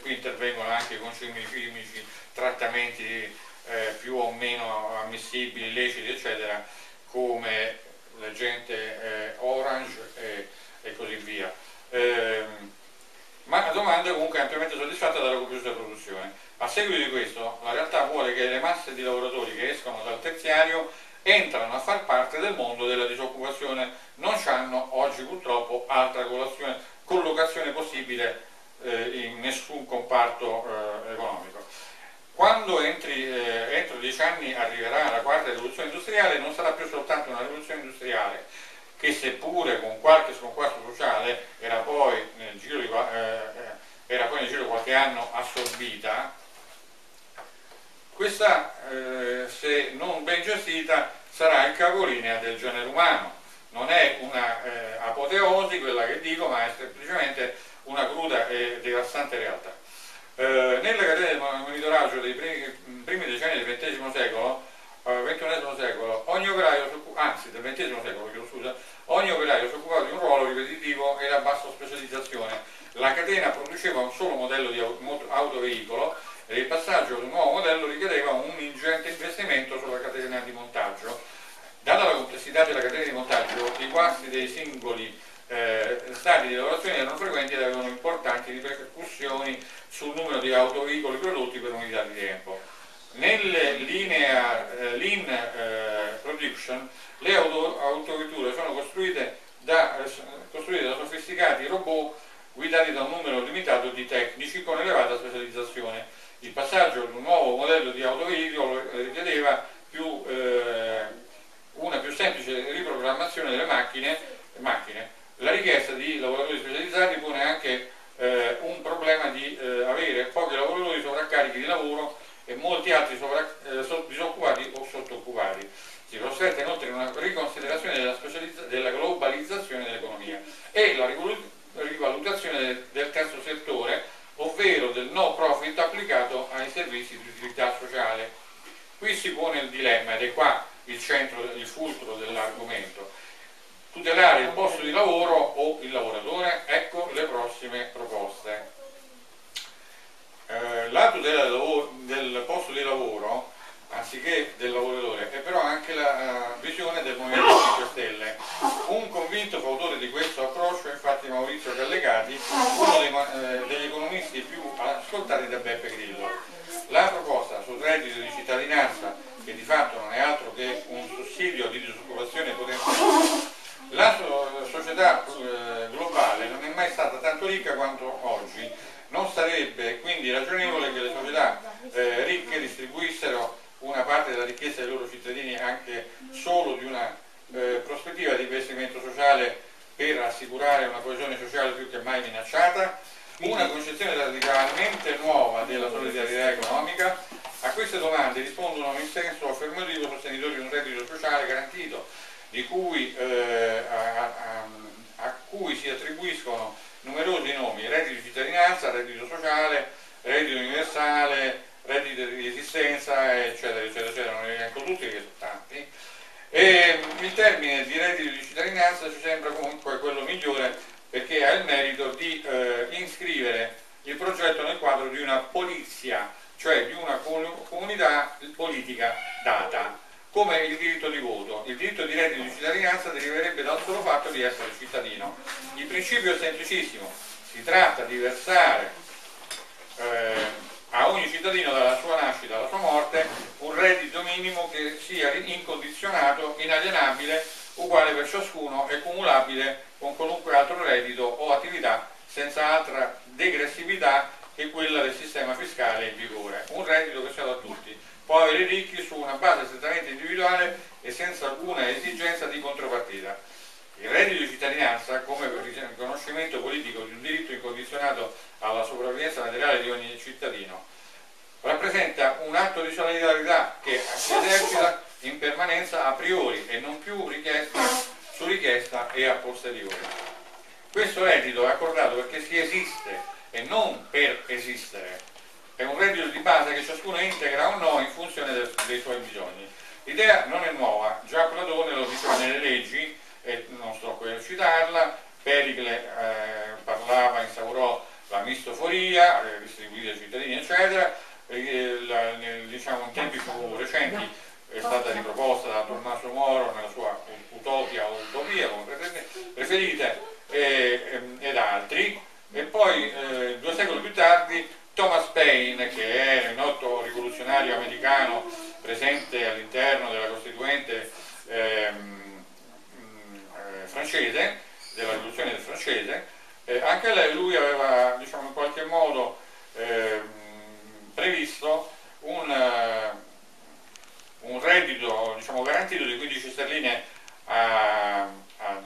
qui intervengono anche i consumi chimici, trattamenti eh, più o meno ammissibili, leciti eccetera, come l'agente eh, Orange e, e, così via. Eh, ma la domanda è comunque ampiamente soddisfatta dalla copiosa produzione. A seguito di questo la realtà vuole che le masse di lavoratori che escono dal terziario entrano a far parte del mondo della disoccupazione, non hanno oggi purtroppo altra collocazione possibile in nessun comparto eh, economico. Quando entri, eh, entro dieci anni arriverà la quarta rivoluzione industriale, non sarà più soltanto una rivoluzione industriale, che seppure con qualche sconquasso sociale era poi nel giro di, eh, era poi nel giro di qualche anno assorbita, questa eh, se non ben gestita sarà il capolinea del genere umano. Non è una eh, apoteosi quella che dico, ma è semplicemente una cruda e devastante realtà. Eh, nella catena del monitoraggio dei primi, primi decenni del XX secolo, XXI eh, secolo, ogni operaio, anzi del XX secolo, scusa, ogni operaio si occupava di un ruolo ripetitivo e a bassa specializzazione. La catena produceva un solo modello di autoveicolo e il passaggio ad un nuovo modello richiedeva un ingente investimento sulla catena di montaggio. Data la complessità della catena di montaggio, i guasti dei singoli eh, stati di lavorazione erano frequenti ed avevano importanti ripercussioni sul numero di autoveicoli prodotti per unità di tempo. Nelle linea eh, Lean eh, Production le auto, autovetture sono costruite da, eh, costruite da sofisticati robot guidati da un numero limitato di tecnici con elevata specializzazione il passaggio ad un nuovo modello di autoveicolo richiedeva più, eh, una più semplice riprogrammazione delle macchine, macchine. La richiesta di lavoratori specializzati pone anche eh, un problema di eh, avere pochi lavoratori sovraccarichi di lavoro e molti altri eh, disoccupati o sottoccupati. Si prospetta inoltre una riconsiderazione della, della globalizzazione dell'economia e la rivalutazione del, del terzo settore ovvero del no profit applicato ai servizi di utilità sociale. Qui si pone il dilemma ed è qua il centro, il fulcro dell'argomento. Tutelare il posto di lavoro o il lavoratore? Ecco le prossime proposte. Eh, la tutela del, lavoro, del posto di lavoro anziché del lavoratore, è però anche la uh, visione del Movimento 5 Stelle. Un convinto fautore di questo approccio è infatti Maurizio Gallegati, uno dei, uh, degli economisti più ascoltati da Beppe Grillo. La proposta sul reddito di cittadinanza, che di fatto non è altro che un sussidio di disoccupazione potenziale, la società uh, globale non è mai stata tanto ricca quanto oggi, non sarebbe quindi ragionevole che le società eh, ricche distribuissero una parte della ricchezza dei loro cittadini anche solo di una eh, prospettiva di investimento sociale per assicurare una coesione sociale più che mai minacciata, una concezione radicalmente nuova della solidarietà economica. A queste domande rispondono in senso affermativo sostenitori di un reddito sociale garantito, cui, eh, a, a, a, cui si attribuiscono numerosi nomi, reddito di cittadinanza, reddito sociale, reddito universale, reddito di esistenza, eccetera, eccetera, eccetera, non li elenco tutti che sono tanti. E il termine di reddito di cittadinanza ci sembra comunque quello migliore perché ha il merito di eh, iscrivere il progetto nel quadro di una polizia, cioè di una comunità politica data, come il diritto di voto. Il diritto di reddito di cittadinanza deriverebbe dal solo fatto di essere cittadino. Il principio è semplicissimo, si tratta di versare eh, a ogni cittadino dalla sua nascita alla sua morte un reddito minimo che sia incondizionato, inalienabile, uguale per ciascuno e cumulabile con qualunque altro reddito o attività senza altra degressività che quella del sistema fiscale in vigore. Un reddito che sia da tutti, poveri e ricchi su una base strettamente individuale e senza alcuna esigenza di contropartita. Il reddito di cittadinanza, come riconoscimento politico di un diritto incondizionato alla sopravvivenza materiale di ogni cittadino, rappresenta un atto di solidarietà che si esercita in permanenza a priori e non più richiesta, su richiesta e a posteriori. Questo reddito è accordato perché si esiste e non per esistere è un reddito di base che ciascuno integra o no in funzione del, dei suoi bisogni. L'idea non è nuova, già Platone lo diceva nelle leggi, e non sto qui a citarla, Pericle eh, parlava, instaurò la mistoforia, eh, distribuita ai cittadini, eccetera, eh, la, nel, diciamo in tempi più recenti è stata riproposta da Tommaso Moro nella sua Utopia o Utopia, come preferite, ehm, ed altri, e poi eh, due secoli più tardi Thomas Paine, che era il noto rivoluzionario americano presente all'interno della Costituente ehm, eh, francese, della rivoluzione francese, eh, anche lei, lui aveva diciamo, in qualche modo eh, previsto un, uh, un reddito diciamo, garantito di 15 sterline a, a, a,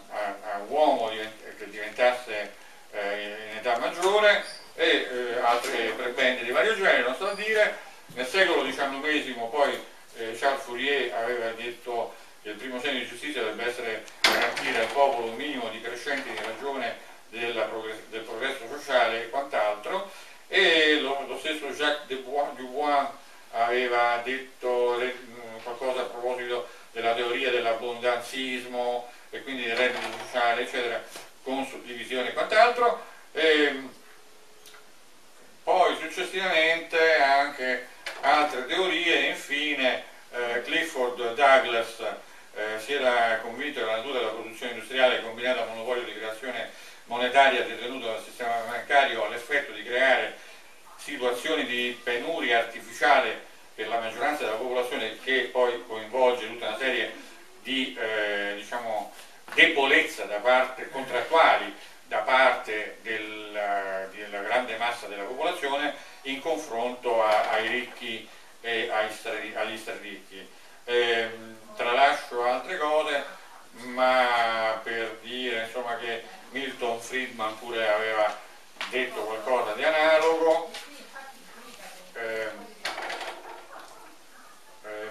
a uomo che diventasse eh, in età maggiore e eh, altre prebende di vario genere, non so dire. Nel secolo XIX poi eh, Charles Fourier aveva detto che il primo segno di giustizia dovrebbe essere garantire al popolo un minimo di crescenti in ragione del progresso sociale e quant'altro e lo, lo, stesso Jacques Dubois aveva detto le, qualcosa a proposito della teoria dell'abbondanzismo e quindi del reddito sociale eccetera con suddivisione e quant'altro poi successivamente anche altre teorie infine eh, Clifford Douglas eh, si era convinto che la natura della produzione industriale combinata a monopolio di creazione monetaria detenuta dal sistema bancario ha l'effetto di creare situazioni di penuria artificiale per la maggioranza della popolazione che poi coinvolge tutta una serie di eh, diciamo, debolezza da parte contrattuali da parte del, della grande massa della popolazione in confronto a, ai ricchi e ai, agli straricchi. Eh, tralascio altre cose, ma per dire insomma, che Milton Friedman pure aveva detto qualcosa di analogo. Eh,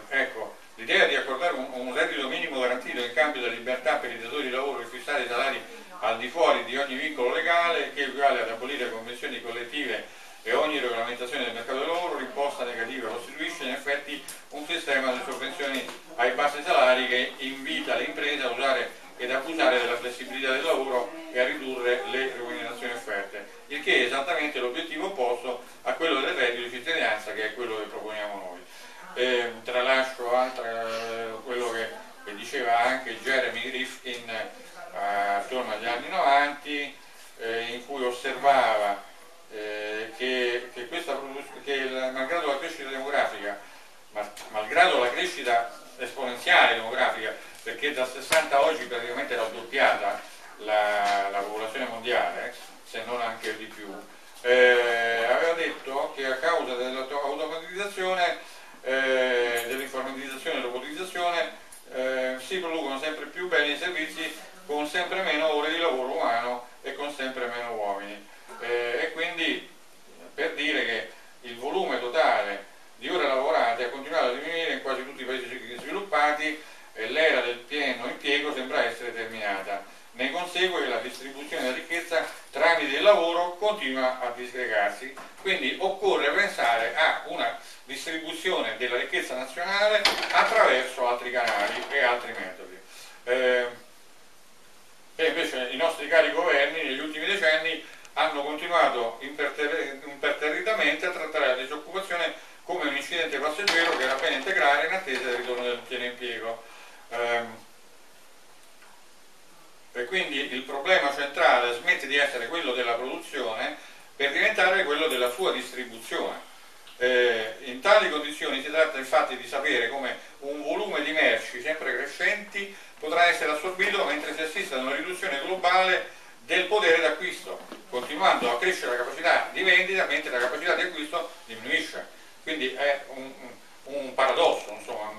ecco, l'idea di accordare un, un, reddito minimo garantito in cambio della libertà per i datori di lavoro di fissare i salari al di fuori di ogni vincolo legale, che equivale ad abolire convenzioni collettive e ogni regolamentazione del mercato del lavoro, l'imposta negativa costituisce in effetti un sistema di sovvenzioni ai bassi salari che invita le imprese a usare ed abusare della flessibilità del lavoro e a ridurre le remunerazioni offerte, il che è esattamente l'obiettivo opposto a quello del reddito di cittadinanza che è quello che proponiamo noi. Eh, tralascio altra, eh, quello che, che, diceva anche Jeremy Rifkin eh, attorno agli anni 90 eh, in cui osservava eh, che, che, che malgrado la crescita demografica, malgrado la crescita esponenziale demografica perché da 60 a oggi praticamente è raddoppiata la, la popolazione mondiale, se non anche di più, eh, aveva detto che a causa dell'automatizzazione, eh, dell'informatizzazione e dell'robotizzazione eh, si producono sempre più beni e servizi con sempre meno ore di lavoro umano e con sempre meno uomini. Eh, e quindi per dire che il volume totale di ore lavorate ha continuato a diminuire in quasi tutti i paesi sviluppati e l'era del pieno impiego sembra essere terminata. Ne consegue che la distribuzione della ricchezza tramite il lavoro continua a disgregarsi, quindi occorre pensare a una distribuzione della ricchezza nazionale attraverso altri canali e altri metodi. Eh, e invece i nostri cari governi negli ultimi decenni hanno continuato imperterritamente a trattare la disoccupazione come un incidente passeggero che era bene integrare in attesa del ritorno del pieno impiego. Ehm, e quindi il problema centrale smette di essere quello della produzione per diventare quello della sua distribuzione. Eh, in tali condizioni si tratta infatti di sapere come un volume di merci sempre crescenti potrà essere assorbito mentre si assiste ad una riduzione globale del potere d'acquisto, continuando a crescere la capacità di vendita mentre la capacità di acquisto diminuisce. Quindi è un, un paradosso, insomma,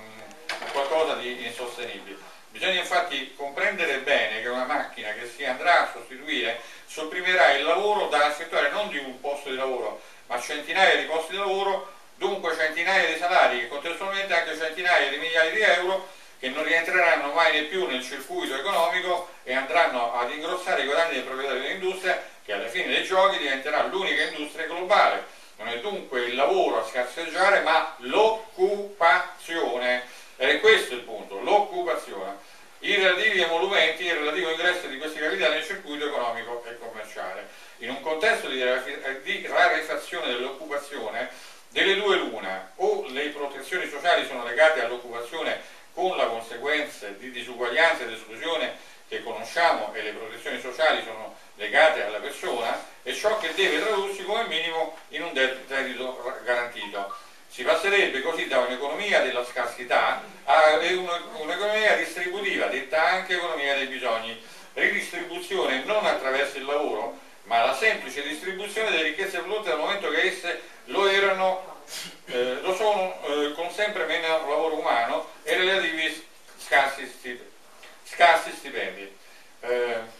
qualcosa di insostenibile. Bisogna infatti comprendere bene che una macchina che si andrà a sostituire sopprimerà il lavoro da effettuare non di un posto di lavoro, ma centinaia di posti di lavoro, dunque centinaia di salari e contestualmente anche centinaia di migliaia di euro che non rientreranno mai né più nel circuito economico e andranno ad ingrossare i guadagni dei proprietari dell'industria che alla fine dei giochi diventerà l'unica industria globale. Non è dunque il lavoro a scarseggiare, ma l'occupazione. Ed è questo il punto, l'occupazione. i relativi emolumenti e il relativo ingresso di questi capitali nel circuito economico e commerciale. In un contesto di, di rarefazione dell'occupazione, delle due l'una, o le protezioni sociali sono legate all'occupazione con la conseguenza di disuguaglianza ed esclusione che conosciamo e le protezioni sociali sono legate alla persona, è ciò che deve tradursi come minimo in un reddito garantito. Si passerebbe così da un'economia della scarsità a un'economia distributiva, detta anche economia dei bisogni. Ridistribuzione non attraverso il lavoro, ma la semplice distribuzione delle ricchezze prodotte dal momento che esse lo erano, eh, lo sono eh, con sempre meno lavoro umano e relativi scarsi, stipendi. Scarsi stipendi. Eh,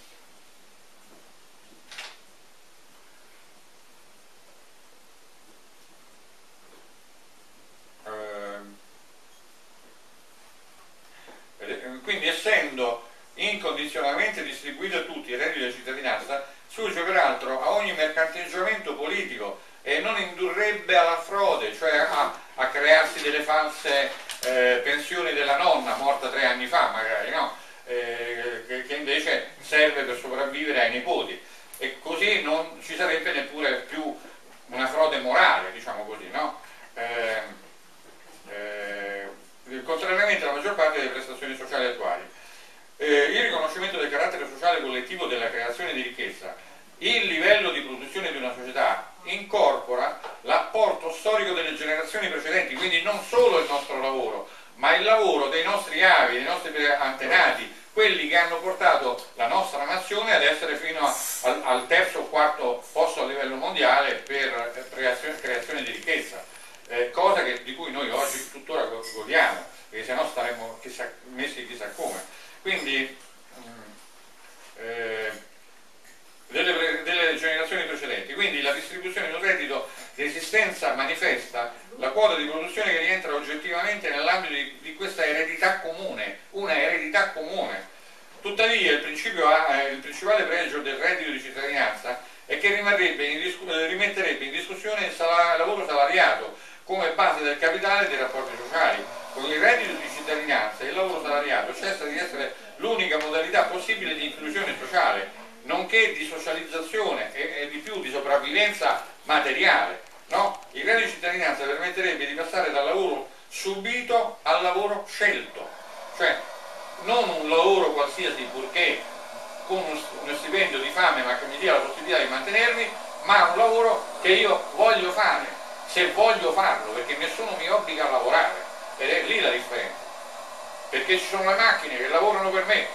quindi essendo incondizionalmente distribuito a tutti il reddito di cittadinanza, sfugge peraltro a ogni mercanteggiamento politico e non indurrebbe alla frode, cioè a, a crearsi delle false eh, pensioni della nonna morta tre anni fa magari, no? eh, che, invece serve per sopravvivere ai nipoti e così non ci sarebbe neppure più una frode morale, diciamo così, no? eh, eh contrariamente alla maggior parte delle prestazioni sociali attuali. Eh, il riconoscimento del carattere sociale collettivo della creazione di ricchezza, il livello di produzione di una società incorpora l'apporto storico delle generazioni precedenti, quindi non solo il nostro lavoro, ma il lavoro dei nostri avi, dei nostri antenati, quelli che hanno portato la nostra nazione ad essere fino a, al, al, terzo o quarto posto a livello mondiale per creazione, creazione di ricchezza, eh, cosa che, di cui noi oggi tuttora godiamo, perché sennò staremmo chissà, messi chissà come. Quindi mh, mm, eh, delle, delle, generazioni precedenti. Quindi la distribuzione di un reddito di esistenza manifesta la quota di produzione che rientra oggettivamente nell'ambito di, di, questa eredità comune, una eredità comune. Tuttavia il, eh, il principale pregio del reddito di cittadinanza è che in eh, rimetterebbe in discussione il sal lavoro salariato come base del capitale e dei rapporti sociali. Con il reddito di cittadinanza il lavoro salariato cessa di essere l'unica modalità possibile di inclusione sociale nonché di socializzazione e, e di più di sopravvivenza materiale. No? Il reddito di cittadinanza permetterebbe di passare dal lavoro subito al lavoro scelto, cioè non un lavoro qualsiasi purché con uno stipendio di fame ma che mi dia la possibilità di mantenermi, ma un lavoro che io voglio fare, se voglio farlo, perché nessuno mi obbliga a lavorare, ed è lì la differenza, perché ci sono le macchine che lavorano per me,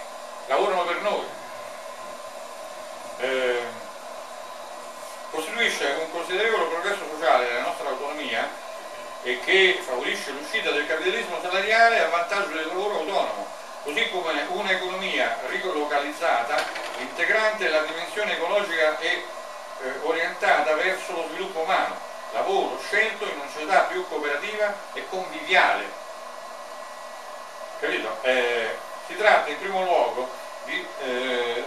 lavorano per noi, eh, costituisce un considerevole progresso sociale della nostra autonomia e che favorisce l'uscita del capitalismo salariale a vantaggio del lavoro autonomo, così come un'economia ricolocalizzata, integrante la dimensione ecologica e eh, orientata verso lo sviluppo umano, lavoro scelto in una società più cooperativa e conviviale. Capito? Eh, si tratta in primo luogo di eh,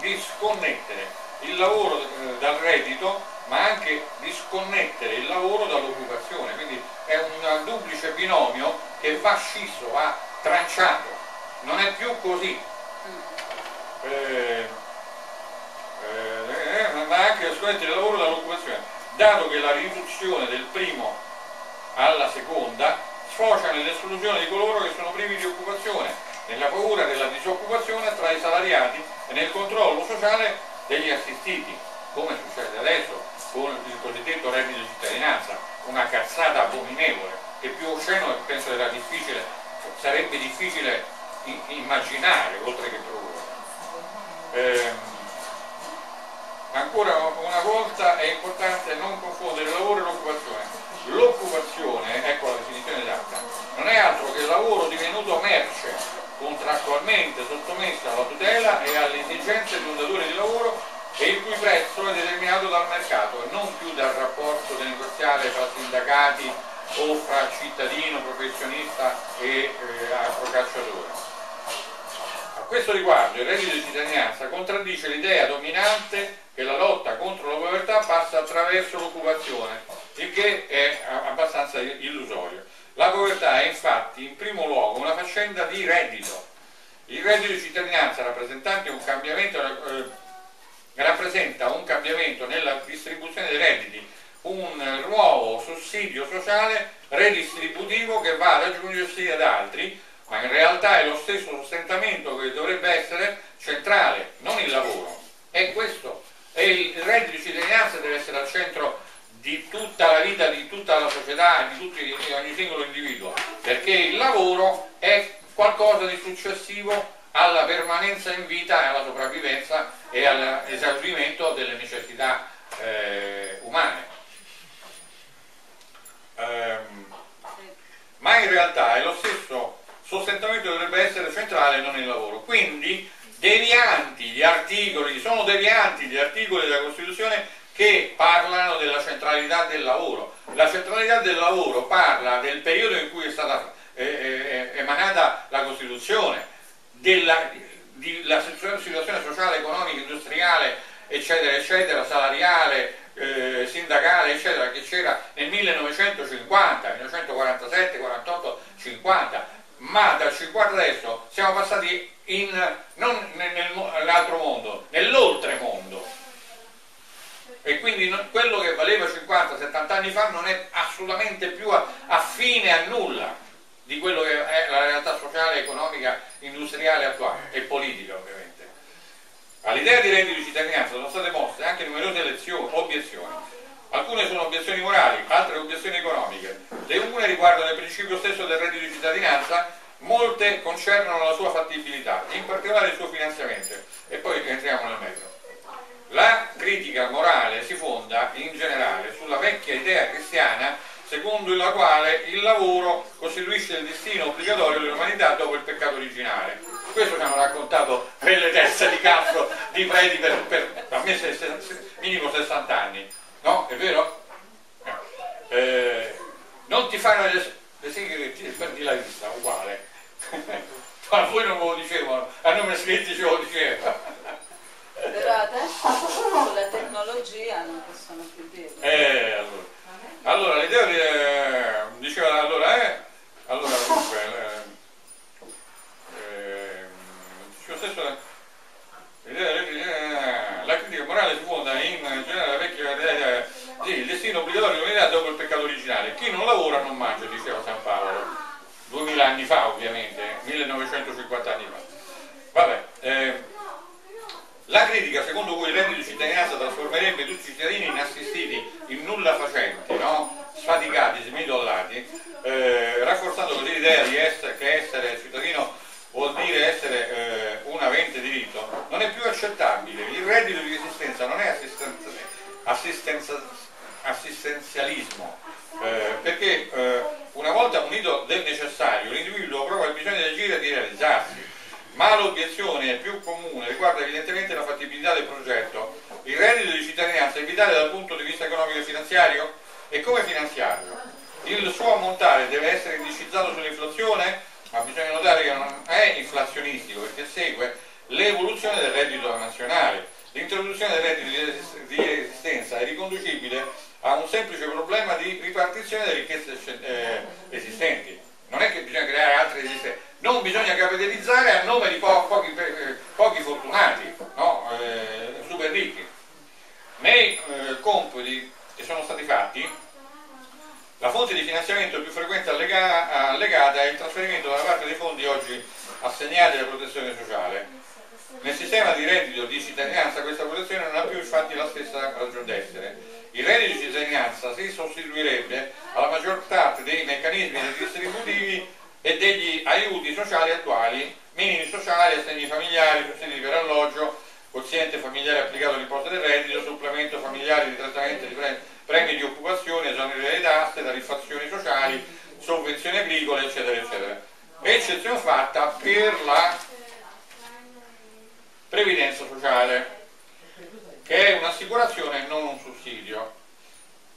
disconnettere il lavoro eh, dal reddito ma anche disconnettere il lavoro dall'occupazione, quindi è un duplice binomio che va scisso, va tranciato, non è più così. Eh, eh, ma anche disconnettere il lavoro dall'occupazione, dato che la riduzione del primo alla seconda sfocia nell'esclusione di coloro che sono privi di occupazione nella paura della disoccupazione tra i salariati e nel controllo sociale degli assistiti, come succede adesso con il cosiddetto reddito di cittadinanza, una cazzata abominevole, che più osceno penso difficile, sarebbe difficile immaginare, oltre che produrre. Eh, ancora una volta è importante non confondere il lavoro e l'occupazione. L'occupazione, ecco la definizione esatta, non è altro che il lavoro divenuto merce contrattualmente sottomessa alla tutela e alle esigenze di un datore di lavoro e il cui prezzo è determinato dal mercato e non più dal rapporto negoziale tra sindacati o fra cittadino, professionista e eh, procacciatore. A questo riguardo il reddito di cittadinanza contraddice l'idea dominante che la lotta contro la povertà passa attraverso l'occupazione, il che è abbastanza illusorio. La povertà è infatti in primo luogo una faccenda di reddito, Il reddito di cittadinanza un eh, rappresenta un cambiamento nella distribuzione dei redditi, un nuovo sussidio sociale redistributivo che va ad aggiungersi ad altri, ma in realtà è lo stesso sostentamento che dovrebbe essere centrale, non il lavoro. È questo. E il reddito di cittadinanza deve essere al centro di tutta la vita, di tutta la società, di, tutti, di ogni singolo individuo, perché il lavoro è qualcosa di successivo alla permanenza in vita e alla sopravvivenza e all'esaurimento delle necessità eh, umane. Um, ma in realtà è lo stesso sostentamento dovrebbe essere centrale non il lavoro. Quindi devianti gli articoli, sono devianti gli articoli della Costituzione che parlano della centralità del lavoro. La centralità del lavoro parla del periodo in cui è stata eh, eh, emanata la Costituzione, della, della situazione sociale, economica, industriale, eccetera, eccetera, salariale, eh, sindacale, eccetera, che c'era nel 1950, 1947, 48, 50, ma dal 50 adesso siamo passati in, non nell'altro mondo, nell'oltremondo. E quindi non, quello che valeva 50-70 anni fa non è assolutamente più affine a nulla di quello che è la realtà sociale, economica, industriale attuale e politica ovviamente. All'idea di reddito di cittadinanza sono state mosse anche numerose elezioni, obiezioni. Alcune sono obiezioni morali, altre obiezioni economiche. Le une riguardano il principio stesso del reddito di cittadinanza, molte concernono la sua fattibilità, in particolare il suo finanziamento. E poi entriamo nel merito. La critica morale si fonda in generale sulla vecchia idea cristiana secondo la quale il lavoro costituisce il destino obbligatorio dell'umanità dopo il peccato originale. Questo ci hanno raccontato nelle teste di cazzo di preti per, per a me se, se, minimo 60 anni. No? È vero? Eh, non ti fai le, le sigarette e perdi la vista, uguale. Ma voi non me lo dicevano, a nome scritti ce lo diceva. Però adesso con la tecnologia non possono più dirlo. Eh, allora. Allora, l'idea di, eh, diceva allora, eh, allora comunque, eh, eh, stesso, l'idea, la critica morale si fonda in generale la vecchia idea il destino obbligatorio dell'umanità dopo il peccato originale. Chi non lavora non mangia, diceva San Paolo, 2000 anni fa ovviamente, 1950 anni fa. Vabbè, eh, la critica secondo cui il reddito di cittadinanza trasformerebbe tutti i cittadini in assistiti, in nulla facenti, no? sfaticati, smidollati, eh, rafforzando così l'idea che essere cittadino vuol dire essere eh, un avente diritto, non è più accettabile. Il reddito di esistenza non è assistenza, assistenza, assistenzialismo, eh, perché eh, una volta munito del necessario l'individuo prova il bisogno di agire e di realizzarsi ma l'obiezione più comune riguarda evidentemente la fattibilità del progetto. Il reddito di cittadinanza è vitale dal punto di vista economico e finanziario? E come finanziarlo? Il suo ammontare deve essere indicizzato sull'inflazione? Ma bisogna notare che non è inflazionistico perché segue l'evoluzione del reddito nazionale. L'introduzione del reddito di esistenza è riconducibile a un semplice problema di ripartizione delle ricchezze eh, esistenti. Non è che bisogna creare altre esistenze non bisogna capitalizzare a nome di po pochi, eh, pochi, fortunati, no? eh, super ricchi. Nei eh, compiti che sono stati fatti, la fonte di finanziamento più frequente allega allegata è il trasferimento da parte dei fondi oggi assegnati alla protezione sociale. Nel sistema di reddito di cittadinanza questa protezione non ha più infatti la stessa ragione d'essere. Il reddito di cittadinanza si sostituirebbe alla maggior parte dei meccanismi redistributivi e degli aiuti sociali attuali, minimi sociali, assegni familiari, sussidi per alloggio, quoziente familiare applicato all'imposta del reddito, supplemento familiare di trattamento di premi di occupazione, esoneri delle tasse, tariffazioni sociali, sovvenzioni agricole, eccetera, eccetera. Eccezione fatta per la previdenza sociale, che è un'assicurazione e non un sussidio,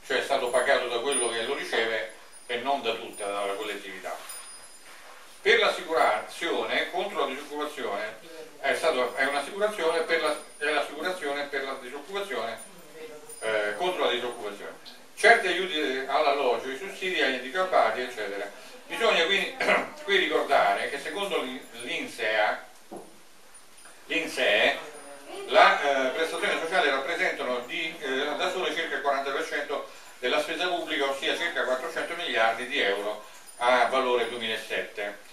cioè è stato pagato da quello che lo riceve e non da tutta la collettività per l'assicurazione contro la disoccupazione è, stato, è un'assicurazione per la, l'assicurazione per la disoccupazione eh, contro la disoccupazione certi aiuti all'alloggio, i sussidi agli handicappati eccetera bisogna quindi qui ricordare che secondo l'INSEA l'INSEE, la eh, prestazione sociale rappresentano di, eh, da sole circa il 40% della spesa pubblica, ossia circa 400 miliardi di euro a valore 2007.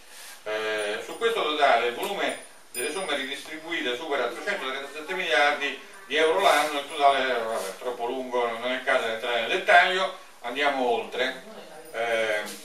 Eh, su questo totale il volume delle somme ridistribuite supera 337 miliardi di euro l'anno, il totale vabbè, è troppo lungo, non è il caso di entrare nel dettaglio, andiamo oltre. Eh,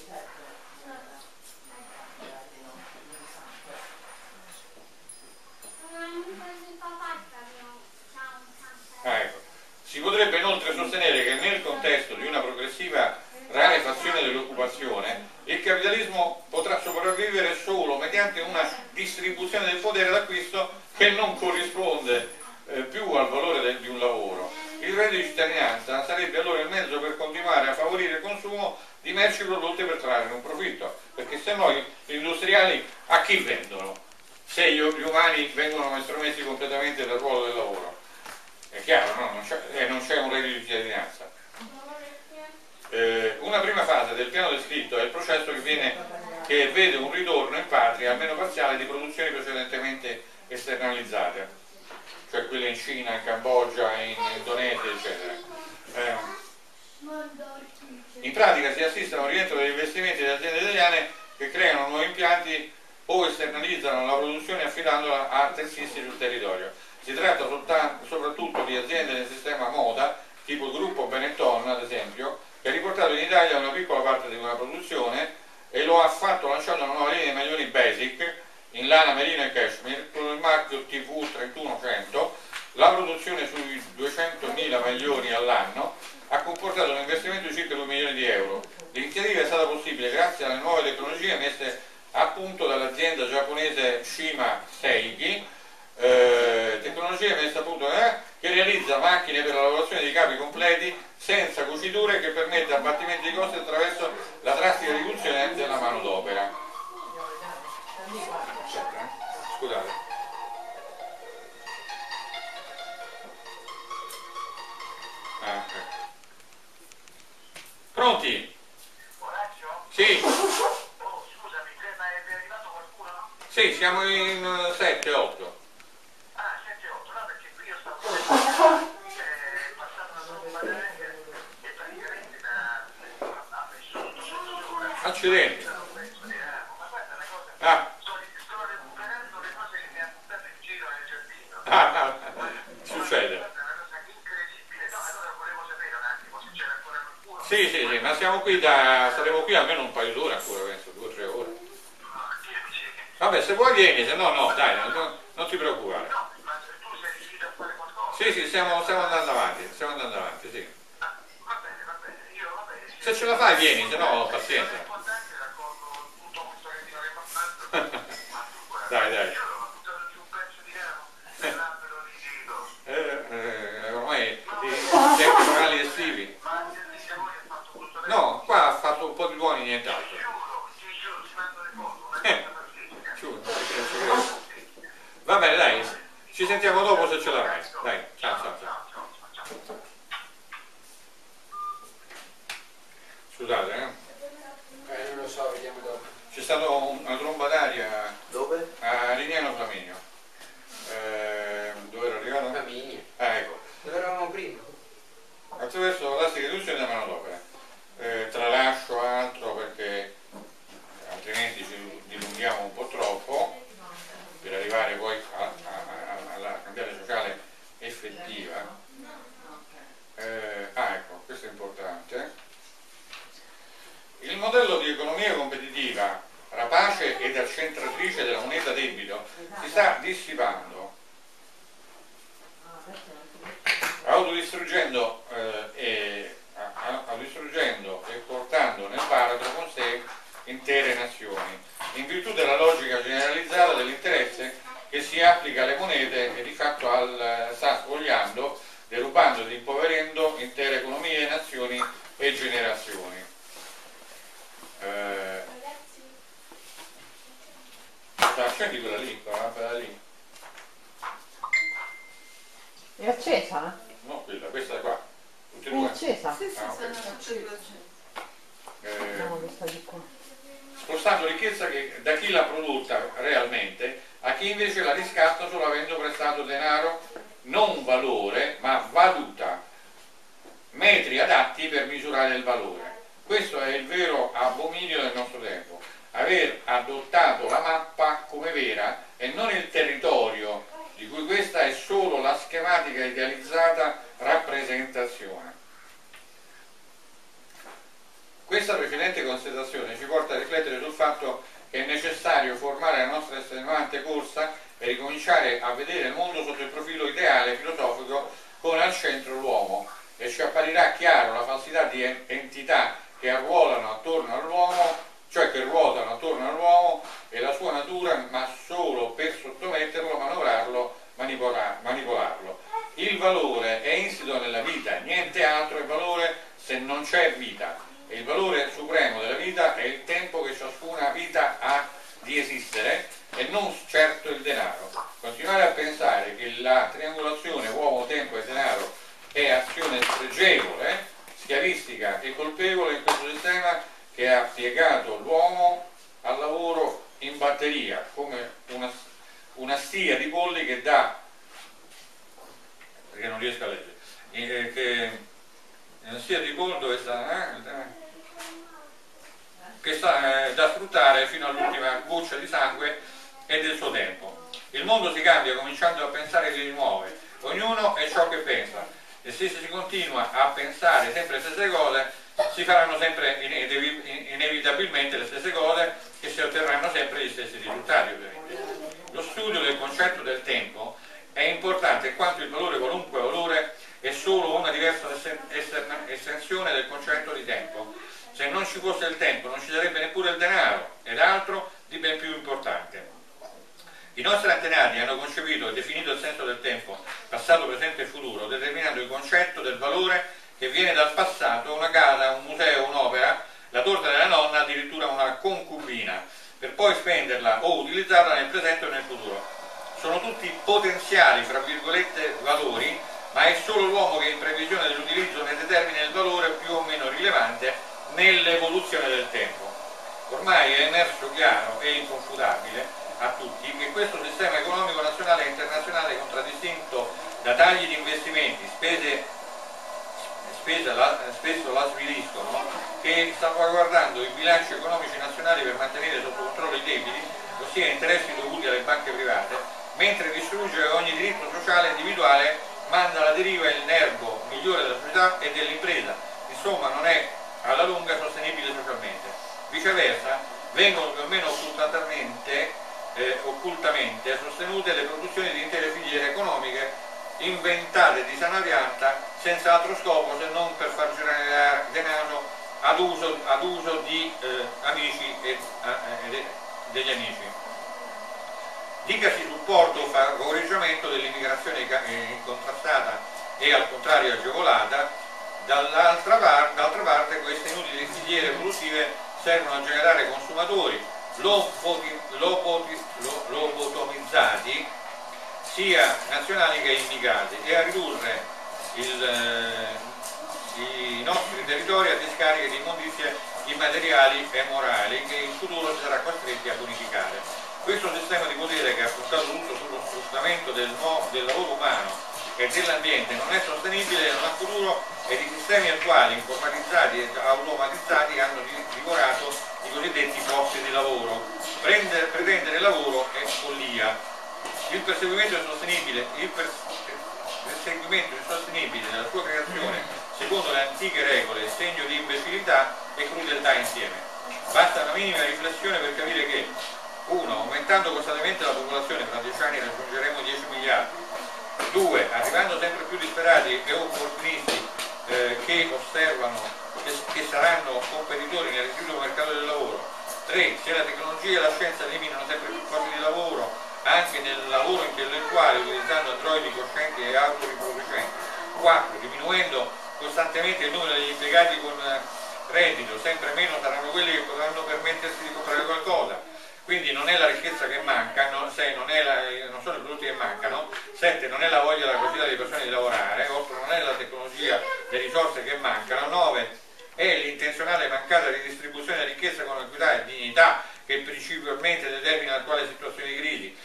Ah, ecco. Si potrebbe inoltre sostenere che nel contesto di una progressiva rarefazione dell'occupazione il capitalismo potrà sopravvivere solo mediante una distribuzione del potere d'acquisto che non corrisponde eh, più al valore del, di un lavoro. Il reddito di cittadinanza sarebbe allora il mezzo per continuare a favorire il consumo di merci prodotte per trarre un profitto, perché se noi gli industriali a chi vendono? Se gli, gli umani vengono estromessi completamente dal ruolo del lavoro. È chiaro, no? non, c'è, eh, un reddito di cittadinanza. Eh, una prima fase del piano descritto è il processo che, viene, che vede un ritorno in patria, almeno parziale, di produzioni precedentemente esternalizzate, cioè quelle in Cina, in Cambogia, in Indonesia, eccetera. Eh, in pratica si assiste a un rientro degli investimenti delle aziende italiane che creano nuovi impianti o esternalizzano la produzione affidandola a terzisti sul territorio. Si tratta soprattutto di aziende del sistema moda, tipo il gruppo Benetton ad esempio, che ha riportato in Italia una piccola parte di una produzione e lo ha fatto lanciando una nuova linea di maglioni basic in lana merino e cashmere con il marchio TV 3100. La produzione sui 200.000 maglioni all'anno ha comportato un investimento di circa 2 milioni di euro. L'iniziativa è stata possibile grazie alle nuove tecnologie messe a punto dall'azienda giapponese Shima Seiki, eh, tecnologia messa a punto eh, che realizza macchine per la lavorazione di capi completi senza cuciture che permette abbattimenti di costi attraverso la drastica riduzione della manodopera. Scusate. Ah, ecco. Pronti? Sì. Sì, siamo in 7-8. Accidenti. Ah. Ah, ah, succede. Sì, sì, sì, ma siamo qui da. saremo qui almeno un paio d'ore ancora, penso, due o tre ore. Vabbè, se vuoi vieni, se no no, dai, non, non ti preoccupare. Sì, sì, stiamo, stiamo andando avanti, stiamo andando avanti, sì. Se ce la fai vieni, se no pazienza. dai, dai. Eh, eh, ormai i tempi orali estivi. No, qua ha fatto un po' di buoni nient'altro. Eh, Va bene, dai, ci sentiamo dopo se ce l'avrai. Dai, ciao, ciao, ciao. Scusate, eh. Eh, non lo so, vediamo dopo. C'è stata una tromba d'aria Dove? a Lignano Flaminio. Eh, dove era arrivato? Camini. Ah, ecco. Dove eravamo prima? Attraverso l'elastica riduzione della manodopera. Eh, tralascio altro perché altrimenti ci dilunghiamo un po' troppo per arrivare poi a- a- a- alla cambiale sociale effettiva. Eh, ah, ecco, questo è importante. Il modello di economia competitiva rapace ed accentratrice della moneta debito si sta dissipando, autodistruggendo, eh, e, autodistruggendo e portando nel baratro con sé intere nazioni, in virtù della logica generalizzata dell'interesse che si applica alle monete e di fatto al, sta spogliando, derubando ed impoverendo intere economie, nazioni e generazioni. Eh, accendi quella lì, quella lampada lì. È accesa? No, quella, questa qua. Tutte e È accesa? Sì, sì, Ah, ok. sono accesa. Eh, No, questa di qua. spostando ricchezza che- da chi l'ha prodotta realmente a chi invece la riscatta solo avendo prestato denaro, non valore, ma valuta, metri adatti per misurare il valore. Questo è il vero abominio del nostro tempo, aver adottato la mappa come vera e non il territorio di cui questa è solo la schematica idealizzata rappresentazione. Questa precedente constatazione ci porta a riflettere sul fatto che è necessario formare la nostra estenuante corsa e ricominciare a vedere il mondo sotto il profilo ideale filosofico con al centro l'uomo e ci apparirà chiaro la falsità di entità che arruolano attorno all'uomo, cioè che ruotano attorno all'uomo e la sua natura, ma solo per sottometterlo, manovrarlo, manipolarlo. Il valore è insito nella vita, niente altro è valore se non c'è vita e il valore supremo della vita è il tempo che ciascuna vita ha di esistere e non certo il denaro. Continuare a pensare che la triangolazione uomo, tempo e denaro è azione spregevole, schiavistica e colpevole in questo sistema che ha piegato l'uomo al lavoro in batteria, come una, una stia di polli che dà, perché non riesco a leggere, eh, che una stia di polli dove sta... Eh, che sta eh, da sfruttare fino all'ultima goccia di sangue e del suo tempo. Il mondo si cambia cominciando a pensare idee nuove, ognuno è ciò che pensa e se si continua a pensare sempre le stesse cose si faranno sempre inevitabilmente le stesse cose e si otterranno sempre gli stessi risultati ovviamente. Lo studio del concetto del tempo è importante quanto il valore qualunque valore è solo una diversa estensione del concetto di tempo se non ci fosse il tempo non ci sarebbe neppure il denaro ed altro di ben più importante. I nostri antenati hanno concepito e definito il senso del tempo, passato, presente e futuro, determinando il concetto del valore che viene dal passato, una casa, un museo, un'opera, la torta della nonna, addirittura una concubina, per poi spenderla o utilizzarla nel presente o nel futuro. Sono tutti potenziali, fra virgolette, valori, ma è solo l'uomo che in previsione dell'utilizzo ne determina il valore più o meno rilevante nell'evoluzione del tempo. Ormai è emerso chiaro e inconfutabile a tutti che questo sistema economico nazionale e internazionale contraddistinto da tagli di investimenti, spese, spese la, spesso la sviliscono, che salvaguardando i bilanci economici nazionali per mantenere sotto controllo i debiti, ossia interessi dovuti alle banche private, mentre distrugge ogni diritto sociale individuale, manda alla deriva il nervo migliore della società e dell'impresa. Insomma non è alla lunga sostenibile socialmente. Viceversa, vengono più o meno occultamente, eh, occultamente sostenute le produzioni di intere filiere economiche inventate di sana pianta senza altro scopo se non per far girare denaro ad uso, ad uso di eh, amici e eh, degli amici. Dicasi supporto o favoreggiamento dell'immigrazione incontrastata e al contrario agevolata Dall'altra par parte queste inutili filiere produttive servono a generare consumatori lobotomizzati sia nazionali che immigrati e a ridurre il, eh, i nostri territori a discariche di immondizie immateriali e morali che in futuro si sarà costretti a bonificare. Questo sistema di potere che ha puntato tutto sullo sfruttamento del, del lavoro umano e dell'ambiente non è sostenibile non ha futuro e i sistemi attuali informatizzati e automatizzati hanno divorato i cosiddetti posti di lavoro. Prendere, pretendere lavoro è follia. Il perseguimento insostenibile, il perseguimento insostenibile della sua creazione secondo le antiche regole è segno di imbecillità e crudeltà insieme. Basta una minima riflessione per capire che 1. Aumentando costantemente la popolazione, tra 10 anni raggiungeremo 10 miliardi, 2. Arrivando sempre più disperati e opportunisti eh, che osservano che, che, saranno competitori nel rifiuto mercato del lavoro. 3. Se la tecnologia e la scienza eliminano sempre più posti di lavoro anche nel lavoro intellettuale utilizzando androidi coscienti e autoriproducenti. 4. Diminuendo costantemente il numero degli impiegati con eh, reddito, sempre meno saranno quelli che potranno permettersi di comprare qualcosa quindi non è la ricchezza che manca, 6 non, non, sono i prodotti che mancano, 7 non è la voglia della quantità di persone di lavorare, 8 non è la tecnologia, le risorse che mancano, 9 è l'intenzionale mancata ridistribuzione della ricchezza con equità e dignità che principalmente determina l'attuale situazione di crisi,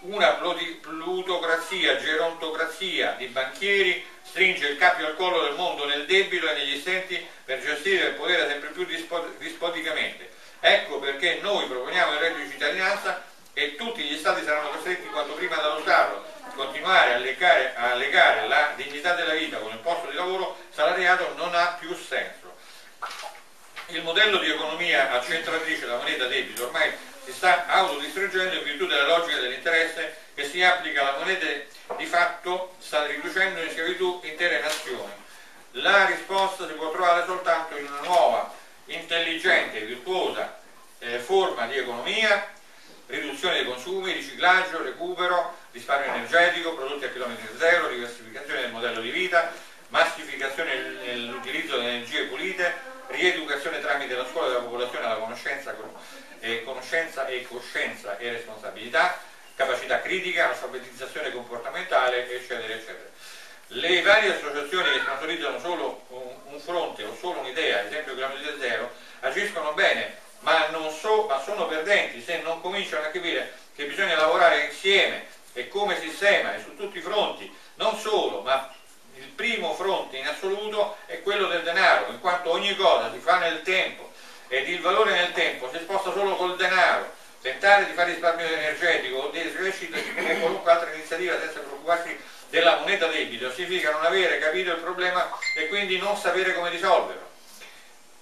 una plutocrazia, gerontocrazia di banchieri stringe il cappio al collo del mondo nel debito e negli stenti per gestire il potere sempre più dispoticamente. Ecco perché noi proponiamo il reddito di cittadinanza e tutti gli stati saranno costretti quanto prima ad adottarlo. Continuare a legare, a legare la dignità della vita con il posto di lavoro salariato non ha più senso. Il modello di economia accentratrice della moneta debito ormai si sta autodistruggendo in virtù della logica dell'interesse che si applica alla moneta di fatto sta riducendo in schiavitù intere nazioni. La risposta si può trovare soltanto in una nuova, intelligente, virtuosa eh, forma di economia, riduzione dei consumi, riciclaggio, recupero, risparmio energetico, prodotti a chilometri zero, diversificazione del modello di vita, massificazione nell'utilizzo delle energie pulite, rieducazione tramite la scuola della popolazione alla conoscenza, eh, conoscenza e coscienza e responsabilità, capacità critica, alfabetizzazione comportamentale, eccetera, eccetera. Le varie associazioni che sponsorizzano solo un, un fronte o solo un'idea, ad esempio chilometri zero, agiscono bene, ma, so, ma sono perdenti se non cominciano a capire che bisogna lavorare insieme e come sistema e su tutti i fronti, non solo, ma il primo fronte in assoluto è quello del denaro, in quanto ogni cosa si fa nel tempo ed il valore nel tempo si sposta solo col denaro. Tentare di fare risparmio energetico o di crescita come qualunque altra iniziativa senza preoccuparsi della moneta debito significa non avere capito il problema e quindi non sapere come risolverlo.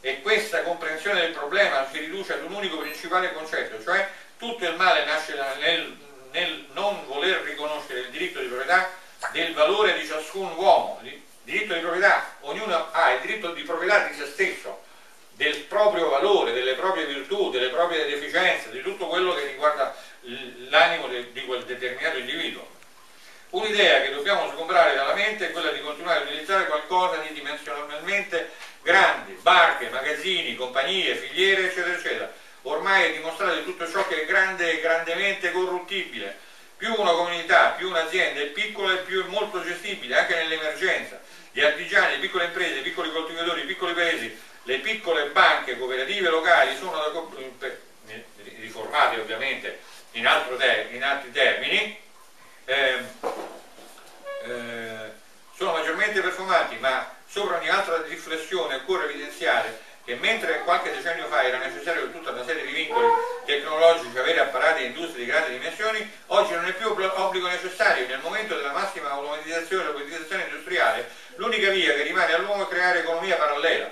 E questa comprensione del problema si riduce ad un unico principale concetto, cioè tutto il male nasce nel, nel non voler riconoscere il diritto di proprietà del valore di ciascun uomo, diritto di proprietà, ognuno ha il diritto di proprietà di se stesso, del proprio valore, delle proprie virtù, delle proprie deficienze, di tutto quello che riguarda l'animo di quel determinato individuo. Un'idea che dobbiamo sgombrare dalla mente è quella di continuare a utilizzare qualcosa di dimensionalmente grande, barche, magazzini, compagnie, filiere, eccetera, eccetera. Ormai è dimostrato tutto ciò che è grande e grandemente corruttibile, più una comunità, più un'azienda è piccola e più è molto gestibile, anche nell'emergenza. Gli artigiani, le piccole imprese, i piccoli coltivatori, i piccoli paesi, le piccole banche cooperative locali sono da, riformate ovviamente in, ter in altri termini, eh, eh, sono maggiormente performanti, ma sopra ogni altra riflessione occorre evidenziare che mentre qualche decennio fa era necessario per tutta una serie di vincoli tecnologici avere apparati e industrie di grandi dimensioni, oggi non è più obbligo necessario. Nel momento della massima automatizzazione e robotizzazione industriale, l'unica via che rimane all'uomo è creare economia parallela.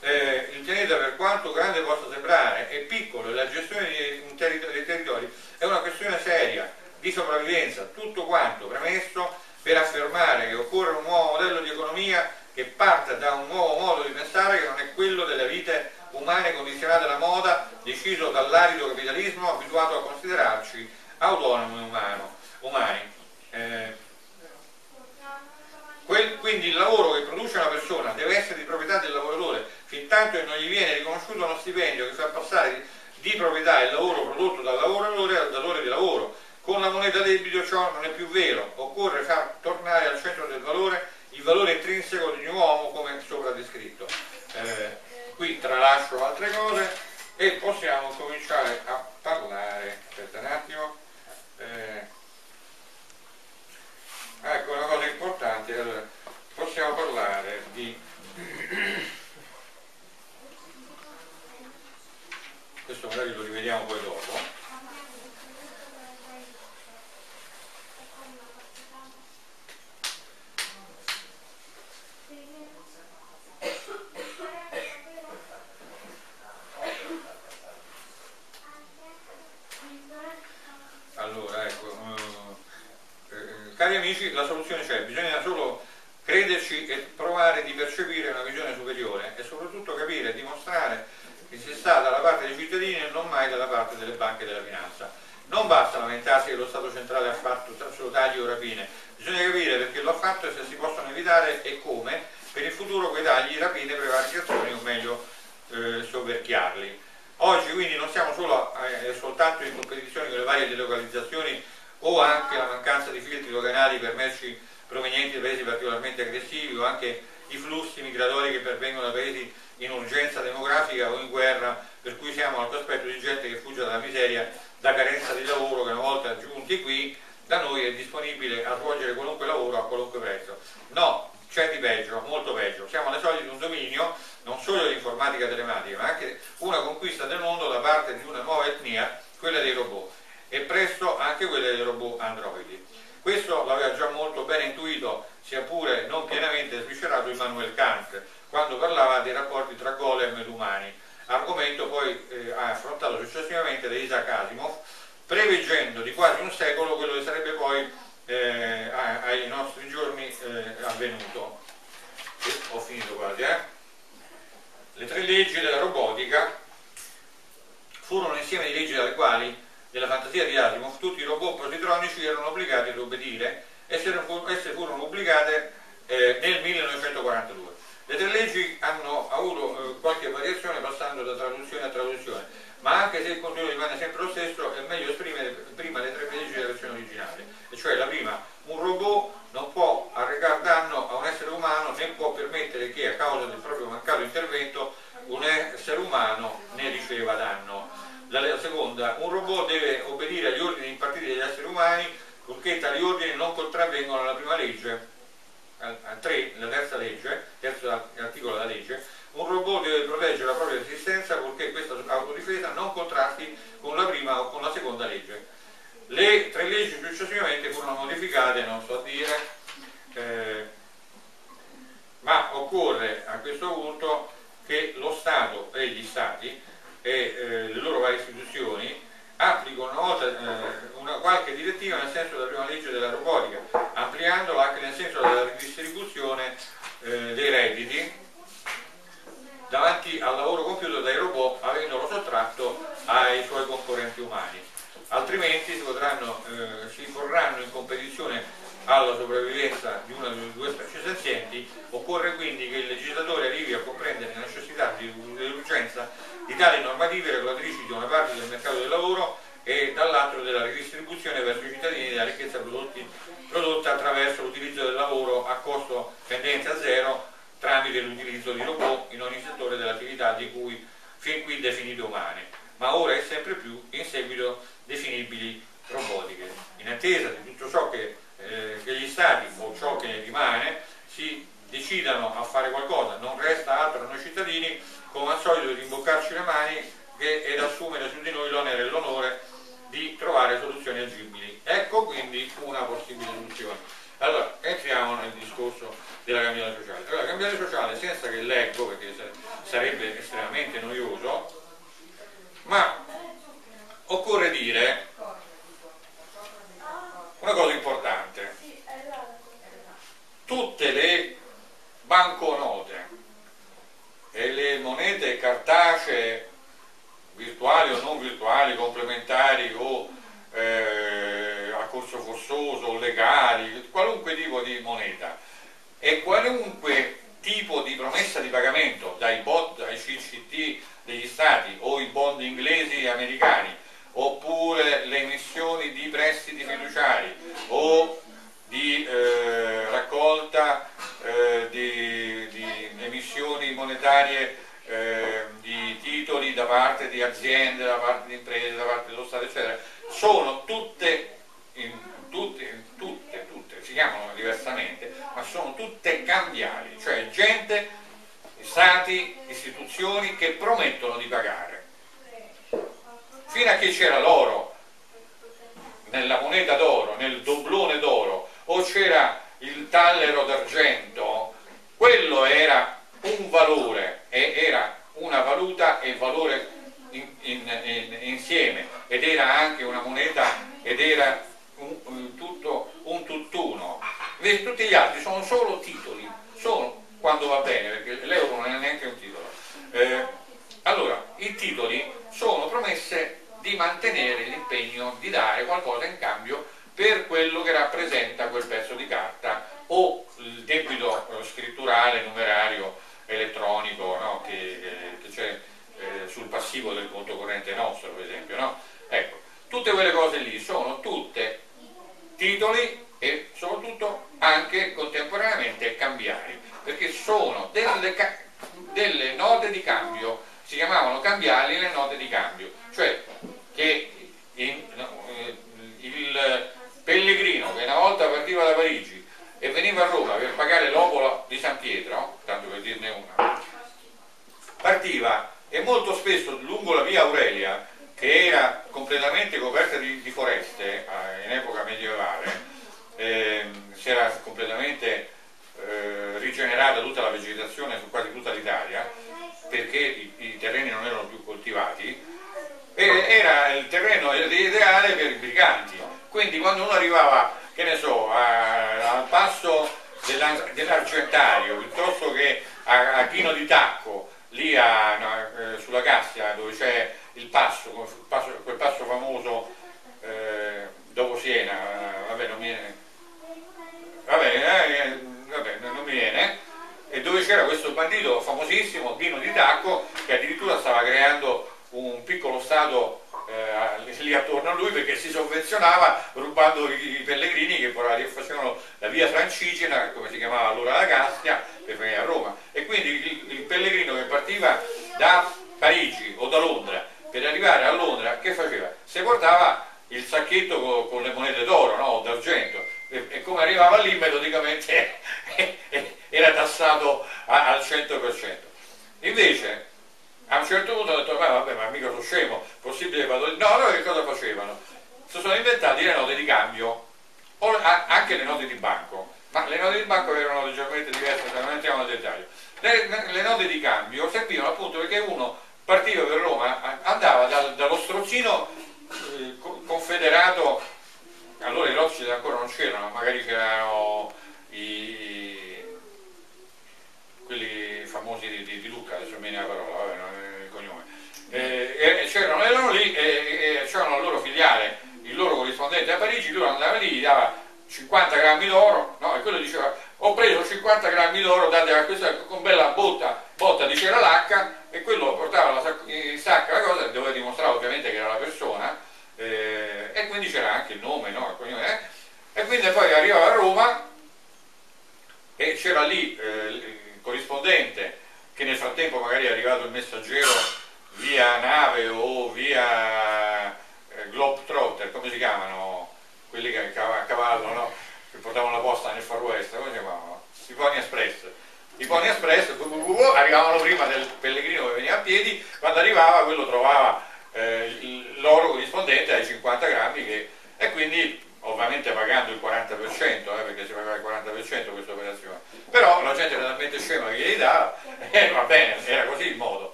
Eh, il pianeta, per quanto grande possa sembrare, è piccolo e la gestione dei, territori, è una questione seria di sopravvivenza. Tutto quanto premesso per affermare che occorre un nuovo modello di economia che parta da un nuovo modo di pensare che non è quello delle vite umane condizionate alla moda, deciso dall'arido capitalismo abituato a considerarci autonomi umano, umani. Eh, quel, quindi il lavoro che produce una persona deve essere di proprietà del lavoratore, fin tanto che non gli viene riconosciuto uno stipendio che fa passare di proprietà il lavoro prodotto dal lavoratore al datore di lavoro. Con la moneta debito ciò non è più vero, occorre far tornare al centro del valore il valore intrinseco di un uomo come sopra descritto. Eh, qui tralascio altre cose e possiamo cominciare a parlare, aspetta un attimo, eh, ecco una cosa importante, allora, possiamo parlare di questo magari lo rivediamo poi dopo cari amici, la soluzione c'è, bisogna solo crederci e provare di percepire una visione superiore e soprattutto capire e dimostrare che si sta dalla parte dei cittadini e non mai dalla parte delle banche della finanza. Non basta lamentarsi che lo Stato centrale ha fatto solo tagli o rapine, bisogna capire perché lo ha fatto e se si possono evitare e come per il futuro quei tagli, rapine, prevaricazioni o meglio eh, soverchiarli. Oggi quindi non siamo solo, eh, soltanto in competizione con le varie delocalizzazioni o anche la mancanza di filtri doganali per merci provenienti da paesi particolarmente aggressivi o anche i flussi migratori che pervengono da paesi in urgenza demografica o in guerra, per cui siamo al cospetto di gente che fugge dalla miseria, da carenza di lavoro che una volta giunti qui da noi è disponibile a svolgere qualunque lavoro a qualunque prezzo. No, c'è di peggio, molto peggio. Siamo alle soglie di un dominio non solo dell'informatica telematica, ma anche una conquista del mondo da parte di una nuova etnia, quella dei robot o androidi. Questo l'aveva già molto bene intuito, sia pure non pienamente sviscerato, Immanuel Kant, quando parlava dei rapporti tra golem ed umani, argomento poi eh, affrontato successivamente da Isaac Asimov, preveggendo di quasi un secolo quello che sarebbe poi eh, ai nostri giorni eh, avvenuto. E ho finito quasi, eh? Le tre leggi della robotica furono insieme di leggi dalle quali, nella fantasia di Asimov, tutti i robot positronici erano obbligati ad obbedire e esse furono pubblicate eh, nel 1942. Le tre leggi hanno avuto eh, qualche variazione passando da traduzione a traduzione, ma anche se il contenuto rimane sempre lo stesso è meglio esprimere prima le tre leggi della versione originale, e cioè la prima, un robot non può arrecare danno a un essere umano né può permettere che a causa del proprio mancato intervento un essere umano ne riceva danno. La seconda, un robot deve obbedire agli ordini impartiti dagli esseri umani purché tali ordini non contravvengono alla prima legge, a 3, la terza legge, terzo articolo della legge, un robot deve proteggere la propria esistenza purché questa autodifesa non contrasti con la prima o con la seconda legge. Le tre leggi successivamente furono modificate, non so dire, eh, ma occorre a questo punto che lo Stato e gli Stati e eh, le loro varie istituzioni applicano una, volta, eh, una qualche direttiva nel senso della prima legge della robotica, ampliandola anche nel senso della ridistribuzione eh, dei redditi davanti al lavoro compiuto dai robot avendolo sottratto ai suoi concorrenti umani. Altrimenti si, potranno, eh, si porranno in competizione alla sopravvivenza di una delle due specie senzienti, occorre quindi che il legislatore arrivi a comprendere la necessità di tali normative regolatrici di una parte del mercato del lavoro e dall'altro della ridistribuzione verso i cittadini della ricchezza prodotti, prodotta attraverso l'utilizzo del lavoro a costo tendente a zero tramite l'utilizzo di robot in ogni settore dell'attività di cui fin qui definite umane, ma ora è sempre più in seguito definibili robotiche. In attesa di tutto ciò che, eh, che gli stati o ciò che ne rimane si decidano a fare qualcosa, non resta altro a noi cittadini come al solito rimboccarci le mani ed assumere su di noi l'onere e l'onore di trovare soluzioni agibili. Ecco quindi una possibile soluzione. Allora, entriamo nel discorso della cambiale sociale. Allora, la cambiale sociale, senza che leggo, perché sarebbe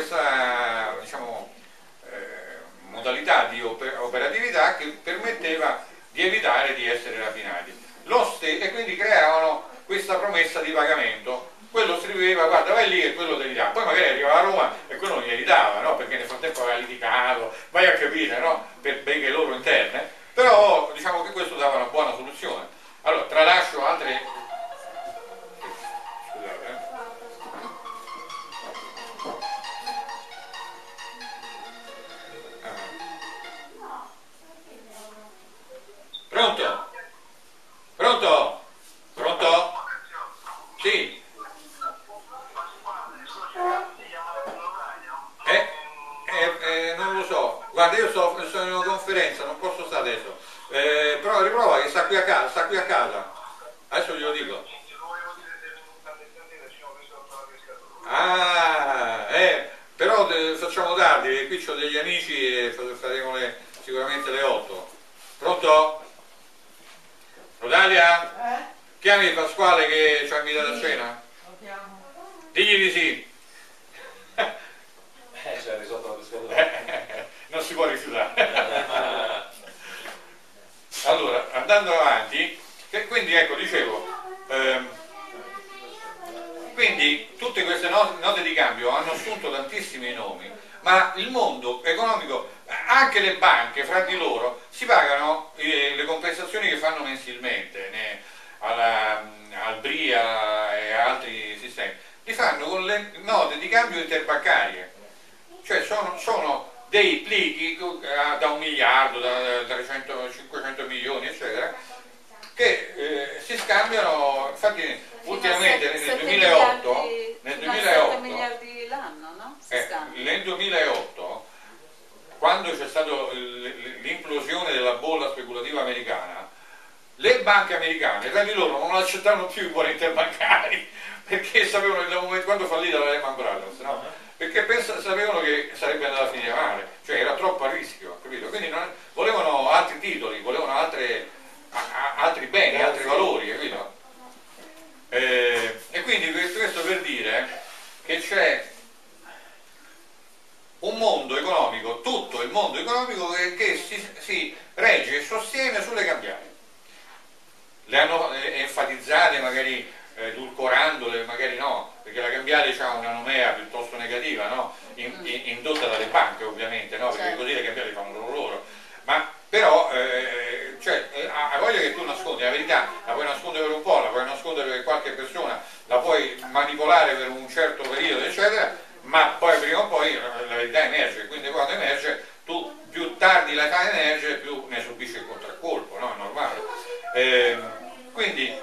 questa diciamo, eh, modalità di operatività che permetteva di evitare di essere rapinati. E quindi creavano questa promessa di pagamento. Quello scriveva guarda vai lì e quello te li dà. Poi magari arrivava a Roma e quello non glieli dava no? perché nel frattempo aveva litigato vai a capire no? per beghe loro interne. Però diciamo che questo dava una buona soluzione. Allora tralascio altre Pronto? Pronto? Pronto? Sì. Eh, eh, eh, non lo so, guarda io so, sono in una conferenza, non posso stare adesso, eh, però riprova che sta qui a casa, sta qui a casa, adesso glielo dico. Ah, eh, però facciamo tardi, qui ho degli amici e faremo le, sicuramente le 8. Pronto? Rodalia? Eh? Chiami Pasquale che ci ha invitato a cena? Lo chiamo. Digli di sì. Eh, c'è il risotto alla pescatura. Eh, non si può rifiutare. allora, andando avanti, quindi ecco, dicevo, ehm, quindi tutte queste note di cambio hanno assunto tantissimi nomi, ma il mondo economico anche le banche fra di loro si pagano eh, le compensazioni che fanno mensilmente alla, mm, al BRIA e altri sistemi, li fanno con le note di cambio interbancarie, cioè sono, sono dei plichi eh, da un miliardo, da eh, 300, 500 milioni, eccetera, che eh, si scambiano, infatti ultimamente nel 2008, nel 2008, miliardi l'anno, no? Nel 2008 quando c'è stata l'implosione della bolla speculativa americana, le banche americane tra di loro non accettavano più i buoni interbancari perché sapevano che da un momento quando fallì la Lehman Brothers, no? perché pensa, sapevano che sarebbe andata a finire male, cioè era troppo a rischio, capito? Quindi non, volevano altri titoli, volevano altre, a, a, altri beni, altri valori, capito? Eh, e quindi questo per dire che c'è un mondo economico, tutto il mondo economico che, che si, si, regge e sostiene sulle cambiali. Le hanno eh, enfatizzate magari eh, edulcorandole, magari no, perché la cambiale ha una nomea piuttosto negativa, no? in, in, indotta dalle banche ovviamente, no? perché certo. così le cambiali fanno loro loro. Ma però eh, cioè, eh, ha voglia che tu nascondi la verità, la puoi nascondere per un po', la puoi nascondere per qualche persona, la puoi manipolare per un certo periodo, eccetera, ma poi prima o poi la verità emerge, quindi quando emerge tu più tardi la fai emergere più ne subisci il contraccolpo, no? è normale. Eh, quindi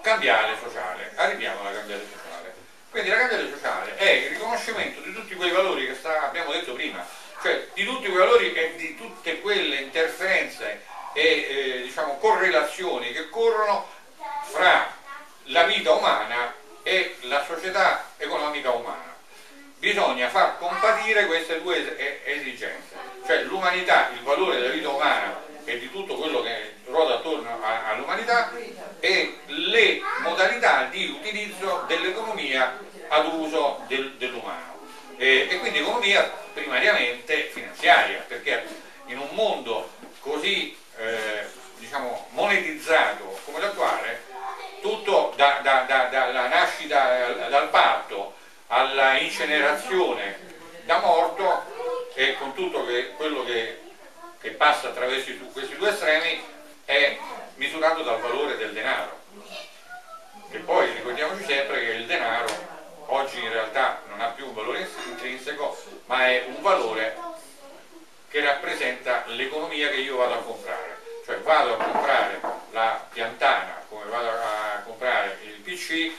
cambiale sociale, arriviamo alla cambiale sociale. Quindi la cambiale sociale è il riconoscimento di tutti quei valori che sta, abbiamo detto prima, cioè di tutti quei valori e di tutte quelle interferenze e eh, diciamo, correlazioni che corrono fra la vita umana e la società economica umana. Bisogna far compatire queste due esigenze, cioè l'umanità, il valore della vita umana e di tutto quello che ruota attorno all'umanità e le modalità di utilizzo dell'economia ad uso del, dell'umano. E, e, quindi economia primariamente finanziaria, perché in un mondo così eh, diciamo, monetizzato come l'attuale, tutto da, da, da, dalla nascita, dal parto alla incenerazione da morto e con tutto che, quello che, che passa attraverso questi due estremi è misurato dal valore del denaro. E poi ricordiamoci sempre che il denaro oggi in realtà non ha più un valore intrinseco, ma è un valore che rappresenta l'economia che io vado a comprare. Cioè vado a comprare la piantana come vado a comprare il PC,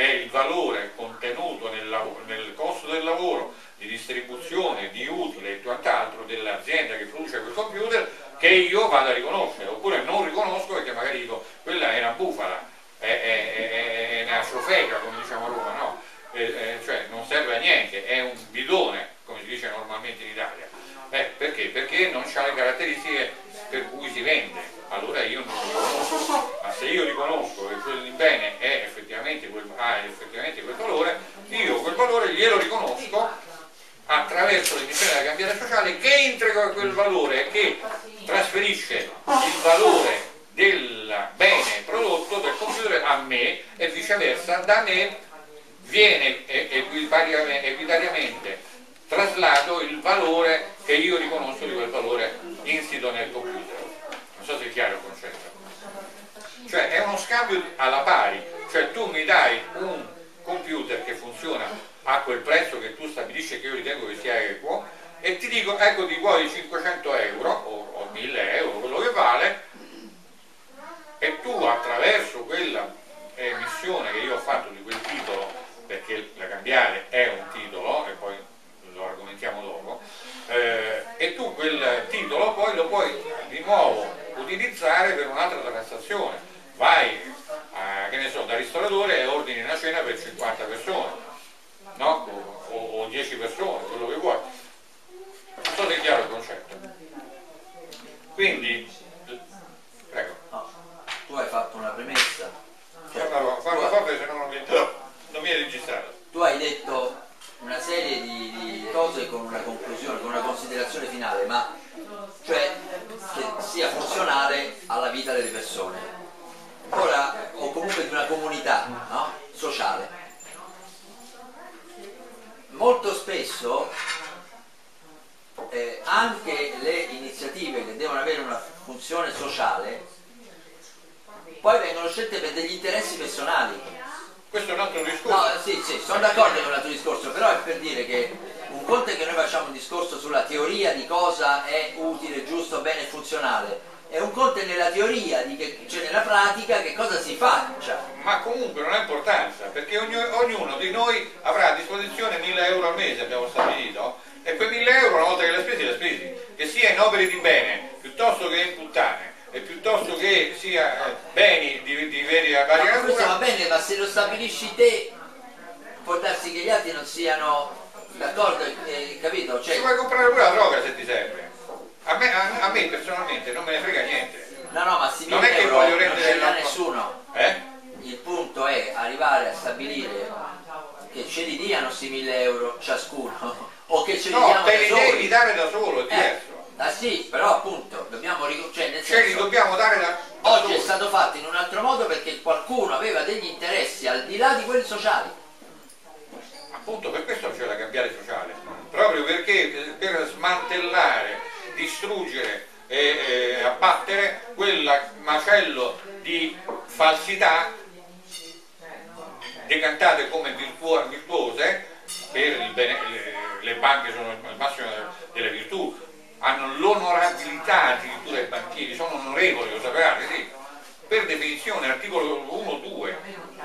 è il valore contenuto nel, nel costo del lavoro, di distribuzione, di utile e quant'altro dell'azienda che produce quel computer che io vado a riconoscere, oppure non riconosco perché magari dico quella è una bufala, è, è, è, è una ciofeca come diciamo a Roma, no? cioè non serve a niente, è un bidone come si dice normalmente in Italia. Eh, perché? Perché non ha le caratteristiche per cui si vende, allora io non lo riconosco, se io riconosco che quel bene è effettivamente quel, ha effettivamente quel valore, io quel valore glielo riconosco attraverso l'emissione della cambiale sociale che integra quel valore e che trasferisce il valore del bene prodotto del computer a me e viceversa da me viene equitariamente traslato il valore che io riconosco di quel valore insito nel computer. Non so se è chiaro il concetto cioè è uno scambio alla pari. Cioè tu mi dai un computer che funziona a quel prezzo che tu stabilisci che io ritengo che sia equo e ti dico ecco ti vuoi 500 euro o, o 1000 euro quello che vale e tu attraverso quella emissione che io ho fatto di quel titolo perché la cambiale è un titolo e poi lo argomentiamo dopo eh, e tu quel titolo poi lo puoi di nuovo utilizzare per un'altra transazione vai a, che ne so, da ristoratore e ordini una cena per 50 persone no? o, o 10 persone, quello che vuoi. Non so se è chiaro il concetto. Quindi, prego. No, tu hai fatto una premessa. Cioè, farlo, forte se no non mi, non viene registrato. Tu hai detto una serie di, di, cose con una conclusione, con una considerazione finale, ma cioè che sia funzionale alla vita delle persone. Ora, o comunque di una comunità no? sociale molto spesso eh, anche le iniziative che devono avere una funzione sociale poi vengono scelte per degli interessi personali. Questo è un altro discorso. No, sì, sì, sono d'accordo con un altro discorso, però è per dire che un conto è che noi facciamo un discorso sulla teoria di cosa è utile, giusto, bene e funzionale è un conto è nella teoria, che, cioè nella pratica, che cosa si faccia. Ma comunque non ha importanza, perché ogni, ognuno di noi avrà a disposizione 1000 euro mese abbiamo stabilito, e quei 1000 euro una volta che le spesi, le spesi, che sia in opere di bene piuttosto che in puttane e piuttosto che sia eh, beni di, di veri vari Ma questo va natura, bene, ma se lo stabilisci te, può darsi che gli altri non siano d'accordo, eh, capito? ci Cioè, puoi comprare pure la droga se ti serve. A me, a- a me personalmente non me ne frega niente. no, no, ma si Non è che voglio non rendere la- nessuno. Eh? Il punto è arrivare a stabilire che ce li diano sti 1000 euro ciascuno o che ce li No, diamo te da li devi dare da solo, è Eh, diverso. ah sì, però appunto dobbiamo cioè nel Ce li senso, dobbiamo dare da, da oggi è soli. stato fatto in un altro modo perché qualcuno aveva degli interessi al di là di quelli sociali. Appunto per questo c'è la cambiare sociale, proprio perché eh, per smantellare, distruggere e e abbattere quel macello di falsità decantate come virtuo- virtuose, per bene- le, le banche sono il massimo delle virtù, hanno l'onorabilità addirittura i banchieri, sono onorevoli, lo sapevate, sì, per definizione, articolo 1-2,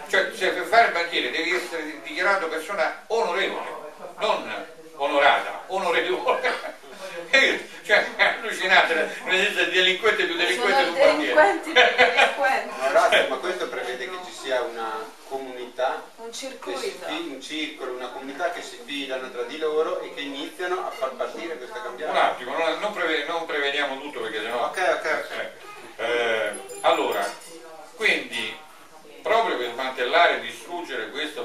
cioè se per fare il banchiere devi essere dichiarato persona onorevole, non onorata, onorevole. Cioè, è allucinante, non esiste delinquente più delinquente di Sono un banchiere. delinquenti per delinquenti. Ma questo prevede che ci sia una comunità, Un si circuito. fi- un circolo, una comunità che si fidano tra di loro e che iniziano a far partire questa Un cambiata. attimo, non, non preve- non prevediamo tutto perché sennò... Ok, ok, ok. Eh, eh, allora, quindi, proprio per smantellare e distruggere questa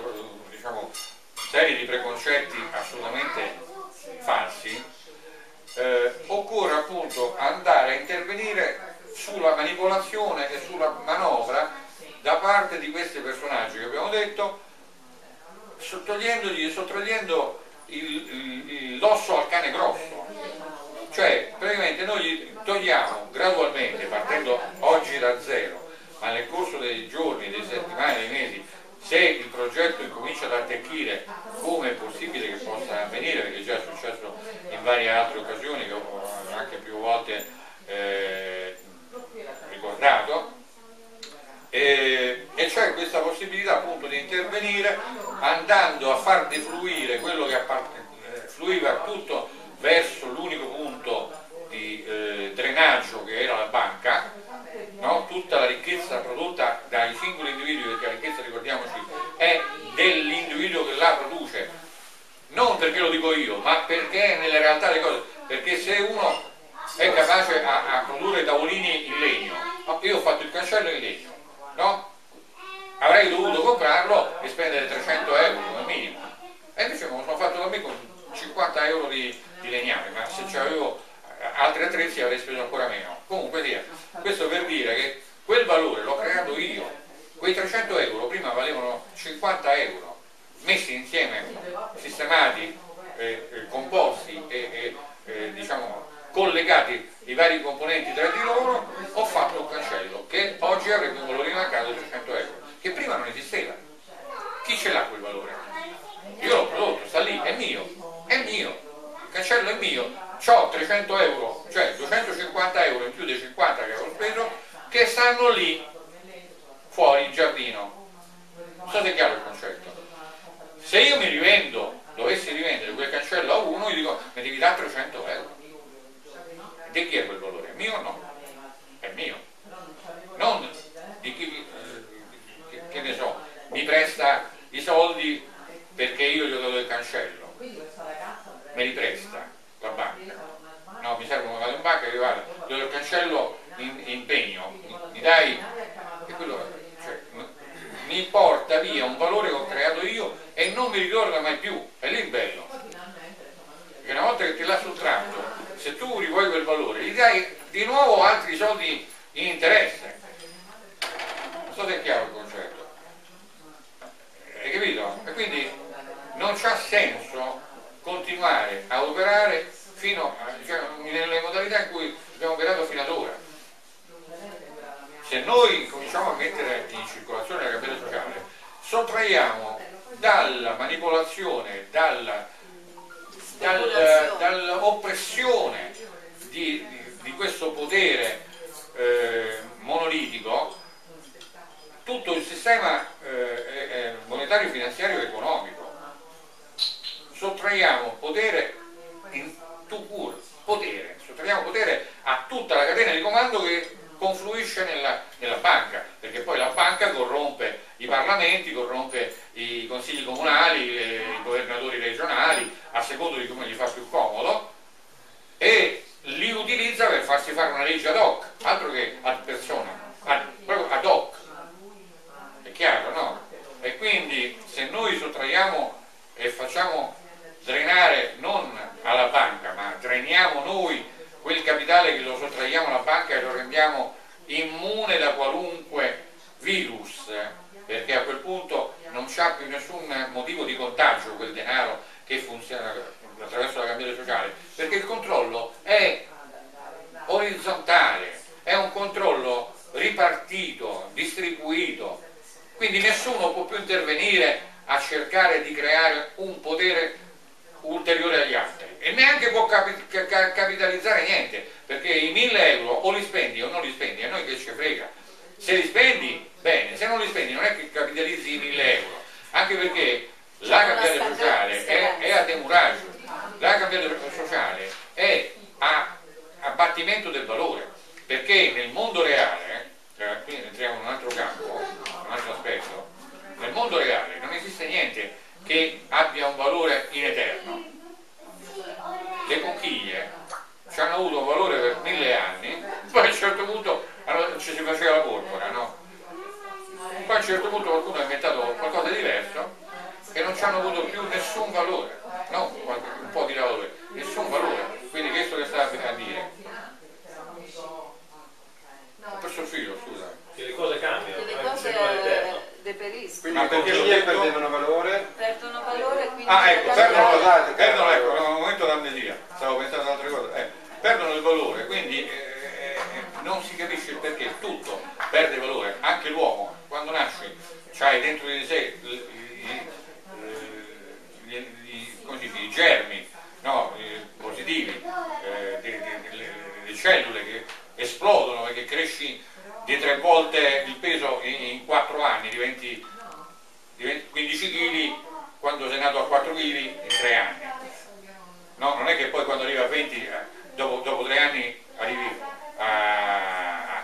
diciamo, serie di preconcetti assolutamente falsi, eh, occorre appunto andare a intervenire sulla manipolazione e sulla manovra da parte di questi personaggi che abbiamo detto, sottogliendo l'osso al cane grosso. Cioè, praticamente noi gli togliamo gradualmente, partendo oggi da zero, ma nel corso dei giorni, delle settimane, dei mesi, se il progetto incomincia ad attecchire, come è possibile che possa avvenire, perché già è successo in varie altre occasioni che ho anche più volte eh, ricordato, e, e c'è questa possibilità appunto di intervenire andando a far defluire quello che eh, fluiva tutto verso l'unico punto di eh, drenaggio che era la banca, no? tutta la ricchezza prodotta dai singoli individui, perché la ricchezza ricordiamoci è dell'individuo che la produce, non perché lo dico io, ma perché nella realtà delle cose, perché se uno è capace a, a produrre tavolini in legno, no? io ho fatto il cancello in legno, no? avrei dovuto comprarlo e spendere 300 euro come minimo, e invece me lo sono fatto da me con 50 euro di, di legname, ma se avevo altri attrezzi avrei speso ancora meno. Comunque sia, questo per dire che quel valore l'ho creato io, quei 300 euro prima valevano 50 euro, messi insieme, sistemati, eh, eh, composti e, e, eh, diciamo collegati i vari componenti tra di loro, ho fatto un cancello che oggi avrebbe un valore in mercato di 300 euro, che prima non esisteva. Chi ce l'ha quel valore? Io l'ho prodotto, sta lì, è mio, è mio, il cancello è mio, ho 300 euro, cioè 250 euro in più dei 50 che avevo speso, che stanno lì, fuori in giardino. È chiaro il concetto. Se io mi rivendo, dovessi rivendere quel cancello a uno, gli dico, mi devi dare 300 euro. Di chi è quel valore? Mio o no? È mio. Non di chi, eh, che, che ne so, mi presta i soldi perché io gli ho dato il cancello. Me li presta la banca. No, mi servono, vado in banca e dico, guarda, gli ho il cancello in, impegno, mi, dai... E quello, cioè, mi porta via un valore che ho creato io e non mi ritorna mai più. È lì il bello. Perché una volta che ti l'ha sottratto, se tu rivuoi quel valore, gli dai di nuovo altri soldi in interesse. Non so se è chiaro il concetto. Hai capito? E quindi non c'ha senso continuare a operare fino a, cioè, nelle modalità in cui abbiamo operato fino ad ora. Se noi cominciamo a mettere in circolazione la cambiale sociale, sottraiamo dalla manipolazione, dalla dal- dall'oppressione di, di- di questo potere eh, monolitico tutto il sistema eh, monetario, finanziario e economico. sottraiamo potere in tu cur, potere, sottraiamo potere a tutta la catena di comando che confluisce nella, nella banca, perché poi la banca corrompe i parlamenti, corrompe i consigli comunali, i governatori regionali, a secondo di come gli fa più comodo, e li utilizza per farsi fare una legge ad hoc, altro che ad persona, ad, proprio ad hoc. È chiaro, no? E quindi se noi sottraiamo e facciamo drenare non alla banca, ma dreniamo noi quel capitale che lo sottraiamo alla banca e lo rendiamo immune da qualunque virus, perché a quel punto non c'ha più nessun motivo di contagio quel denaro che funziona attraverso la cambiale sociale, perché il controllo è orizzontale, è un controllo ripartito, distribuito, quindi nessuno può più intervenire a cercare di creare un potere ulteriore agli altri e neanche può capi- ca- ca- capitalizzare niente, perché i 1000 euro o li spendi o non li spendi, a noi che ci frega. Se li spendi, bene, se non li spendi non è che capitalizzi i 1000 euro, anche perché la scadenza. sociale è, è a demurrage, la cambiale sociale è a abbattimento del valore, perché nel mondo reale, eh, qui entriamo in un altro campo, un altro aspetto, nel mondo reale non esiste niente che abbia un valore in eterno. Le conchiglie ci hanno avuto un valore per mille anni, poi a un certo punto ci si faceva la porpora, no? Poi a un certo punto qualcuno ha inventato qualcosa di diverso e non ci hanno avuto più nessun valore, no? Qualche- un po' di valore, nessun valore. Quindi questo che sta a dire? Ho perso il filo, scusa. Che le cose cambiano, Che le anche cose se non è eterno. eh, deperiscono, Quindi Ma le perché l'ho detto? perdevano valore perdono valore quindi Ah, ecco, perdono, Scusate, perdono, ecco, un momento d'amnesia, stavo pensando ad altre cose, eh, perdono il valore, quindi eh, eh, non si capisce il perché, tutto perde valore, anche l'uomo, quando nasce, c'hai dentro di sé i, i- germi no, positivi, eh, de- de- le cellule che esplodono e che cresci di tre volte il peso in, quattro anni, diventi, diventi 15 kg quando sei nato a 4 kg in tre anni. No, non è che poi quando arrivi a 20, eh, dopo, dopo tre anni arrivi a,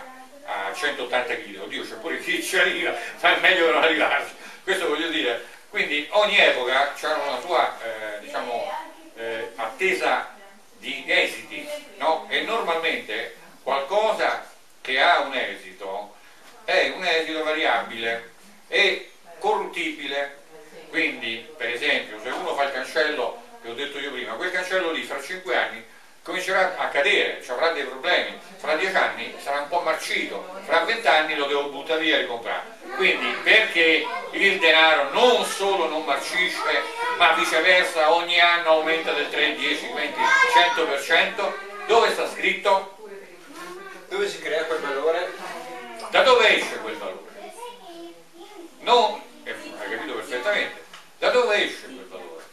a 180 kg. Oddio, c'è pure chi ci arriva, ma è meglio non arrivarci. Questo voglio dire. Quindi ogni epoca ha una sua eh, diciamo, eh, attesa di esiti, no? E normalmente qualcosa che ha un esito è un esito variabile e corruttibile. Quindi, per esempio, se uno fa il cancello che ho detto io prima, quel cancello lì fra 5 anni comincerà a cadere, ci avrà dei problemi, fra 10 anni sarà un po' marcito, fra 20 anni lo devo buttare via e ricomprare. Quindi perché il denaro non solo non marcisce, ma viceversa ogni anno aumenta del 3, 10, 20, 100%, dove sta scritto? Dove si crea quel valore? Da dove esce quel valore? Non, eh, hai capito perfettamente, da dove esce quel valore?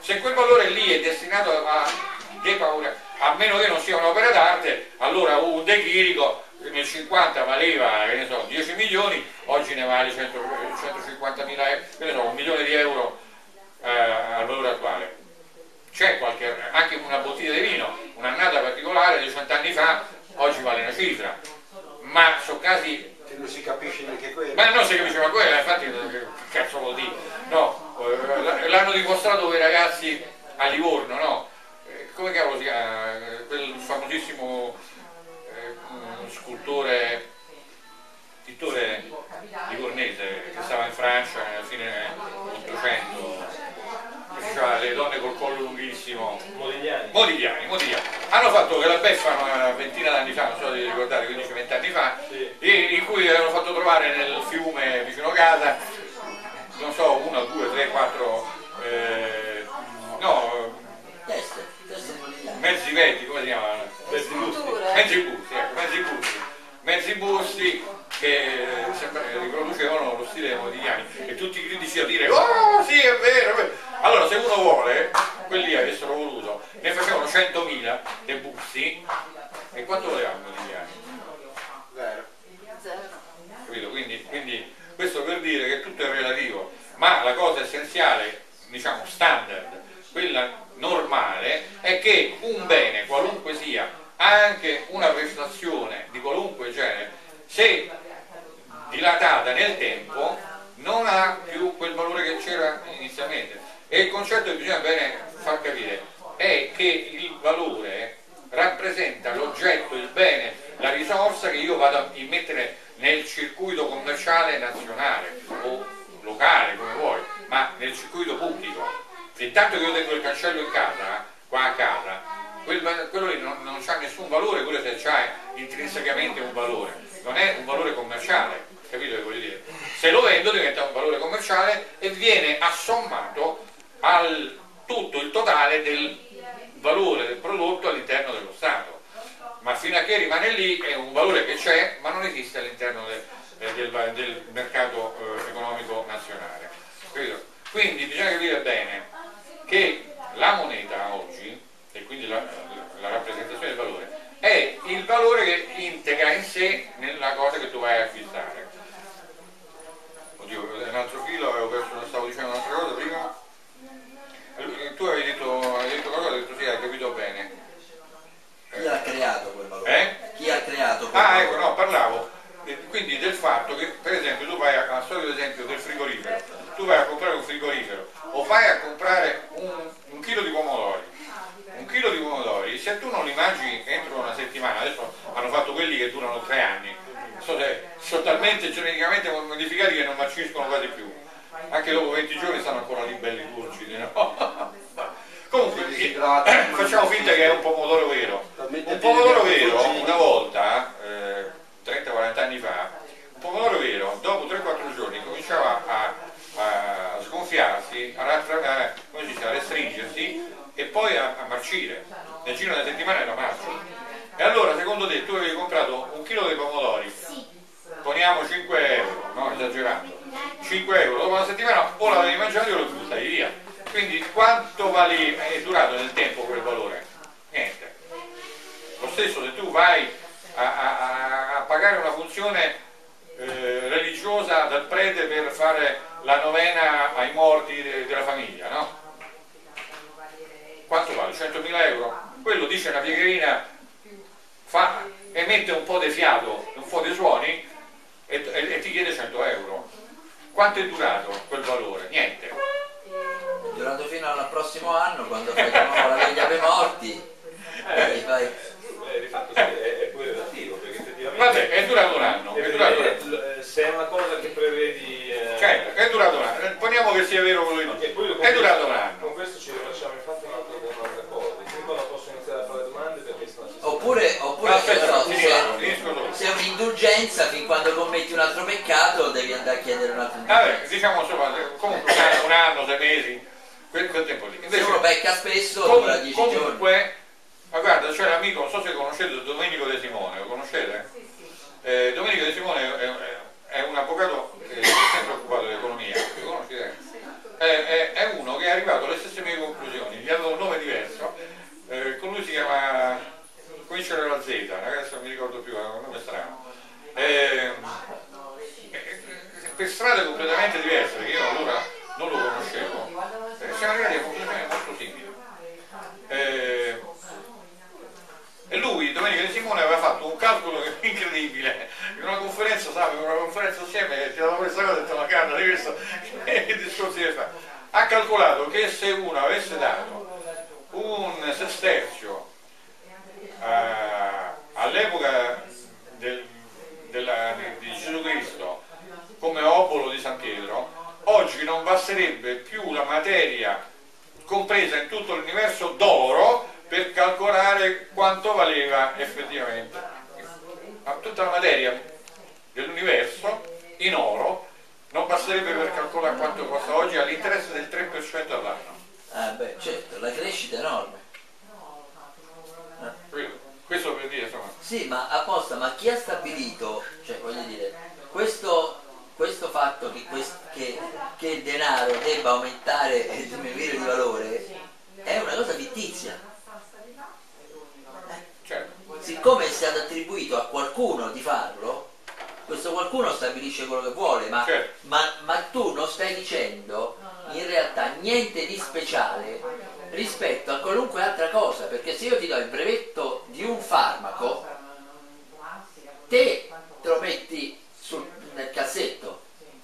Se quel valore lì è destinato a depaurare, a meno che non sia un'opera d'arte, allora un De Chirico nel 50 valeva, so, 10 milioni, oggi ne vale 100 150 mila euro, so, un milione di euro eh, al valore attuale. C'è qualche, anche una bottiglia di vino, un'annata particolare di 100 anni fa, oggi vale una cifra, ma sono casi Che non si capisce neanche quello. ma non si capisce ma quella, infatti che cazzo vuol dire? No, eh, l'hanno dimostrato quei ragazzi a Livorno, no? Eh, Come cavolo si chiama? Eh, Quel famosissimo eh, scultore, pittore livornese che stava in Francia alla fine dell'Ottocento, faceva le donne col collo lunghissimo. Modigliani. Modigliani, Modigliani. Hanno fatto quella beffa una ventina d'anni fa, non so se vi ricordate, 15-20 anni fa, Sì. in cui avevano fatto trovare nel fiume vicino casa, non so, uno, due, tre, quattro, eh, no, Teste, teste modigliane. mezzi vecchi, come si chiamano? Mezzi busti. Mezzi busti, ecco, mezzi busti. Mezzi busti che sembra- riproducevano lo stile Modigliani e tutti i critici a dire oh sì è vero, è vero". Allora se uno vuole quelli avessero voluto ne facevano 100.000 dei busti e quanto volevano Modigliani? Vero. Zero. capito? Quindi, quindi questo per dire che tutto è relativo, ma la cosa essenziale, diciamo standard, che un bene, qualunque sia, anche una prestazione di qualunque genere, se dilatata nel tempo, non ha più quel valore che c'era inizialmente. E il concetto che bisogna bene far capire è che il valore rappresenta l'oggetto, il bene, la risorsa che io vado a immettere nel circuito commerciale nazionale o locale, come vuoi, ma nel circuito pubblico. Fintanto che io tengo il cancello in casa, qua a casa, quel- quello lì non, non ha nessun valore, quello se c'ha intrinsecamente un valore, non è un valore commerciale, capito che voglio dire? Se lo vendo diventa un valore commerciale e viene assommato al tutto il totale del valore del prodotto all'interno dello Stato. Ma fino a che rimane lì è un valore che c'è, ma non esiste all'interno del, eh, del- del mercato eh, economico nazionale. Capito? Quindi bisogna capire bene che la moneta oggi, e quindi la, la rappresentazione del valore, è il valore che integra in sé nella cosa che tu vai a acquistare. Oddio, un altro filo, avevo perso, stavo dicendo un'altra cosa prima. Tu avevi detto, hai detto qualcosa, hai detto sì, hai capito bene. Chi ha creato quel valore? Eh? Chi ha creato quel Ah, valore? ecco, no, parlavo eh, quindi del fatto che, per esempio, tu vai a, al solito esempio del frigorifero, tu vai a comprare un frigorifero o vai a comprare un, un chilo di pomodori. Un chilo di pomodori, se tu non li mangi entro una settimana, adesso hanno fatto quelli che durano tre anni, so se sono talmente geneticamente modificati che non marciscono quasi più. Anche dopo 20 giorni stanno ancora lì belli turgidi, no? Comunque, eh, facciamo finta che è un pomodoro vero. Un pomodoro vero, una volta, eh, 30-40 anni fa, un pomodoro vero, dopo 3-4 giorni cominciava a, a sgonfiarsi, a, a- dice, a restringersi e poi a, a marcire. Nel giro di una settimana era marcio. E allora, secondo te, tu avevi comprato un chilo di pomodori, poniamo 5 euro, no esagerando, 5 euro, dopo una settimana o l'avevi mangiato o lo buttavi via. Quindi quanto vale, è durato nel tempo quel valore? Niente. Lo stesso se tu vai a, a- a- pagare una funzione eh, religiosa dal prete per fare la novena ai morti de- della famiglia, no? Quanto vale? 100.000 euro? Quello dice una pieghierina, fa, emette un po' di fiato, un po' di suoni e, e- e ti chiede 100 euro. Quanto è durato quel valore? Niente. Durato fino al prossimo anno, quando fai di nuovo la veglia per morti. e fai- Eh, di fatto sì, è, è pure relativo, perché effettivamente... Vabbè, è durato un anno. È durato un anno. Eh, l- se è una cosa che prevedi... eh, Certo, è durato un anno. Poniamo che sia vero quello che E con È questo- durato un anno. Con questo ci rifacciamo infatti un'altra un'altra cosa. Quando posso iniziare a fare domande perché stanno Oppure, oppure Aspetta, so, finisco, se, è un'indulgenza, fin quando commetti un altro peccato devi andare a chiedere un altro Vabbè, indulgenza. diciamo insomma, comunque un anno, sei mesi, quel, quel tempo lì. Se Invece, uno becca spesso com- dura 10 giorni. comunque, ma guarda, c'è l'amico, non so se conoscete Domenico De Simone, lo conoscete? Eh, Domenico De Simone è, è- è un avvocato che si è sempre occupato di economia, lo conoscete? È, è- è uno che è arrivato alle stesse mie conclusioni, gli ha dato un nome diverso, eh, con lui si chiama, comincia la Z, adesso non mi ricordo più, è un nome strano. Eh, per strade completamente diverse, perché io allora non lo conoscevo, a conclusioni molto simili. Eh, e lui, Domenica De Simone, aveva fatto un calcolo incredibile, in una conferenza, sai, in una conferenza assieme, ti dava questa cosa e carta di questo, che discorsi che fa. Ha calcolato che se uno avesse dato un sesterzio eh, all'epoca del- di Gesù Cristo come obolo di San Pietro, oggi non basterebbe più la materia compresa in tutto l'universo d'oro per calcolare quanto valeva effettivamente. Ma tutta la materia dell'universo in oro non basterebbe per calcolare quanto costa oggi all'interesse del 3% all'anno. Ah beh, certo, la crescita è enorme. Quello- Questo per dire, insomma, Sì, ma apposta, ma chi ha stabilito, cioè voglio dire, questo fatto che, quest- che- che il denaro debba aumentare e diminuire di valore è una cosa fittizia. certo. Siccome è stato attribuito a qualcuno di farlo, questo qualcuno stabilisce quello che vuole, ma, Certo. ma- ma tu non stai dicendo in realtà niente di speciale rispetto a qualunque altra cosa, perché se io ti do il brevetto di un farmaco, te te lo metti.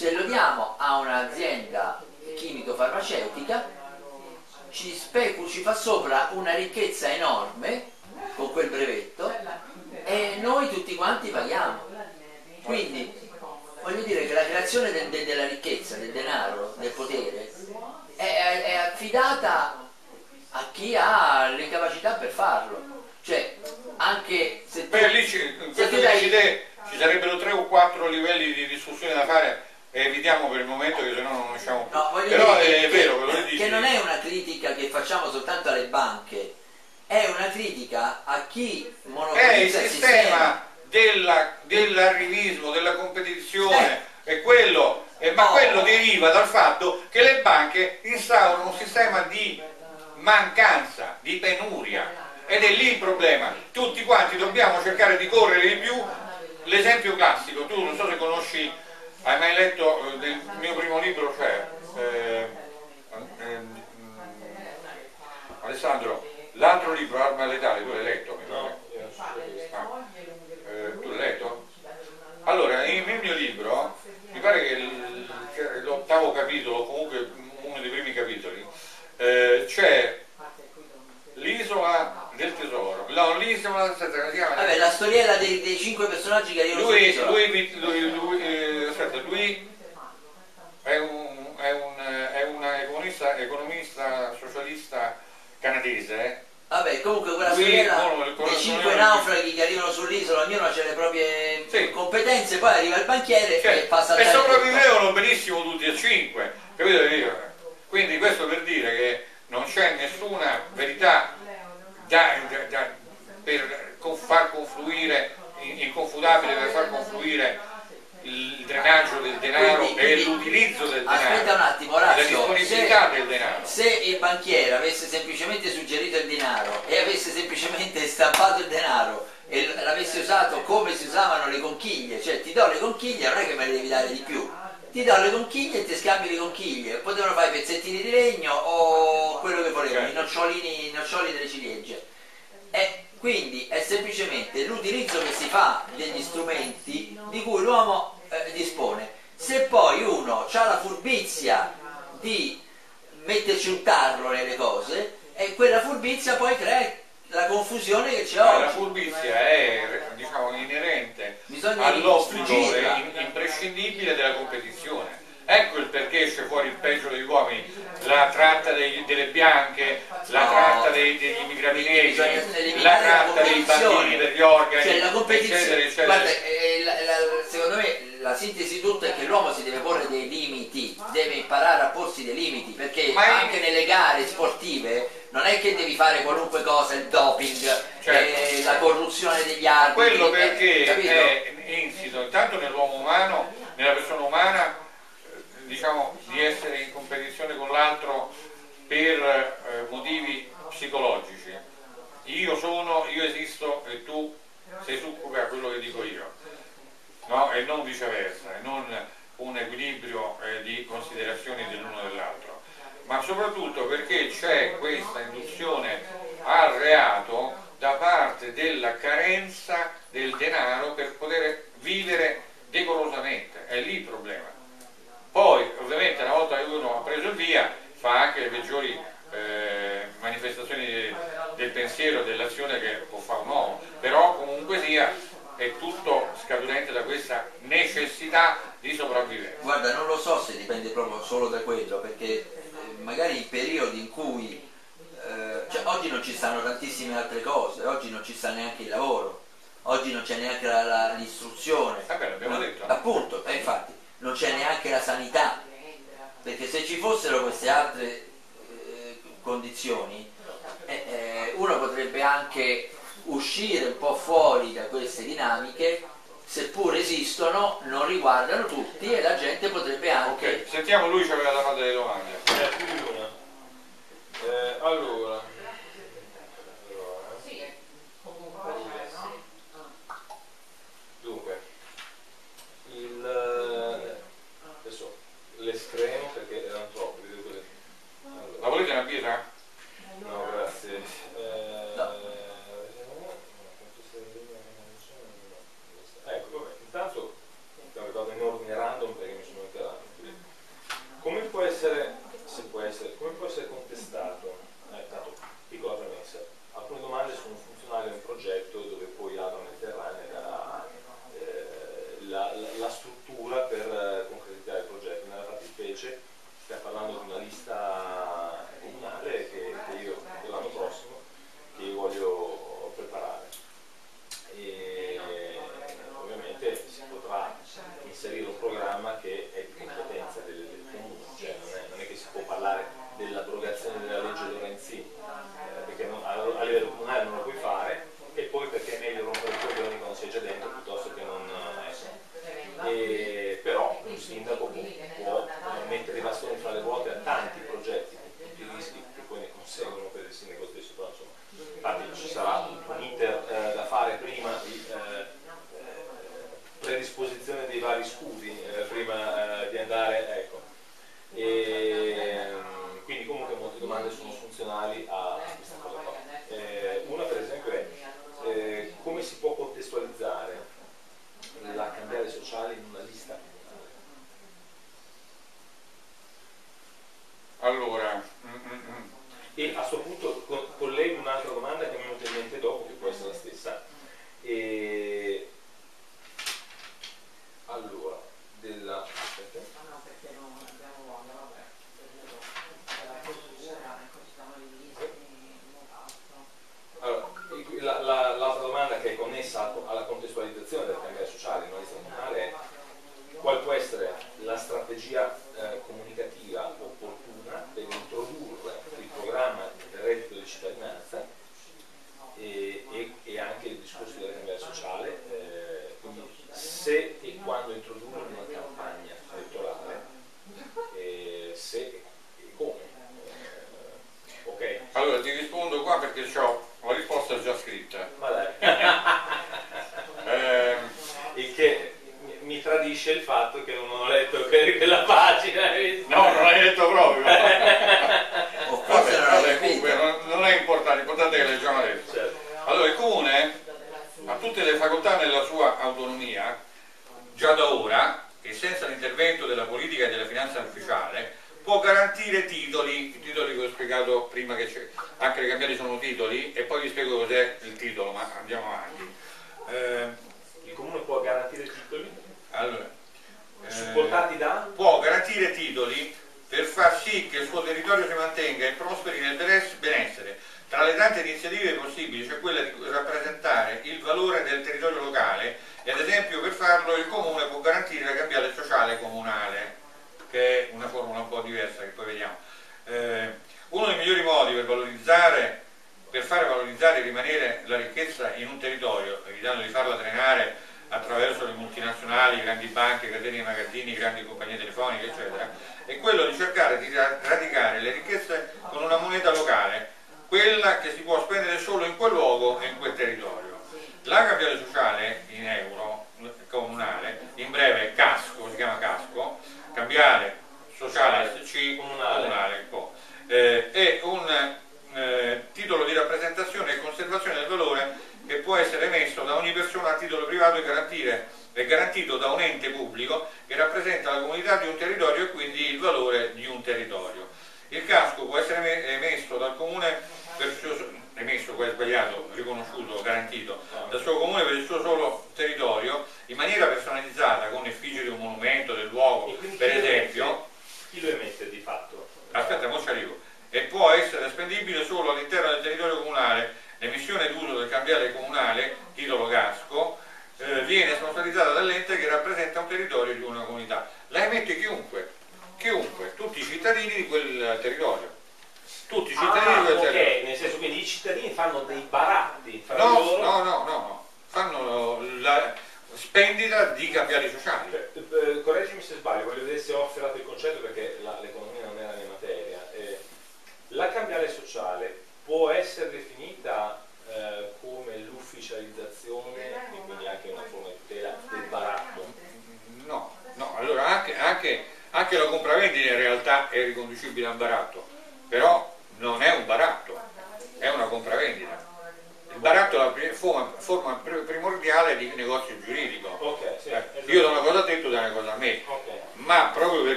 Se lo diamo a un'azienda chimico-farmaceutica, ci, specu- ci fa sopra una ricchezza enorme con quel brevetto e noi tutti quanti paghiamo. Quindi voglio dire che la creazione del- del- della ricchezza, del denaro, del potere è, è affidata a chi ha le capacità per farlo. Cioè, anche se tu, Beh, lì ci, in questo dai- ci sarebbero tre o quattro livelli di discussione da fare evitiamo per il momento che sennò non usciamo più. No, Però è, che, vero quello che che dici. non è una critica che facciamo soltanto alle banche, è una critica a chi È il monopolizza il sistema. sistema della- dell'arrivismo, della competizione, Eh. è quello, eh, ma No. quello deriva dal fatto che le banche instaurano un sistema di mancanza, di penuria. Ed è lì il problema. Tutti quanti dobbiamo cercare di correre di più. L'esempio classico, tu non so se conosci, hai mai letto eh, mio primo libro, cioè eh, ehm, Alessandro, l'altro libro, Arma letale, tu l'hai letto? mi? No. Ah, eh, tu l'hai letto? Allora, nel mio libro, mi pare che l'ottavo capitolo, comunque uno dei primi capitoli, eh, c'è l'isola del tesoro. No, l'isola, aspetta, come si chiama? Vabbè, la storiella dei, dei cinque personaggi che arrivano Lui, sull'isola. lui, lui, lui, eh, aspetta, lui è un, è un, è una economista, economista socialista canadese, eh? Vabbè, comunque quella Lui, storiella dei cinque naufraghi che arrivano sull'isola, ognuno ha le proprie Sì. competenze, poi arriva il banchiere Cioè, e passa a e sopravvivevano benissimo tutti e cinque, capito? Quindi questo per dire che non c'è nessuna verità da- da- per far confluire, in- inconfutabile per far confluire il drenaggio del denaro Quindi- e l'utilizzo del Aspetta un denaro, attimo, la Orazio, disponibilità se, del denaro. se il banchiere avesse semplicemente suggerito il denaro e avesse semplicemente stampato il denaro e l'avesse usato come si usavano le conchiglie, cioè ti do le conchiglie, non è che me ne devi dare di più, ti do le conchiglie e ti scambi le conchiglie, potevano fare i pezzettini di legno o quello che volevano, i Certo. nocciolini, i noccioli delle ciliegie. E quindi è semplicemente l'utilizzo che si fa degli strumenti di cui l'uomo eh, dispone. Se poi uno ha la furbizia di metterci un tarlo nelle cose, e quella furbizia poi crea la confusione che c'è Ma la oggi. furbizia è diciamo, inerente all'obbligo imprescindibile della competizione. Ecco il perché esce fuori il peggio degli uomini, la tratta dei- delle bianche, la No. tratta dei- degli immigrati neri, la tratta dei bambini per gli organi, Cioè la competizione, eccetera, eccetera. guarda, eh, la- la- secondo me la sintesi di tutto è che l'uomo si deve porre dei limiti, deve imparare a porsi dei limiti, perché Ma è- anche nelle gare sportive non è che devi fare qualunque cosa, il doping, Certo. eh, la corruzione degli arbitri. Quello eh, perché capito? è insito intanto nell'uomo umano, nella persona umana, eh, diciamo di essere in competizione con l'altro per eh, motivi psicologici. Io sono, io esisto e tu sei succube a quello che dico io, no? e non viceversa, e non un equilibrio eh, di considerazioni dell'uno dell'altro, ma soprattutto perché c'è questa induzione al reato da parte della carenza del denaro per poter vivere decorosamente, è lì il problema. Poi ovviamente una volta che uno ha preso via fa anche le peggiori eh, manifestazioni de- del pensiero, dell'azione che può fare un uomo, però comunque sia è tutto scaturente da questa necessità di sopravvivenza. Guarda, non lo so se dipende proprio solo da quello, perché magari in periodi in cui eh, cioè, oggi non ci stanno tantissime altre cose, oggi non ci sta neanche il lavoro, oggi non c'è neanche la- la- l'istruzione. Vabbè, l'abbiamo detto. Appunto, e infatti, non c'è neanche la sanità, perché se ci fossero queste altre eh, condizioni, eh, eh, uno potrebbe anche uscire un po' fuori da queste dinamiche, seppur esistono, non riguardano tutti e la gente potrebbe anche... Ok, sentiamo lui ci aveva da fare delle domande. Eh, più di una. Eh, allora. Dunque, il, eh, adesso l'estremo perché erano troppi, così. La Allora, volete una birra? digli che essere, se può essere, come può essere contestato?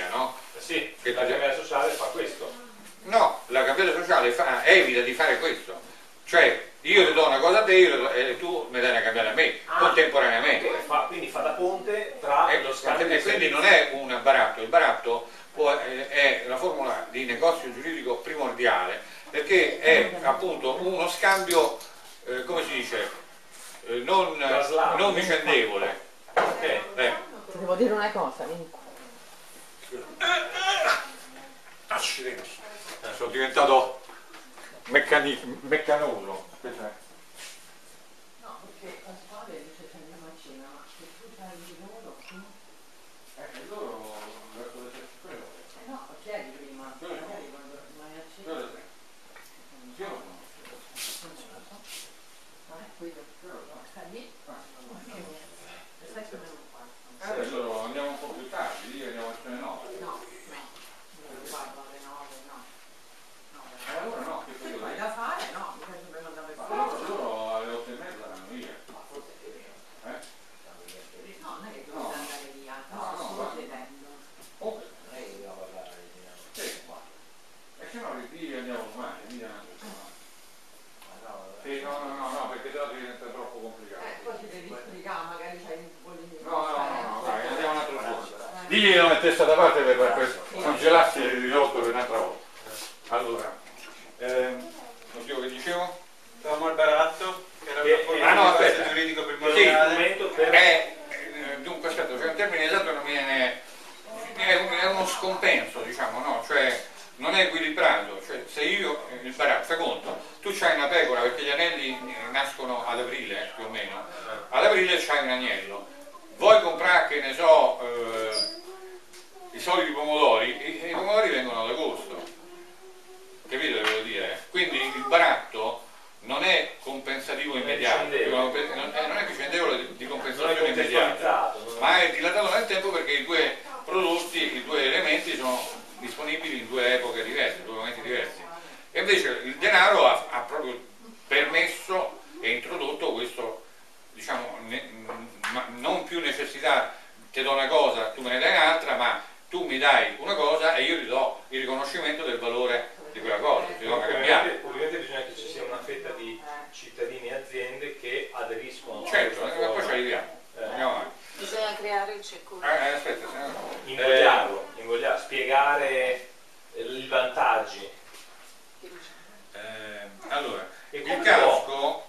economia, no? Eh sì, che la capiella sociale fa questo. No, la capiella sociale fa, evita di fare questo. Cioè, io ti do una cosa a te e tu mi dai una cambiata a me, ah, contemporaneamente. Quindi fa, quindi fa da ponte tra e, lo scambio e quindi non è un baratto, il baratto può, è, è la formula di negozio giuridico primordiale perché è appunto uno scambio, eh, come si dice, eh, non, non, vicendevole. Okay. Eh. Devo dire una cosa, Accidenti, sono diventato meccanico, meccanuso. Mettesse da parte per, per congelarsi il ridotto per un'altra volta. Allora, ehm, oddio che dicevo? Stavamo al baratto, che era Che- una forma ah, no, aspetta. giuridico Sì, primordiale. Strumento per... Eh, eh, dunque aspetta, c'è un termine esatto non viene. È, un- è uno scompenso, diciamo, no? Cioè non è equilibrato. Cioè, se io eh, il baratto, conto, tu c'hai una pecora perché gli anelli eh, nascono ad aprile eh, più o meno. Ad aprile c'hai un agnello. Vuoi comprare, che ne so, eh, i soliti pomodori, i, i pomodori vengono ad agosto. Capito che voglio dire? Quindi il baratto non è compensativo immediato, non è, vicendevole di, di compensazione immediata, ma è dilatato nel tempo perché i due prodotti, i due elementi sono disponibili in due epoche diverse, due momenti diversi. E invece il denaro ha, ha proprio permesso e introdotto questo, diciamo, ne- ma non più necessità, ti do una cosa, tu me ne dai un'altra, ma tu mi dai una cosa e io ti do il riconoscimento del valore di quella cosa, una cambiata. Ovviamente, bisogna che ci sia una fetta di cittadini e aziende che aderiscono a Certo, eh, poi ci arriviamo. Eh. Andiamo avanti. Bisogna creare il circuito. Eh, aspetta, se no- invogliarlo, invogliarlo, spiegare i vantaggi. Eh, allora, E il casco,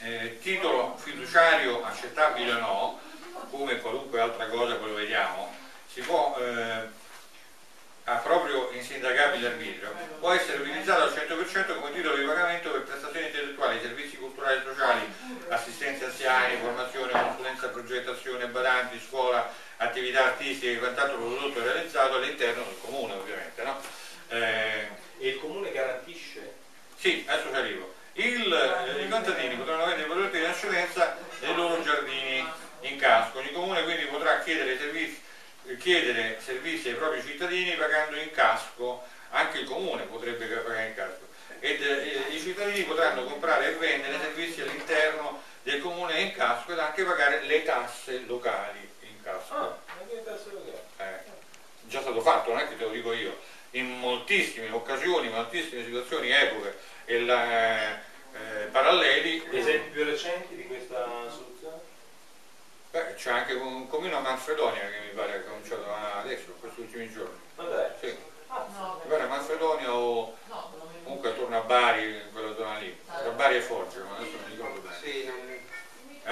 eh, titolo fiduciario accettabile o no, come qualunque altra cosa, poi lo vediamo, si può, eh, ha proprio insindacabile arbitrio, può essere utilizzato al 100% come titolo di pagamento per prestazioni intellettuali, servizi culturali e sociali, assistenza anziani, formazione, consulenza, progettazione, badanti, scuola, attività artistiche e quant'altro prodotto realizzato all'interno del comune ovviamente. No? Eh, E il comune garantisce? sì, adesso ci arrivo. Il, eh, I contadini potranno vendere i prodotti di eccedenza nei loro giardini in casco. Il comune quindi potrà chiedere servizi, eh, chiedere servizi ai propri cittadini pagando in casco, anche il comune potrebbe pagare in casco. Ed eh, i cittadini potranno comprare e vendere servizi all'interno del comune in casco ed anche pagare le tasse locali in casco. Ah, anche il terzo luogo. Eh, già stato fatto, non è che te lo dico io, in moltissime occasioni, in moltissime situazioni, epoche e la- eh, paralleli, Esempi più recenti di questa soluzione? Beh, c'è anche un comune a Manfredonia che mi pare che ha cominciato adesso, in questi ultimi giorni. Ma dai, Sì, No, mi pare Manfredonia o no, mi comunque attorno a Bari, in quella zona lì, tra Bari e Foggia, ma adesso non mi ricordo bene. Sì, non-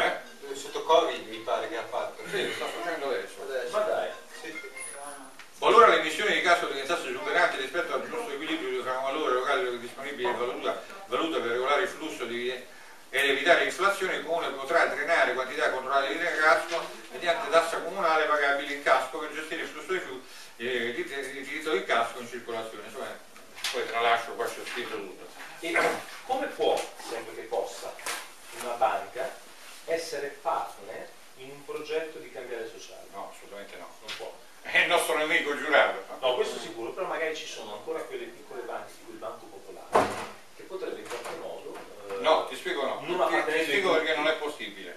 Eh? sotto Covid mi pare che ha fatto. Sì, lo sta facendo adesso. Adesso. ma dai. Sì. Qualora le emissioni di gas diventassero esuberanti rispetto al giusto equilibrio tra un valore locale disponibile e valuta, valuta per regolare il flusso di, ed evitare l'inflazione, il comune potrà drenare quantità controllate di casco mediante tassa comunale pagabile in casco per gestire il flusso di, flu- eh, di, di, di casco in circolazione. Insomma, poi tralascio, qua c'è scritto tutto. E come può, sempre che possa, una banca essere partner in un progetto di cambiare sociale? No, assolutamente no. Non può. È il nostro nemico giurato. No, questo sicuro, però magari ci sono ancora quelle piccole banche, tipo il Banco Popolare, che potrebbe in qualche modo... eh, No, Non Ti, ti spiego perché non è possibile.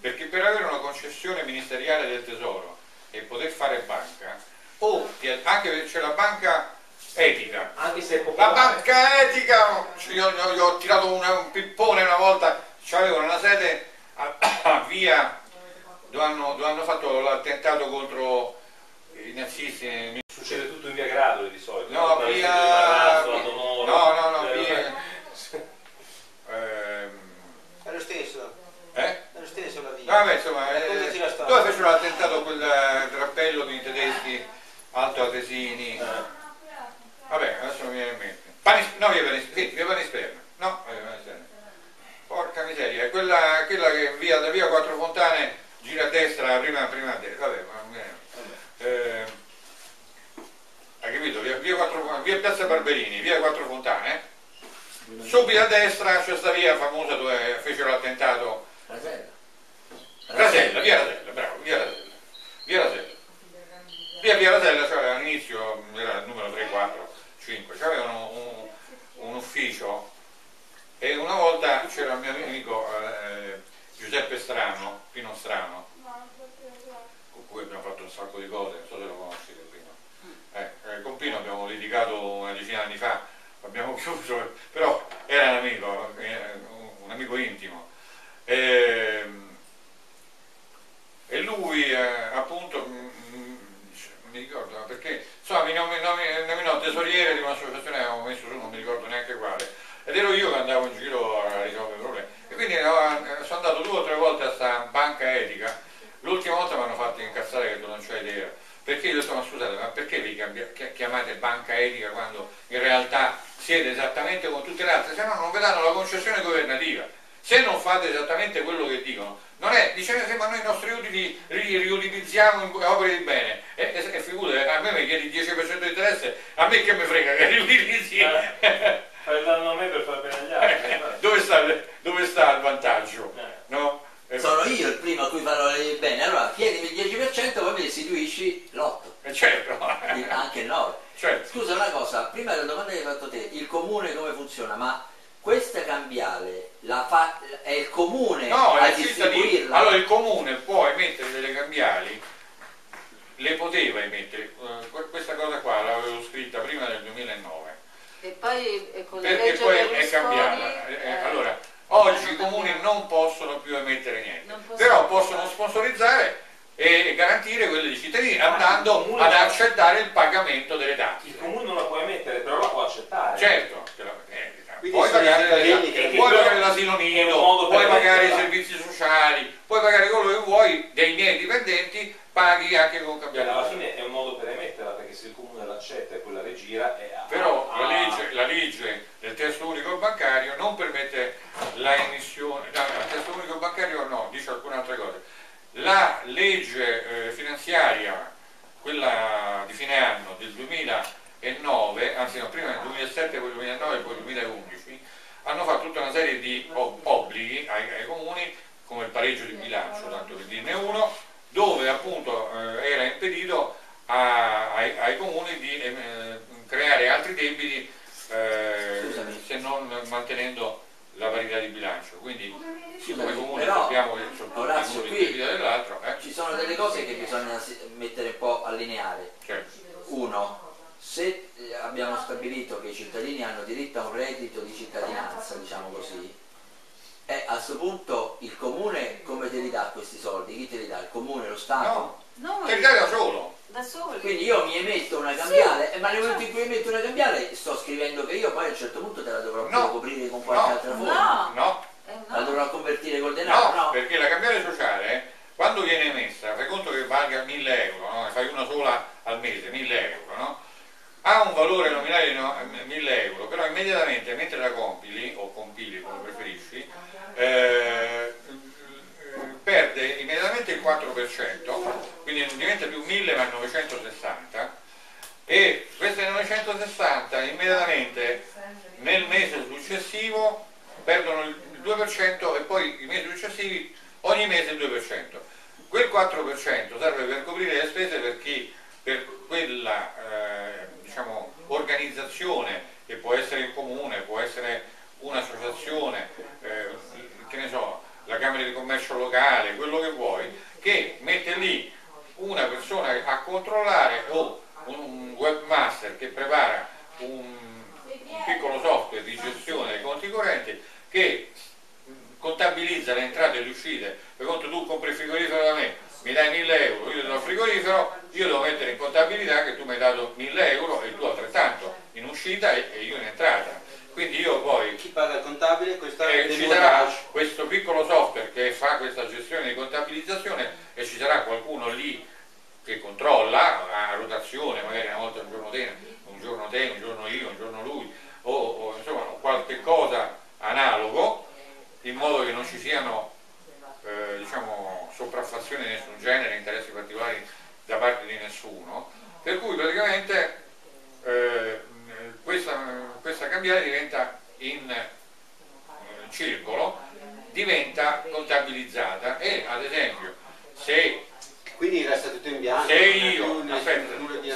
Perché per avere una concessione ministeriale del tesoro e poter fare banca, o ti- anche perché c'è la banca etica. Anche se La banca etica, io, io- io ho tirato una- un pippone una volta, c'avevano una sede a, a via dove hanno, dove hanno fatto l'attentato contro i nazisti. Succede tutto in via Gradoli di solito. No, via... Marrazzo, No, no, no, eh, via... Ehm, È lo stesso, eh? è lo stesso la via. No, vabbè, insomma, eh, dove fecero l'attentato quel eh, drappello di tedeschi alto atesini? eh, Vabbè, adesso non mi viene in mente. Panis, no, via Panis, sì, via Panisperna. No, via Panisperna. Porca miseria, è quella, quella che via, da via Quattro Fontane gira a destra, prima, prima a destra. Vabbè, ma non viene. Eh, hai capito? Via, via, Quattro- via Piazza Barberini, via Quattro Fontane. Subito a destra c'è sta via famosa dove fecero l'attentato. Rasella, via Rasella, bravo, via Rasella. Via Rasella. Via Via Rasella all'inizio, era il numero 3, 4, 5, c'avevano un, un ufficio e una volta c'era il mio amico eh, Giuseppe Strano, Pino Strano, con cui abbiamo fatto un sacco di cose, non so se lo conoscete Pino. Eh, eh, con Pino abbiamo litigato una decina di anni fa, abbiamo chiuso, però era un amico, eh, un amico intimo. Ehm, e lui eh, appunto mm, mm, mi ricordo perché? Insomma mi nominò, tesoriere di un'associazione eh, avevo messo su non mi ricordo neanche quale. Ed ero io che andavo in giro a risolvere i problemi. E quindi eh, sono andato due o tre volte a sta banca etica. L'ultima volta mi hanno fatto incazzare che tu non c'hai idea. Perché io sono scusate ma perché vi chiamate banca etica quando in realtà siete esattamente con tutte le altre? Se no non vi danno la concessione governativa. Se non fate esattamente quello che dicono non è, dice "Eh, ma noi i nostri utili li riutilizziamo in opere di bene. E, e, e figurate, a me mi chiedi il 10% di interesse, a me che mi frega che riutilizzi. Eh. Fai danno a me per far bene agli altri. dove, sta, dove sta il vantaggio? Eh. No? Eh, Sono io il primo a cui farò il bene, allora chiedimi il 10% poi mi restituisci l'8, eh, certo, anche il 9. certo. Scusa una cosa, prima della domanda che hai fatto te, il comune come funziona? Ma questa cambiale la fa, è il comune No, a distribuirla? Allora il comune può emettere delle cambiali, le poteva emettere, eh, que- questa cosa qua l'avevo scritta prima del 2009, E poi con perché legge poi è cambiata. Eh, allora, oggi i comuni cambiato. non possono più emettere niente, però più. possono sponsorizzare e garantire quelle dei cittadini Ah, andando ad accettare il pagamento delle tasse. Il comune non la può emettere, però la può accettare. Certo, che la- Quindi puoi sono i pagare, che- puoi però pagare l'asilo nido, puoi pagare i servizi sociali, puoi pagare quello che vuoi dei miei dipendenti, paghi anche con Cioè, cambiale. alla fine è un modo per emetterla, perché se il comune l'accetta e poi la rigira è Però ah, la legge, la legge del testo unico bancario non permette la emissione, no, il testo unico bancario no, dice alcune altre cose. La legge eh, finanziaria, quella di fine anno del 2009, anzi no, prima del 2007, poi 2009 e poi 2011, hanno fatto tutta una serie di ob- obblighi ai, ai comuni, come il pareggio di bilancio, tanto per dirne uno, dove appunto eh, era impedito a- ai, ai comuni di eh, creare altri debiti eh, se non mantenendo la parità di bilancio. Quindi siccome comuni però, sappiamo che sono tutti Orazio, uno qui- il debito dell'altro, eh, Ci sono delle cose che bisogna mettere un po' allineare. cioè, Uno, se eh, abbiamo stabilito che i cittadini hanno diritto a un reddito di cittadinanza, diciamo così, e a questo punto il comune come te li dà questi soldi? Chi te li dà? Il comune, lo Stato? no, No, te li dai da solo. da soli. Quindi io mi emetto una cambiale, eh, ma nel momento in cui emetto una cambiale sto scrivendo che io poi a un certo punto te la dovrò No. coprire con qualche No. altra forma. No, No, La no. dovrò convertire col denaro? No, perché la cambiale sociale, quando viene emessa, fai conto che valga 1000 euro, no? Ne fai una sola al mese, 1000 euro, no? Ha un valore nominale di no- 1000 euro, però immediatamente mentre la compili, o compili come preferisci, eh, perde immediatamente il 4%, quindi non diventa più 1000 ma 960, e queste 960 immediatamente nel mese successivo perdono il 2% e poi i mesi successivi ogni mese il 2%. Quel 4% serve per coprire le spese per chi per quella eh, diciamo, organizzazione che può essere il comune, può essere un'associazione, eh, che ne so, la Camera di Commercio locale, quello che vuoi, che mette lì una persona a controllare o un webmaster che prepara un, un piccolo software di gestione dei conti correnti che contabilizza le entrate e le uscite, per conto tu compri il frigorifero da me, mi dai 1000 euro, io ti do il frigorifero, io devo mettere in contabilità che tu mi hai dato 1000 euro e tu altrettanto, in uscita e, e io in entrata. Quindi io poi Chi paga il contabile? Eh, ci sarà questo piccolo software che fa questa gestione di contabilizzazione e ci sarà qualcuno lì che controlla a rotazione, magari una volta un giorno te, un giorno te, un giorno io, un giorno lui, o, o, insomma qualche cosa analogo, in modo che non ci siano eh, diciamo, sopraffazioni di nessun genere, interessi particolari da parte di nessuno, per cui praticamente eh, questa, questa cambiale diventa in eh, circolo, diventa contabilizzata. E ad esempio se Quindi resta tutto in bianco. se io, aspetta, nulla di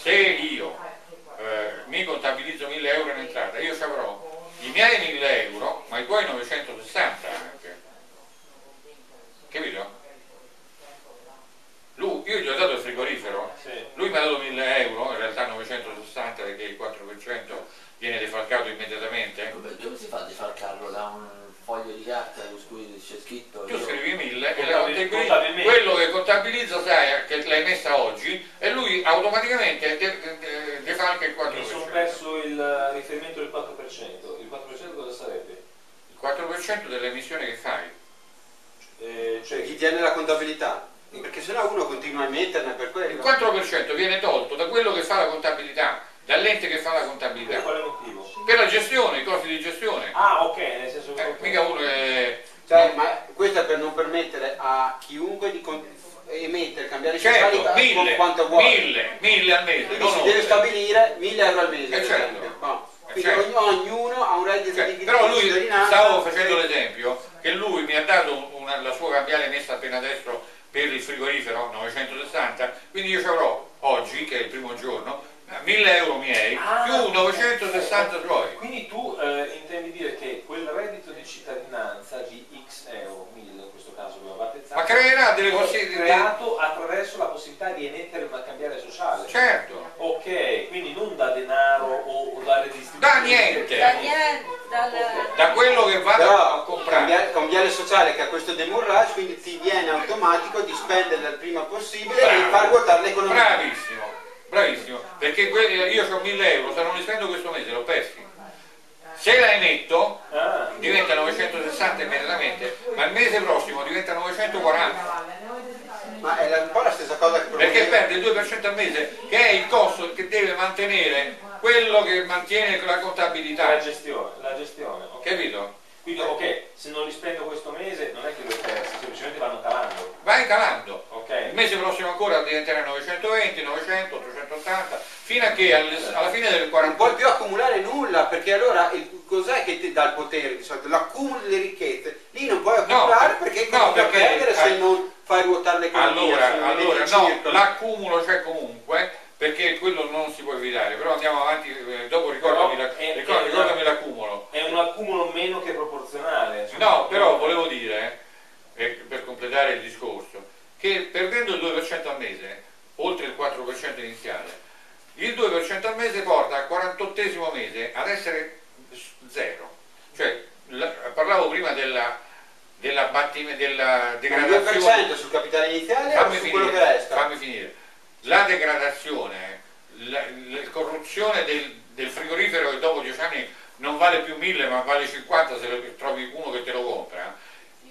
se io eh, mi contabilizzo 1000 euro in entrata, io ci avrò i miei 1000 euro, ma i tuoi 960 anche. Capito? Lui, io gli ho dato il frigorifero, Sì. Lui mi ha dato 1000 euro, in realtà 960 perché il 4% viene defalcato immediatamente. Come come si fa a defalcarlo da un foglio di carta su cui c'è scritto Tu io- scrivi 1000 e la Contabil- contabili- contabilmente. quello che contabilizza sai che l'hai messa oggi e lui automaticamente de- de- de- defalca il 4%. Mi sono perso il riferimento del 4%. Il 4% cosa sarebbe? Il 4% dell'emissione che fai. Eh, cioè, Chi tiene la contabilità? Perché sennò uno continua a emetterne per Il quello. 4% viene tolto da quello che fa la contabilità, dall'ente che fa la Per contabilità. quale motivo? Per la gestione, i costi di gestione. Ah, ok, nel senso che... Eh, mica uno è... Cioè, ma questo è per non permettere a chiunque di con- emettere, cambiare Certo, con mille, quanto vuole. mille, mille al mese, Quindi si deve oltre. stabilire 1000 euro al mese. Eh, certo. No. Eh, Quindi certo. ognuno ha un reddito Cioè, di però lui, stavo facendo l'esempio, che lui mi ha dato una- la sua cambiale messa appena adesso per il frigorifero 960, quindi io ci avrò oggi, che è il primo giorno, 1000 euro miei, Ah, più 960 suoi. Quindi tu eh, intendi dire che quel reddito di cittadinanza di X euro, 1000 in questo caso abbiamo battezzato, Ma creerà delle possibilità. creato attraverso la possibilità di emettere una cambiale sociale. Certo, Ok, quindi non da denaro o, o da redistribuzione. Da niente. Da niente, dal... da quello che vado a Però comprare. cambiare, cambiare sociale che ha questo demurrage, quindi ti viene automatico di spendere il prima possibile Bravo. e far ruotare l'economia. Bravissimo, bravissimo, perché io ho 1000 euro, se non li spendo questo mese, l'ho persi. Se la emetto Ah, diventa 960 immediatamente, ma il mese prossimo diventa 940, Ma è la- un po' la stessa cosa che perché perde il 2% al mese, che è il costo che deve mantenere quello che mantiene la la contabilità. gestione, la gestione. ok. Capito? Quindi ok, se non li spendo questo mese non è che li ho persi, semplicemente vanno calando. Vai calando. Il Ok? mese prossimo ancora diventerà 920, 900, 880, fino a che al- alla fine del non 40 puoi più accumulare nulla perché allora il- cos'è che ti dà il potere di solito? L'accumulo delle ricchezze lì non puoi accumulare perché no, cominci a perché- perdere se non fai ruotare l'economia Allora, se non metti allora in no, l'accumulo c'è comunque perché quello non si può evitare, però andiamo avanti, eh, dopo ricordami, Però la- è- ricor- è- ricordami l'accumulo. È un accumulo meno che proporzionale. No, però volevo dire, eh, per completare il discorso, che perdendo il 2% al mese, oltre il 4% iniziale, il 2% al mese porta al 48 mese ad essere zero. Cioè, la- parlavo prima della, della, della il degradazione. 2% sul capitale iniziale o fammi su quello che finire, resta? fammi finire. La degradazione, la, la corruzione del, del frigorifero che dopo 10 anni non vale più 1000 ma vale 50 se lo- trovi uno che te lo compra,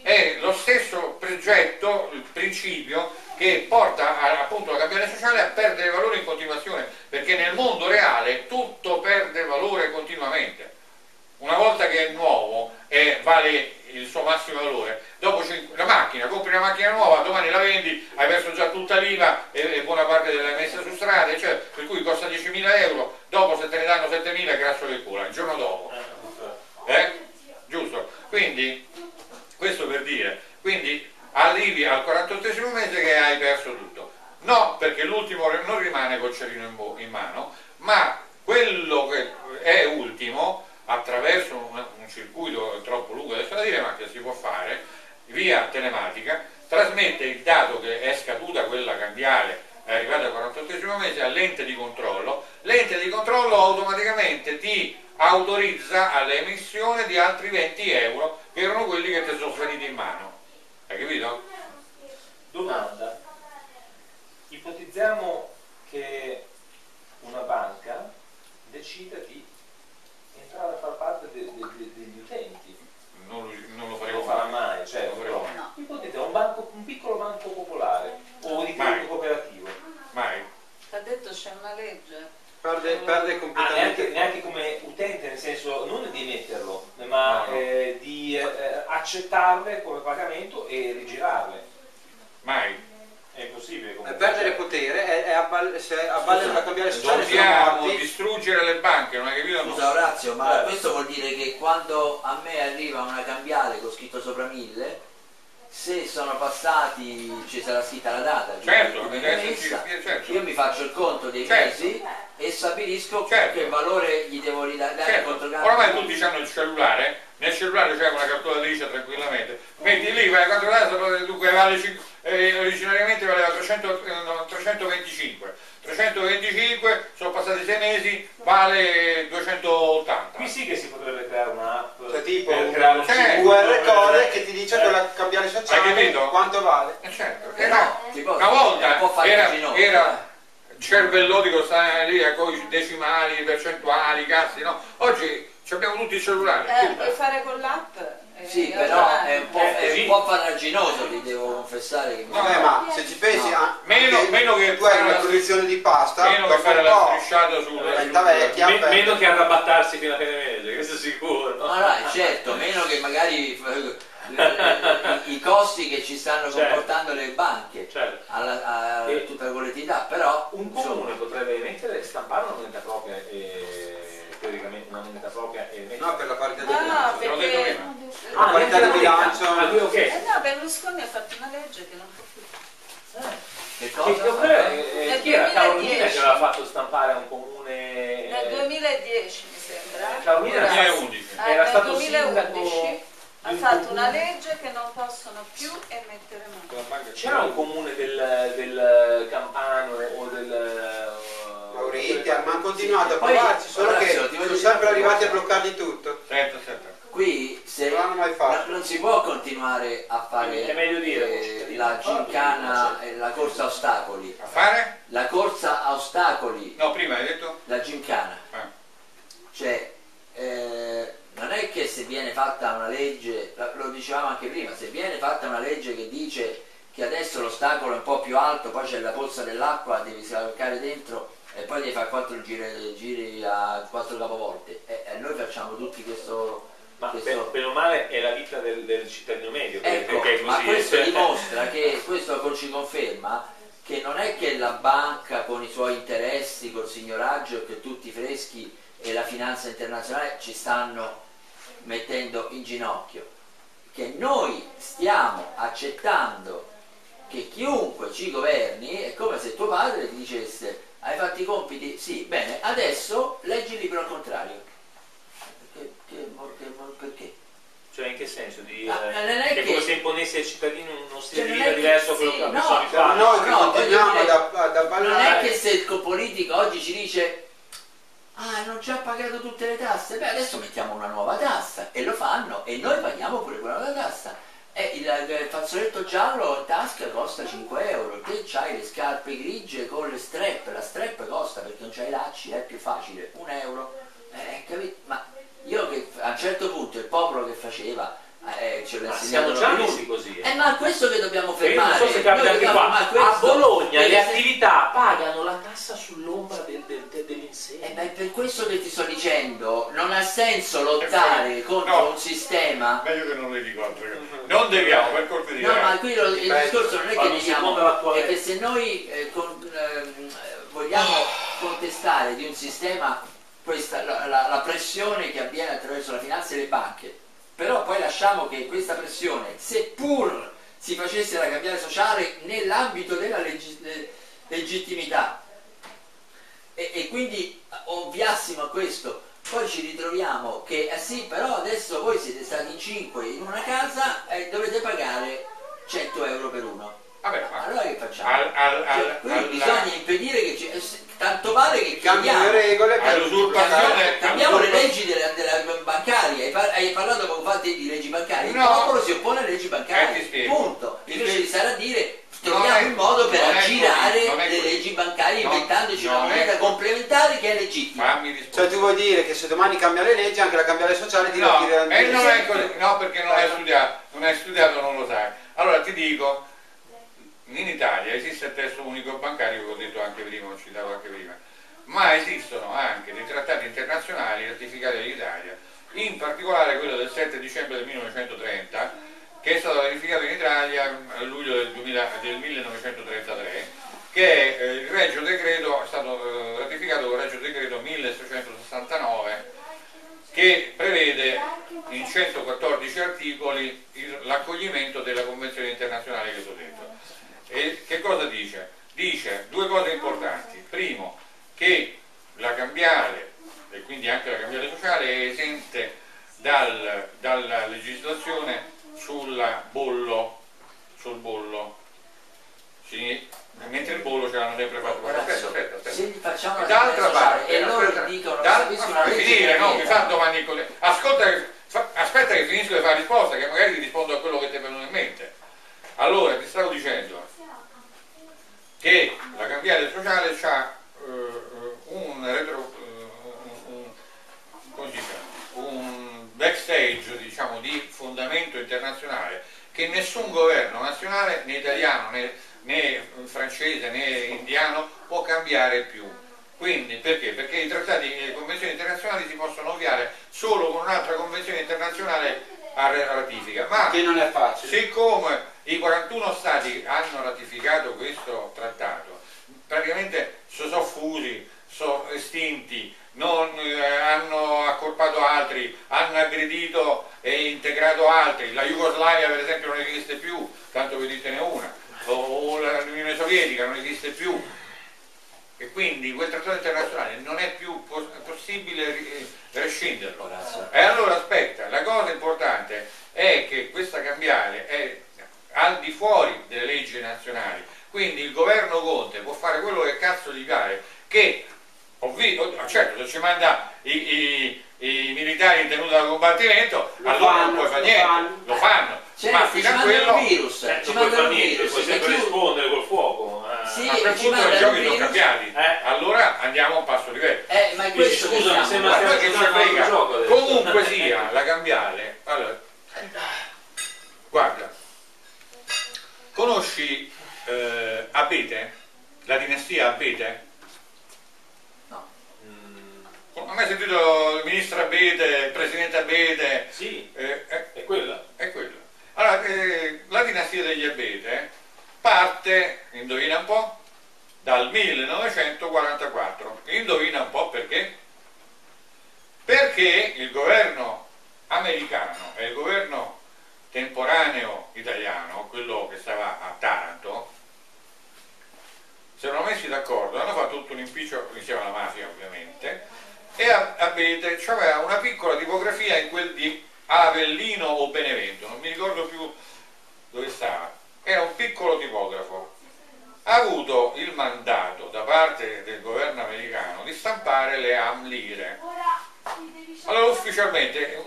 è lo stesso progetto, il principio che porta a- appunto la cambiale sociale a perdere valore in continuazione, perché nel mondo reale tutto perde valore continuamente. Una volta che è nuovo e vale il suo massimo valore, dopo la macchina, compri una macchina nuova, domani la vendi, hai perso già tutta l'IVA e, e buona parte della messa su strada, cioè, per cui costa 10.000 euro, dopo se te ne danno 7.000 grasso del culo, il giorno dopo. Eh? Giusto? Quindi, questo per dire, quindi arrivi al 48 mese che hai perso tutto. No, perché l'ultimo non rimane col cerino in, in mano, ma quello che è ultimo, attraverso un, un circuito troppo lungo adesso da dire, ma che si può fare, via telematica, trasmette il dato che è scaduta quella cambiale è arrivata al 48 mese all'ente di controllo, l'ente di controllo automaticamente ti autorizza all'emissione di altri 20 euro che erano quelli che ti sono sveniti in mano. Hai capito? Domanda. Ipotizziamo che una banca decida di entrare a far parte de- de- de- degli utenti. Non lo, non lo Non faremo lo farà mai. mai, certo. Non lo faremo però. No. Un, banco- un piccolo banco popolare o di credito cooperativo. Mai. Ha detto c'è una legge. Perde, perde Ah, completamente neanche, neanche come utente, nel senso non di emetterlo, ma No, no. eh, di eh, accettarle come pagamento e rigirarle. Mai. È impossibile Eh, comunque. perdere potere è, è a valle, se a valle della cambiale sociale sono Dobbiamo morti distruggere le banche, non hai capito? No. Scusa Orazio, ma Eh. questo vuol dire che quando a me arriva una cambiale con scritto sopra 1000, se sono passati, ci sarà scritta la data, quindi Certo, come deve esserci- messa, certo. io mi faccio il conto dei Certo. mesi e stabilisco Certo. che valore gli devo ridare Certo, controcambio. oramai tutti hanno il cellulare, nel cellulare c'è una calcolatrice tranquillamente, metti lì, vai a calcolare, dunque vale cin- eh, originariamente valeva 300, eh, no, 325, 325, sono passati sei mesi, vale 280. Qui sì che si potrebbe creare un'app Cioè, tipo un- creare un QR code che ti dice Eh. con la cambiale sociale quanto vale. Eh certo, Eh era- no, una volta un era, ginocchio, era cervellotico, stare lì con i decimali, percentuali, cazzi, no? Oggi ci abbiamo tutti i cellulari. Eh, puoi fare con l'app Sì, però è un po', è un po' farraginoso, vi devo confessare che Vabbè, ma se ci pensi, No. ah, Meno- che meno che tu hai fare una la- collezione di pasta, meno che fare la strisciata sul... diventa sul- vecchia. Me- meno che arrabattarsi fino a fine mese, questo è sicuro. No, no, certo, meno che magari eh, i, i costi che ci stanno Certo. comportando le banche Certo. alla, a E- tutta la volatilità, però Un insomma, comune potrebbe mettere, stampare una moneta propria e e. No, per la parità di No, bilancio. Detto perché... prima. La parità di bilancio. Ah, qui ok. Eh no, Berlusconi ha fatto una legge che non può più. che Che, cosa? che, eh, Nel chi era Carolina 2010. che aveva fatto stampare a un comune? Nel eh, 2010 mi sembra. Carolina Ora- 2011. Ah, Era nel stato 2011 sindaco ha fatto una legge che non possono più emettere mano. C'era un comune del, del Campano o del. Mauriti, ma hanno continuato a provarci, solo che sono sempre arrivati a bloccarli tutto. Aspetta, aspetta. Qui se Non l'hanno mai fatto. no- non si può continuare a fare È meglio dire, eh, la gincana e la corsa a ostacoli. A fare? La corsa a ostacoli, No, prima hai detto? la gincana. Ah. Cioè, eh, non è che se viene fatta una legge, lo dicevamo anche prima, se viene fatta una legge che dice che adesso l'ostacolo è un po' più alto, poi c'è la pozza dell'acqua, devi scavalcare dentro e poi devi fare quattro giri, giri a quattro capovolte. E, e noi facciamo tutti questo... Ma questo- per, per o male è la vita del, del cittadino medio, Ecco, è ma così. questo cioè- dimostra che questo ci conferma che non è che la banca con i suoi interessi, col signoraggio, che tutti freschi e la finanza internazionale ci stanno mettendo in ginocchio, che noi stiamo accettando che chiunque ci governi è come se tuo padre ti dicesse hai fatto i compiti? Sì, bene, adesso leggi il libro al contrario. Che- che- che- perché? Cioè in che senso? Di, Ah, eh, non è che come se imponessi ai cittadini uno stile Cioè, di non vita è che- diverso da quello sì, che no, abituati. noi che no, continuiamo dire, ad, ad Non avvallare. è che se il politico oggi ci dice ah non ci ha pagato tutte le tasse, beh adesso mettiamo una nuova tassa e lo fanno e noi paghiamo pure quella nuova tassa. E il, il fazzoletto giallo in tasca costa 5 euro, te c'hai le scarpe grigie con le strep, la strep costa perché non c'hai lacci, è più facile, un euro. Eh? Ma io che a un certo punto il popolo che faceva eh, ce l'ha Ma siamo già messi così. Eh, ma è questo che dobbiamo fermare. so A. Bologna le attività pagano la tassa sull'ombra del, del, del, Eh, dell'insegna. ma è per questo che ti sto dicendo, non ha senso lottare contro No. un sistema. Meglio che non le dico altre cose. Non deviamo, per cortesia. No, ma qui lo- il discorso non è che diciamo, è che se noi eh, con- ehm, vogliamo contestare di un sistema questa, la, la- la pressione che avviene attraverso la finanza e le banche, però poi lasciamo che questa pressione, seppur si facesse da cambiare sociale nell'ambito della eh, legittimità, e, e quindi ovviassimo a questo, poi ci ritroviamo che, eh sì, però adesso voi siete stati in 5 in una casa e dovete pagare 100 euro per uno. Vabbè, ma Allora che facciamo? al, al, Cioè, al, qui alla- bisogna impedire che ci, eh, tanto vale che cambiamo, le regole per all'usurpazione cambiamo le leggi della, della bancaria. Hai, par- hai parlato poco fa te di leggi bancarie. Il No. popolo si oppone alle leggi Eh, bancarie. spiego. Punto. Invece di stare a dire troviamo il modo per aggirare le leggi bancarie No, inventandoci una è moneta complementare che è legittima. Cioè tu vuoi dire che se domani cambia le leggi anche la cambiale sociale ti No, dire e non è così, no perché non hai studiato, non hai studiato non lo sai. Allora ti dico, in Italia esiste il testo unico bancario che ho detto anche prima, ho citato anche prima, ma esistono anche dei trattati internazionali ratificati dall'Italia, in particolare quello del 7 dicembre del 1930, che è stato ratificato in Italia a luglio del, 2000 del 1933, che è eh, il Regio Decreto, è stato eh, ratificato con il Regio Decreto 1669 che prevede in 114 articoli l'accoglimento della Convenzione internazionale che ho detto. E che cosa dice? Dice due cose importanti. Primo, che la cambiale, e quindi anche la cambiale sociale, è esente dal- dalla legislazione sul bollo, sul bollo. Sì, mentre il bollo ce l'hanno sempre fatto. Aspetta, Orazio, aspetta, aspetta. la D'altra parte, e loro aspetta, dicono legge finire, no, mi vieta. fa domani con le... Ascolta, fa- aspetta che finisco di fare risposta, che magari ti rispondo a quello che ti è venuto in mente. Allora, ti stavo dicendo che la cambiale sociale ha un retro... eh, un, un- un backstage, diciamo, di fonda- fondamento internazionale che nessun governo nazionale, né italiano né, né francese né indiano, può cambiare più. Quindi perché? Perché i trattati e le convenzioni internazionali si possono ovviare solo con un'altra convenzione internazionale a ratifica. Ma Che non è facile. siccome i 41 stati hanno ratificato questo trattato, praticamente si sono fusi, sono estinti, non, eh, hanno accorpato altri, hanno aggredito e integrato altri. La Jugoslavia per esempio non esiste più, tanto per ditene una, o, o l'Unione Sovietica non esiste più. E quindi quel trattato internazionale non è più pos- possibile rescinderlo. E allora aspetta, la cosa importante è che questa cambiale è al di fuori delle leggi nazionali, quindi il governo Conte può fare quello che cazzo gli pare, che ovvi- oh, certo se ci manda i, i- i militari in tenuta da combattimento, Lo allora fanno, non puoi fare niente, fanno. lo fanno, Cioè, ma fino a quello... il virus, Eh, ci non puoi fare niente, virus. puoi sempre rispondere col fuoco. eh. Sì, a quel punto i giochi sono cambiati, Eh. allora andiamo a un passo livello. Eh, ma questo scusa, mi sembra che ci frega, comunque sia la cambiale, allora, guarda, conosci eh, Abete? La dinastia Abete? Mm, Non hai mai sentito il ministro Abete, il presidente Abete? sì, Eh, eh, è quella. è quello. Allora, eh, la dinastia degli Abete parte, indovina un po', dal 1944. Indovina un po' perché? Perché il governo americano e il governo temporaneo italiano, quello che stava a Taranto, si erano messi d'accordo, hanno fatto tutto un impiccio insieme alla mafia ovviamente, e a- Abete aveva una piccola tipografia in quel di Avellino o Benevento, non mi ricordo più dove stava, era un piccolo tipografo. Ha avuto il mandato da parte del governo americano di stampare le amlire. Allora ufficialmente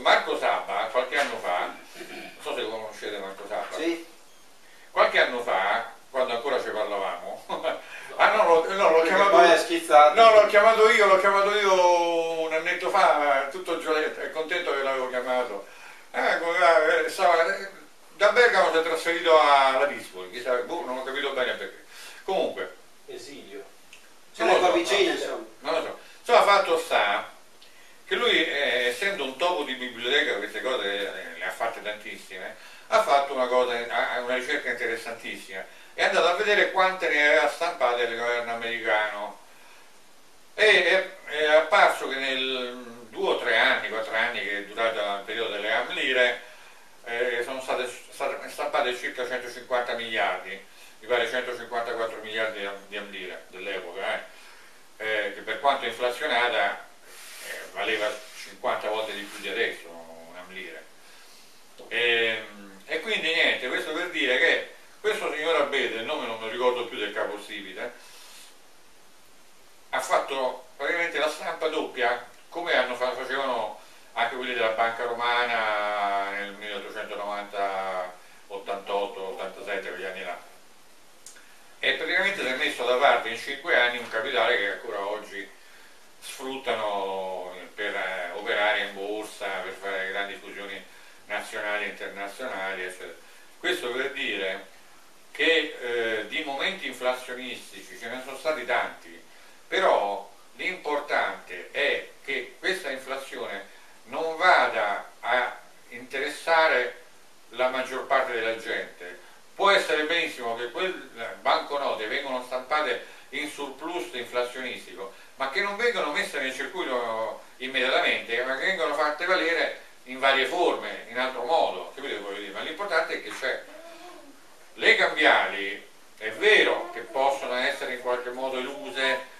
Marco Sabba qualche anno fa, so se conoscete Marco Sabba, Sì? qualche anno fa, quando ancora ci parlavamo, ah no, l'ho- no, l'ho chiamato. No, l'ho chiamato io, l'ho chiamato io un annetto fa, tutto gioletto, è contento che l'avevo chiamato. Ecco, eh, stava- eh, da Bergamo si è trasferito alla Dispoli, chissà, boh, non ho capito bene perché. Comunque, Esilio. Sono non lo qua vicino, no, insomma. Non lo so. Insomma, fatto sta che lui, eh, essendo un topo di biblioteca, queste cose eh, le ha fatte tantissime, ha fatto una, cosa, una ricerca interessantissima. È andato a vedere quante ne aveva stampate il governo americano e è, è apparso che nel due o tre anni, quattro anni che è durato il periodo delle amlire, eh, sono state, stampate circa 150 miliardi, mi pare 154 miliardi di, di amlire dell'epoca, eh, eh, che per quanto inflazionata valeva 50 volte di più di adesso un'amlire. E, e quindi niente, questo per dire che questo signor Abete, il nome non mi ricordo più del capostipite, ha fatto praticamente la stampa doppia, come hanno fa- facevano anche quelli della Banca Romana nel 1890, 88, 87, quegli anni là. E praticamente si è messo da parte in 5 anni un capitale che ancora oggi sfruttano per eh, operare in borsa, per fare grandi fusioni nazionali e internazionali, eccetera. Questo per dire che eh, di momenti inflazionistici ce ne sono stati tanti, però l'importante è che questa inflazione non vada a interessare la maggior parte della gente. Può essere benissimo che quelle banconote vengano stampate in surplus inflazionistico, ma che non vengano messe nel circuito immediatamente, ma che vengano fatte valere in varie forme, in altro modo, capite voglio dire? Ma l'importante è che c'è. Le cambiali è vero che possono essere in qualche modo eluse,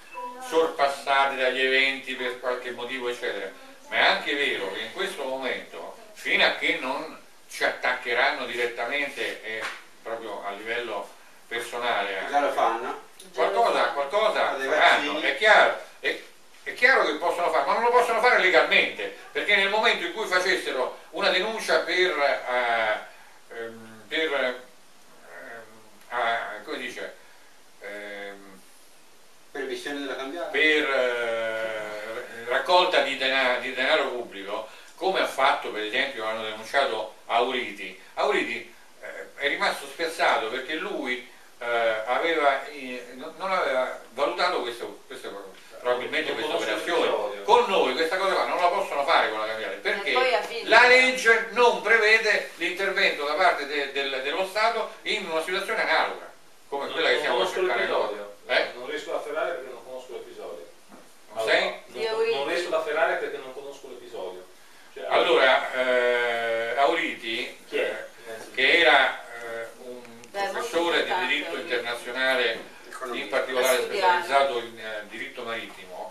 sorpassate dagli eventi per qualche motivo, eccetera, ma è anche vero che in questo momento, fino a che non ci attaccheranno direttamente e proprio a livello personale, Già lo anche, fanno? Qualcosa, qualcosa faranno, vaccini. è chiaro, è, è chiaro che possono fare, ma non lo possono fare legalmente, perché nel momento in cui facessero una denuncia per, eh, ehm, per ehm, ah, come dice, ehm, Per emissione della cambiale? per eh, raccolta di denaro, di denaro pubblico, come ha fatto per esempio, hanno denunciato Auriti. Auriti eh, è rimasto spiazzato perché lui eh, aveva, eh, non non aveva valutato questo, questo- probabilmente Non questa operazione. Con noi questa cosa qua non la possono fare con la cambiale perché la legge non prevede l'intervento da parte de- del- dello Stato in una situazione analoga come quella che non stiamo cercando. l'episodio. Eh? Non riesco ad afferrare perché non conosco l'episodio. Non sei? non, Di Auriti. non riesco ad afferrare perché non conosco l'episodio. Cioè, Allora, eh, Auriti, Chi è? eh, che era eh, un Beh, professore molto di importante, diritto Auriti. Internazionale, in particolare specializzato in eh, diritto marittimo,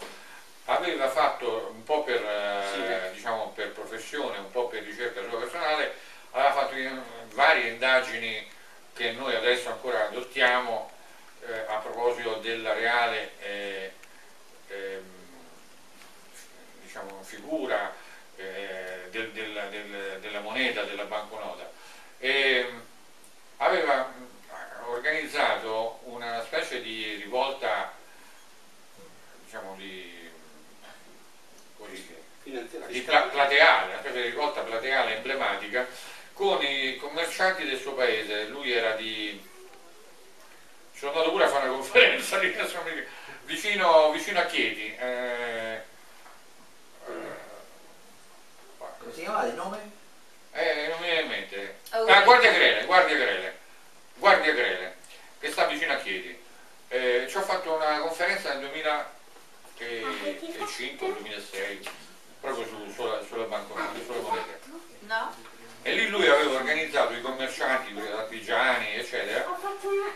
aveva fatto un po' per, eh, Sì. diciamo, per professione, un po' per ricerca sua personale, aveva fatto in- varie indagini che noi adesso ancora adottiamo eh, a proposito della reale eh, ehm, diciamo, figura eh, del- del- del- della moneta, della banconota. E, aveva organizzato una specie di rivolta, diciamo, di, di pla- plateale, una specie di rivolta plateale emblematica con i commercianti del suo paese. Lui era di. Sono andato pure a fare una conferenza ricordo, vicino, vicino a Chieti. eh, Come si chiamava il nome? eh, non mi viene in mente. Oh, Ah, Guardia Grele, Guardia Grele, Guardia Grele, che sta vicino a Chieti. Eh, ci ho fatto una conferenza nel 2005-2006, proprio su- sulla, sulla banconota, sulle monete. No? E lì lui aveva organizzato i commercianti, gli artigiani, eccetera,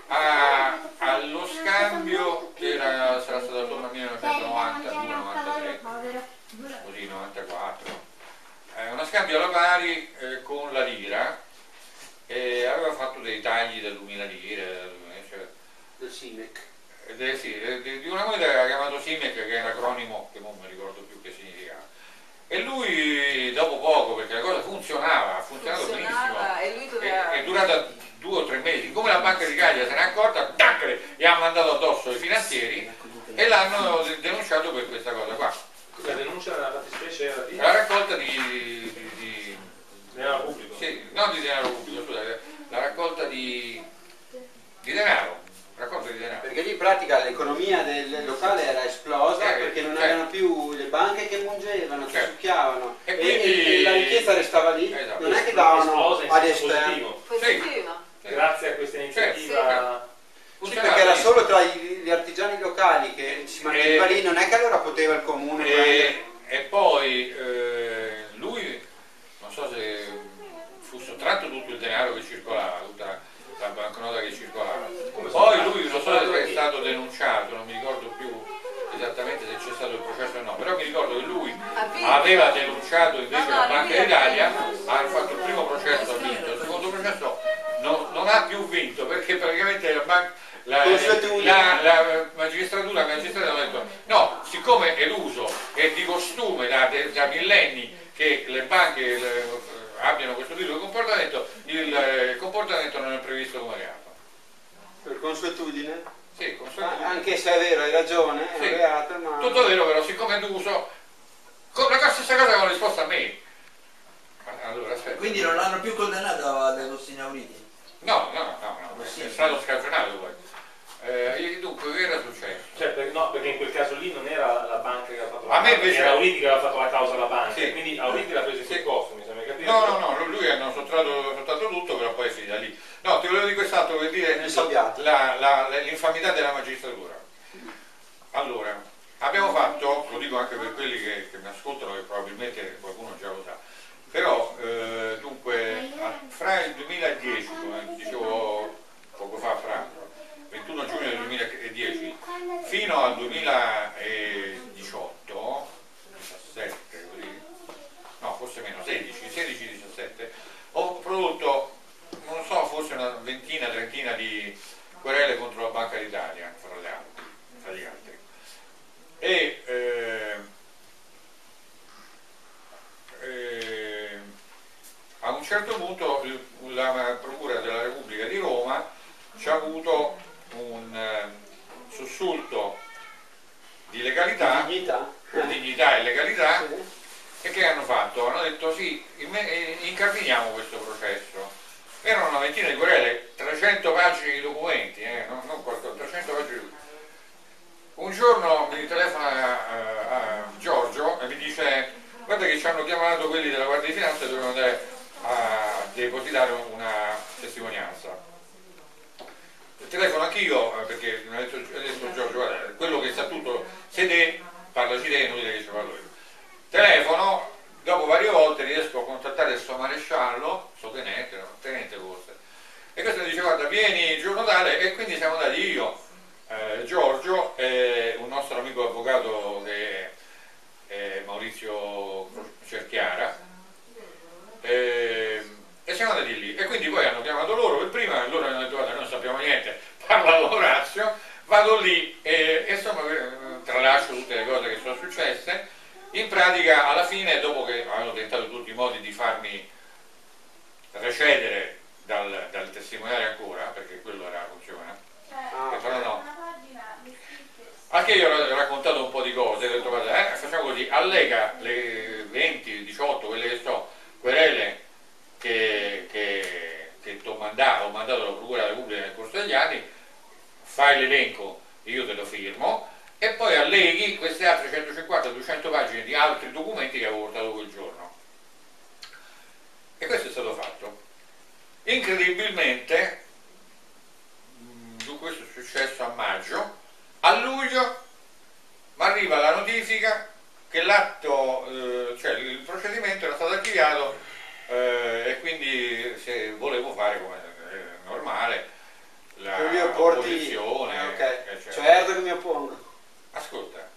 a- allo scambio che era, sarà stato attorno al 1992-93, così 94. Eh, uno scambio alla pari eh, con la lira e aveva fatto dei tagli da 2000 lire. Del SIMEC. Ed è, sì, eh, di di una moneta chiamato SIMEC che è un acronimo che non mi ricordo più che significava. E lui dopo poco, perché la cosa funzionava, ha funzionato Funzionava e lui benissimo, doveva... è, è durata due o tre mesi, come la Banca d'Italia se n'è accorta, tac, gli ha mandato addosso i finanzieri e l'hanno de- denunciato per questa cosa qua. La denuncia nella fattispecie era di La raccolta di, di- di- denaro pubblico. sì, non di denaro pubblico, scusate, la raccolta di, di denaro, raccolta di denaro. Perché lì in pratica l'economia del locale era esplosa Eh, perché non certo. avevano più le banche che mungevano, che Certo. succhiavano E e, quindi- e la richiesta restava lì, Esatto. non è che davano ad senso esterno. positivo. Positiva. Grazie a questa iniziativa. Sì, Funzionava perché era solo tra gli, artigiani locali che si manteneva Eh, lì, non è che allora poteva il comune prendere. E, e poi eh, lui, non so se fu sottratto tutto il denaro che circolava, tutta la banconota che circolava. Poi lui, non so se è stato denunciato, non mi ricordo più esattamente se c'è stato il processo o no, però mi ricordo che lui aveva denunciato invece la Banca d'Italia, ha fatto il primo processo, ha vinto, il secondo processo non, non ha più vinto perché praticamente la banca la, la- la magistratura, la magistratura ha detto no, siccome è l'uso è di costume da, da millenni che le banche abbiano questo tipo di comportamento, il eh, comportamento non è previsto come reato. Per consuetudine, Sì, consuetudine. anche se è vero, hai ragione, è Sì. reato, ma... Tutto vero però, siccome è d'uso, co- la stessa cosa che ho risposto a me. Allora, aspetta. Quindi non l'hanno più condannato ad Agostino Auriti? No, no, no, no, Sì. è stato scagionato poi. Eh, dunque, che era successo? Cioè, per- no, perché in quel caso lì non era la banca che aveva fatto la A me causa, invece- era Auriti che aveva fatto la causa alla banca, Sì. quindi Auriti l'ha presa in di capire. No, no, no, lui hanno sottratto, sottratto tutto, però poi si da lì. No, ti volevo dire quest'altro per dire l'infamità della magistratura. Allora, abbiamo fatto, lo dico anche per quelli che, che mi ascoltano, che probabilmente qualcuno già lo sa, però eh, dunque fra il 2010, come dicevo poco fa, fra 21 giugno del 2010 fino al 2018, 17 così, no forse meno, 16, 16, 17, ho prodotto, non so, forse una ventina, di querele contro la Banca d'Italia, fra, le altre, fra gli altri. E eh, eh, a un certo punto la Procura della Repubblica di Roma ci ha avuto un eh, sussulto di legalità, Dignità. di dignità e legalità Sì. e che hanno fatto? Hanno detto sì, eh, incardiniamo questo processo. Erano una ventina di querele, 300 pagine di documenti, eh, non, non qualcosa, 300 pagine di documenti. Un giorno mi telefona eh, a Giorgio e mi dice guarda che ci hanno chiamato quelli della Guardia di Finanza e dovevano andare a depositare una testimonianza. Telefono anch'io eh, perché mi ha detto, ha detto Giorgio guarda, quello che sa tutto, se te, parlaci te, è inutile che ci parlo io. Telefono, dopo varie volte riesco a contattare il suo maresciallo, suo tenente, tenente forse, e questo dice guarda vieni il giorno tale e quindi siamo andati io, eh, Giorgio e un nostro amico avvocato che è Maurizio Cerchiara. E, e siamo andati lì e quindi poi hanno chiamato loro per prima loro hanno detto guarda non sappiamo niente parla Orazio vado lì e, e insomma eh, tralascio tutte le cose che sono successe in pratica alla fine dopo che avevano tentato tutti i modi di farmi recedere dal, dal testimoniare ancora perché quello era la funzione che però no. anche io ho raccontato un po' di cose, ho detto eh, facciamo così, allega le 20, 18, quelle che so, querele che, che, che ti ho mandato, ho mandato alla Procura della Repubblica nel corso degli anni, fai l'elenco, io te lo firmo, e poi alleghi queste altre 150-200 pagine di altri documenti che avevo portato quel giorno. E questo è stato fatto. Incredibilmente, mh, questo è successo a maggio, a luglio mi arriva la notifica che l'atto, eh, cioè il procedimento era stato archiviato eh, e quindi se volevo fare come normale la opposizione, Ah, ok. eccetera. certo che mi oppongo Ascolta,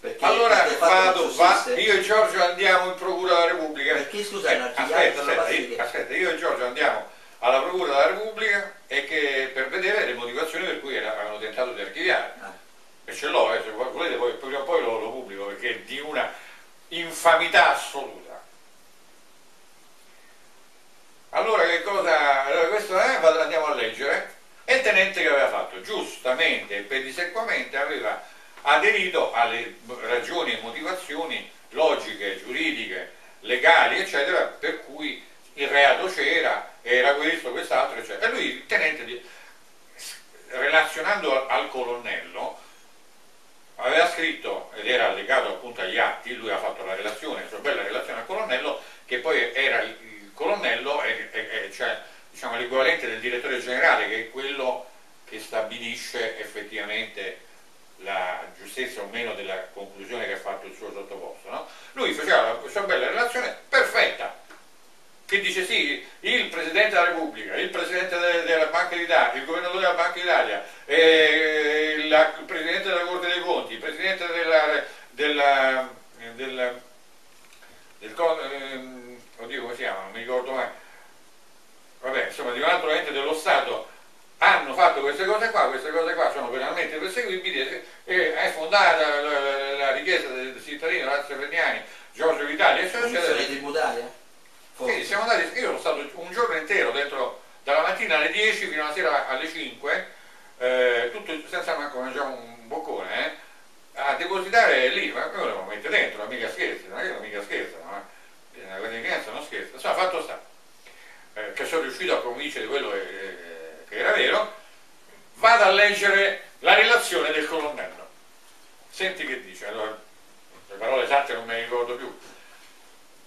Perché allora vado, va- io e Giorgio andiamo in Procura della Repubblica. Perché, scusa, Eh, aspetta, aspetta, io, aspetta, io e Giorgio andiamo alla Procura della Repubblica e che, per vedere le motivazioni per cui avevano tentato di archiviare. Ah. E ce l'ho, eh, se volete poi prima o poi lo, lo pubblico perché è di una infamità assoluta. Allora che cosa? Allora questo è, vado- andiamo a leggere. E il tenente che aveva fatto? Giustamente e pedissequamente aveva aderito alle ragioni e motivazioni logiche, giuridiche, legali, eccetera, per cui il reato c'era, era questo, quest'altro, eccetera. E lui, il tenente, relazionando al, colonnello, aveva scritto, ed era allegato appunto agli atti, lui ha fatto la relazione, la sua bella relazione al colonnello, che poi era il, colonnello, cioè diciamo, l'equivalente del direttore generale, che è quello che stabilisce effettivamente la giustezza o meno della conclusione che ha fatto il suo sottoposto. no? Lui faceva la sua bella relazione perfetta, che dice sì, il Presidente della Repubblica, il Presidente de- della Banca d'Italia, il Governatore della Banca d'Italia, eh, il Presidente della Corte dei Conti, il Presidente della, della, della- del, ehm, oddio come si chiama, non mi ricordo mai, vabbè, insomma di un altro ente dello Stato hanno fatto queste cose qua, queste cose qua sono penalmente perseguibili e è fondata la, la- la richiesta del cittadino Lazio Ferniani, Giorgio Vitali, eccetera, eccetera. Commissione tributaria? Sì, siamo andati, io sono stato un giorno intero dentro, dalla mattina alle 10 fino alla sera alle 5, eh, tutto senza manco mangiare un boccone, eh, a depositare lì, ma come lo mette dentro, mica scherzi, non è che mica scherza? Eh, La Finanza non scherza, insomma fatto sta, eh, che sono riuscito a convincere quello che, che era vero, vado a leggere la relazione del colonnello. Senti che dice, allora, le parole esatte non me le ricordo più.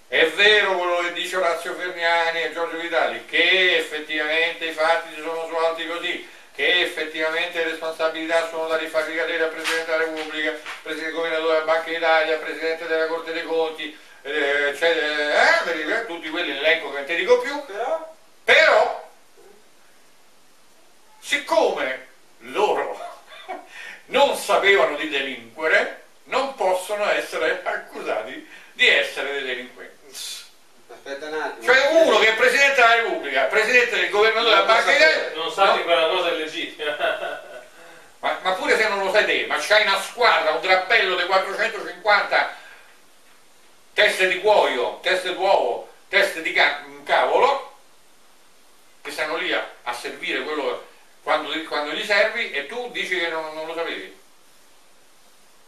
È vero quello che dice Orazio Ferniani e Giorgio Vitali, che effettivamente i fatti si sono svolti così, che effettivamente le responsabilità sono da rifar ricadere al Presidente della Repubblica, Presidente del Governatore della Banca d'Italia, Presidente della Corte dei Conti, eh, eh, eh, tutti quelli l'elenco che non ti dico più, però però, siccome loro non sapevano di delinquere, non possono essere accusati di essere dei delinquenti. aspetta un attimo Cioè uno che è Presidente della Repubblica, Presidente del Governo della Banca d'Italia, Non sa che no, quella cosa è legittima. ma, ma pure se non lo sai te, ma c'hai una squadra, un drappello di 450 teste di cuoio, teste d'uovo, teste di ca- cavolo, che stanno lì a, a servire quello quando, quando gli servi e tu dici che non, non lo sapevi.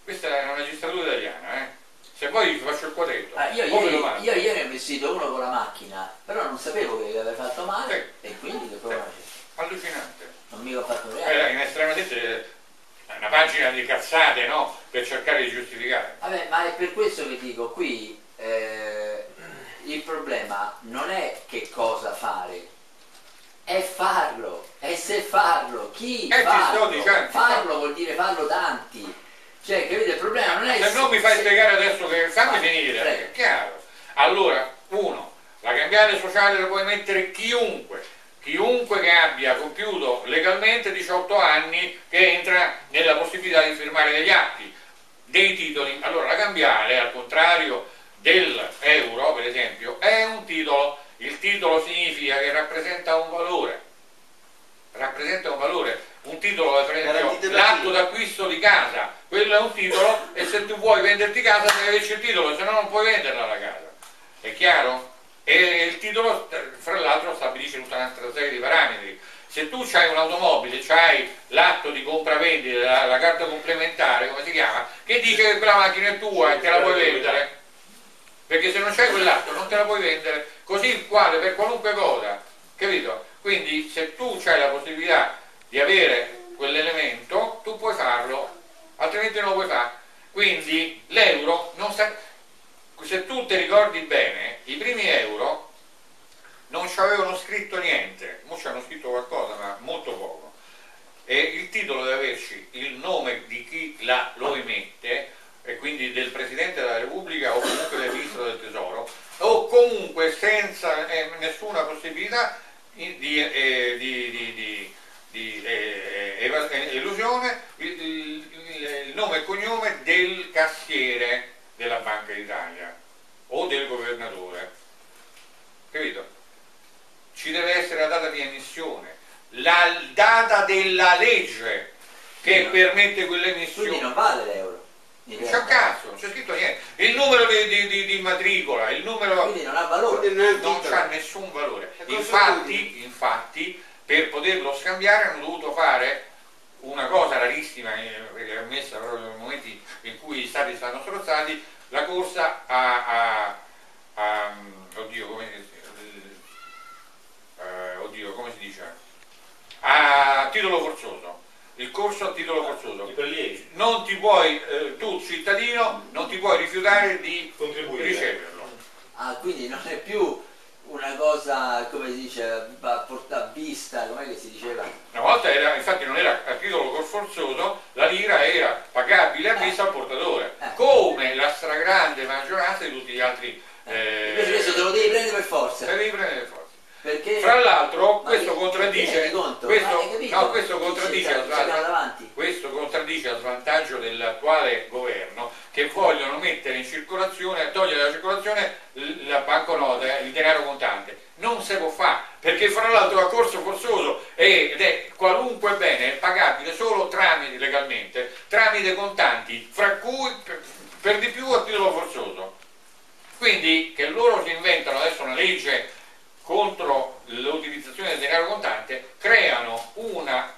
Questa è la magistratura italiana, eh? Se poi gli faccio il quadretto. Ah, io, ieri, io ieri ho investito uno con la macchina, però non sapevo che aveva fatto male e quindi che problema c'è? Allucinante. Non mi ho fatto vedere. Eh, in estrema destra una pagina di cazzate, no? Per cercare di giustificare. Vabbè, ma è per questo che dico qui eh, il problema non è che cosa fare, è farlo, è se farlo, chi Eh, sto farlo. dicendo. Farlo vuol dire farlo tanti. Cioè, capite, il problema non è Se non mi fai se- spiegare adesso che fammi finire, prego. è chiaro. Allora, uno, la cambiale sociale la puoi mettere chiunque, chiunque che abbia compiuto legalmente 18 anni che entra nella possibilità di firmare degli atti, dei titoli. Allora la cambiale, al contrario dell'euro, per esempio, è un titolo. Il titolo significa che rappresenta un valore. Rappresenta un valore. Un titolo, per esempio, l'atto d'acquisto di casa, quello è un titolo e se tu vuoi venderti casa devi averci il titolo, se no non puoi venderla la casa. È chiaro? E il titolo, fra l'altro, stabilisce tutta un'altra serie di parametri. Se tu hai un'automobile, hai l'atto di compravendita, la, la carta complementare, come si chiama, che dice che quella macchina è tua e te la puoi vendere. Perché se non c'hai quell'atto non te la puoi vendere, così vale per qualunque cosa, capito? Quindi se tu hai la possibilità di avere quell'elemento, tu puoi farlo, altrimenti non lo puoi fare. Quindi l'euro non sta... Se tu ti ricordi bene, i primi euro non ci avevano scritto niente, ora ci hanno scritto qualcosa, ma molto poco. E il titolo deve averci il nome di chi la, lo emette, e quindi del Presidente della Repubblica o comunque del Ministro del Tesoro, o comunque senza eh, nessuna possibilità di, eh, di- di- di- eh, eh, elusione, il, il- il nome e cognome del cassiere della Banca d'Italia o del governatore. Capito? Ci deve essere la data di emissione, la data della legge che permette quell'emissione. Quindi non vale l'euro. Non c'è cazzo, non c'è scritto niente. Il numero di, di- di- di matricola, il numero Quindi non ha valore. Non c'ha nessun valore. Infatti, infatti, per poterlo scambiare hanno dovuto fare una cosa rarissima, eh, ammessa proprio nei momenti in cui gli stati stanno strozzati, la corsa a, a- a- oddio, come, eh, oddio, come si dice? A titolo forzoso. Il corso a titolo forzoso non ti puoi, eh, tu cittadino, non ti puoi rifiutare di contribuire. riceverlo. Ah, quindi non è più una cosa, come si dice, a porta vista, com'è che si diceva? Una volta era, infatti non era a titolo forzoso, la lira era pagabile a vista al portatore, Eh. come la stragrande maggioranza di tutti gli altri. eh, Invece questo te lo devi prendere per forza. te devi prendere le forze. Perché Fra l'altro questo contraddice, questo, no, questo contraddice questo contraddice a svantaggio dell'attuale governo che vogliono mettere in circolazione, togliere dalla circolazione la banconota, il denaro contante. Non si può fare, perché fra l'altro a corso forzoso ed è qualunque bene è pagabile solo tramite legalmente, tramite contanti, fra cui per, per di più a titolo forzoso. Quindi che loro si inventano adesso una legge contro l'utilizzazione del denaro contante creano una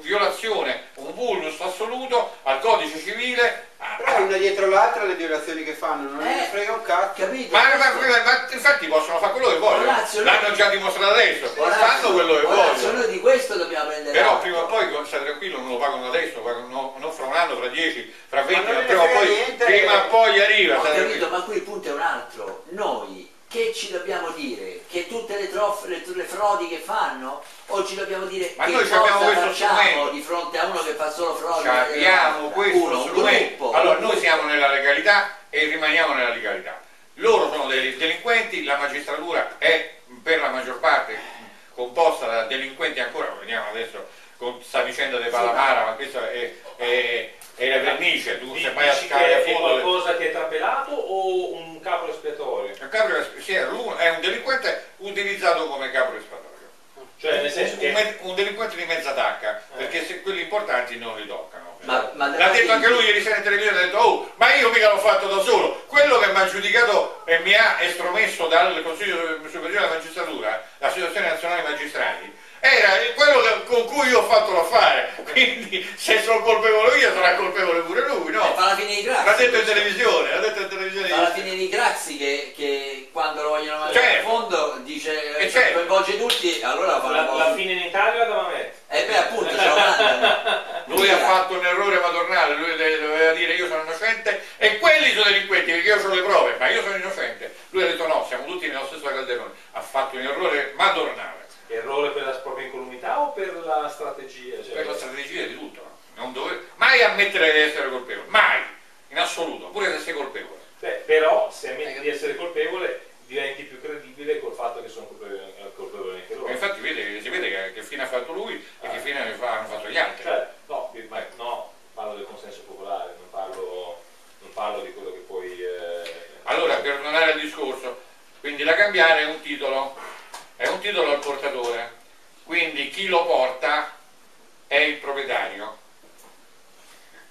violazione, un vulnus assoluto al codice civile. a- Però una dietro l'altra le violazioni che fanno, non Eh. ne frega un cazzo. Capito? Ma, ma- Questo- ma- infatti possono fare quello che vogliono, l'hanno già dimostrato adesso, Orazio, fanno quello che Orazio, vogliono. noi di questo dobbiamo prendere Però atto. prima o poi, stai tranquillo, non lo pagano adesso, pagano no- non fra un anno, fra dieci, fra Ma venti, non ma ne prima o poi, prima poi arriva. Ho capito, ma qui il punto è un altro. Noi che ci dobbiamo dire? Che tutte le, troffe, le, le frodi che fanno? O ci dobbiamo dire Ma che noi cosa abbiamo questo facciamo strumento. di fronte a uno che fa solo frodi? Abbiamo questo uno, un strumento. Allora, noi siamo nella legalità e rimaniamo nella legalità. Loro sono dei delinquenti, la magistratura è per la maggior parte composta da delinquenti ancora, vediamo adesso con sta vicenda di Palamara, ma questa è, è, è la vernice, tu se vai a scavare a che è fondo... qualcosa che è trapelato o un capo espiatorio? Il capro es- sì, è un- un delinquente utilizzato come capro espiatorio. Cioè nel senso un, che... un delinquente di mezza tacca, Eh. perché se quelli importanti non li toccano. Ma- ma L'ha detto anche lui ieri sera in televisione, ha detto, oh, ma io mica l'ho fatto da solo. Quello che mi ha giudicato e mi ha estromesso dal Consiglio Superiore della Magistratura, l'Associazione Nazionale Magistrati, era quello con cui io ho fatto l'affare. Quindi se sono colpevole io sarà colpevole pure lui, Eh, no? fa la fine di L'ha grazia. detto in televisione, l'ha detto in televisione Fa vedi Craxi che, che quando lo vogliono mandare Certo. a fondo dice E certo. coinvolge tutti, allora fa La, la fine in Italia da Mamet. E beh appunto c'è Olanda. Lui ha fatto un errore madornale, lui doveva dire io sono innocente e quelli sono delinquenti perché io ho le prove, ma io sono innocente. Lui ha detto no, siamo tutti nello stesso calderone. Ha fatto un errore madornale Errore per la propria incolumità o per la strategia? Cioè, per la strategia di tutto. no? Non dove- mai ammettere di essere colpevole, mai, in assoluto, pure se sei colpevole. Beh, però se ammetti di essere colpevole diventi più credibile col fatto che sono colpevoli, eh, colpevoli anche E loro. infatti vede- si vede che, che fine ha fatto lui e che fine fa- hanno fatto gli altri. Cioè, no, ma- no, parlo del consenso popolare, non parlo, non parlo di quello che poi... eh, Allora, per tornare al discorso, quindi la cambiare è un titolo, è un titolo al portatore, quindi chi lo porta è il proprietario.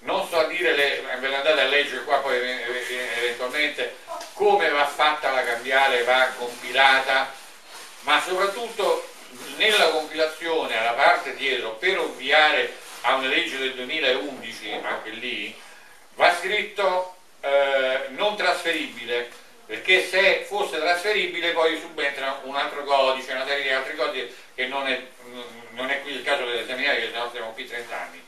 Non so dire, le, ve le andate a leggere qua poi eh, eh, eventualmente come va fatta la cambiare, va compilata, ma soprattutto nella compilazione alla parte dietro per ovviare a una legge del 2011, anche lì, va scritto eh, non trasferibile, perché se fosse trasferibile poi subentra un altro codice, una serie di altri codici che non è, non è qui il caso di esaminare, perché sennò stiamo qui 30 anni.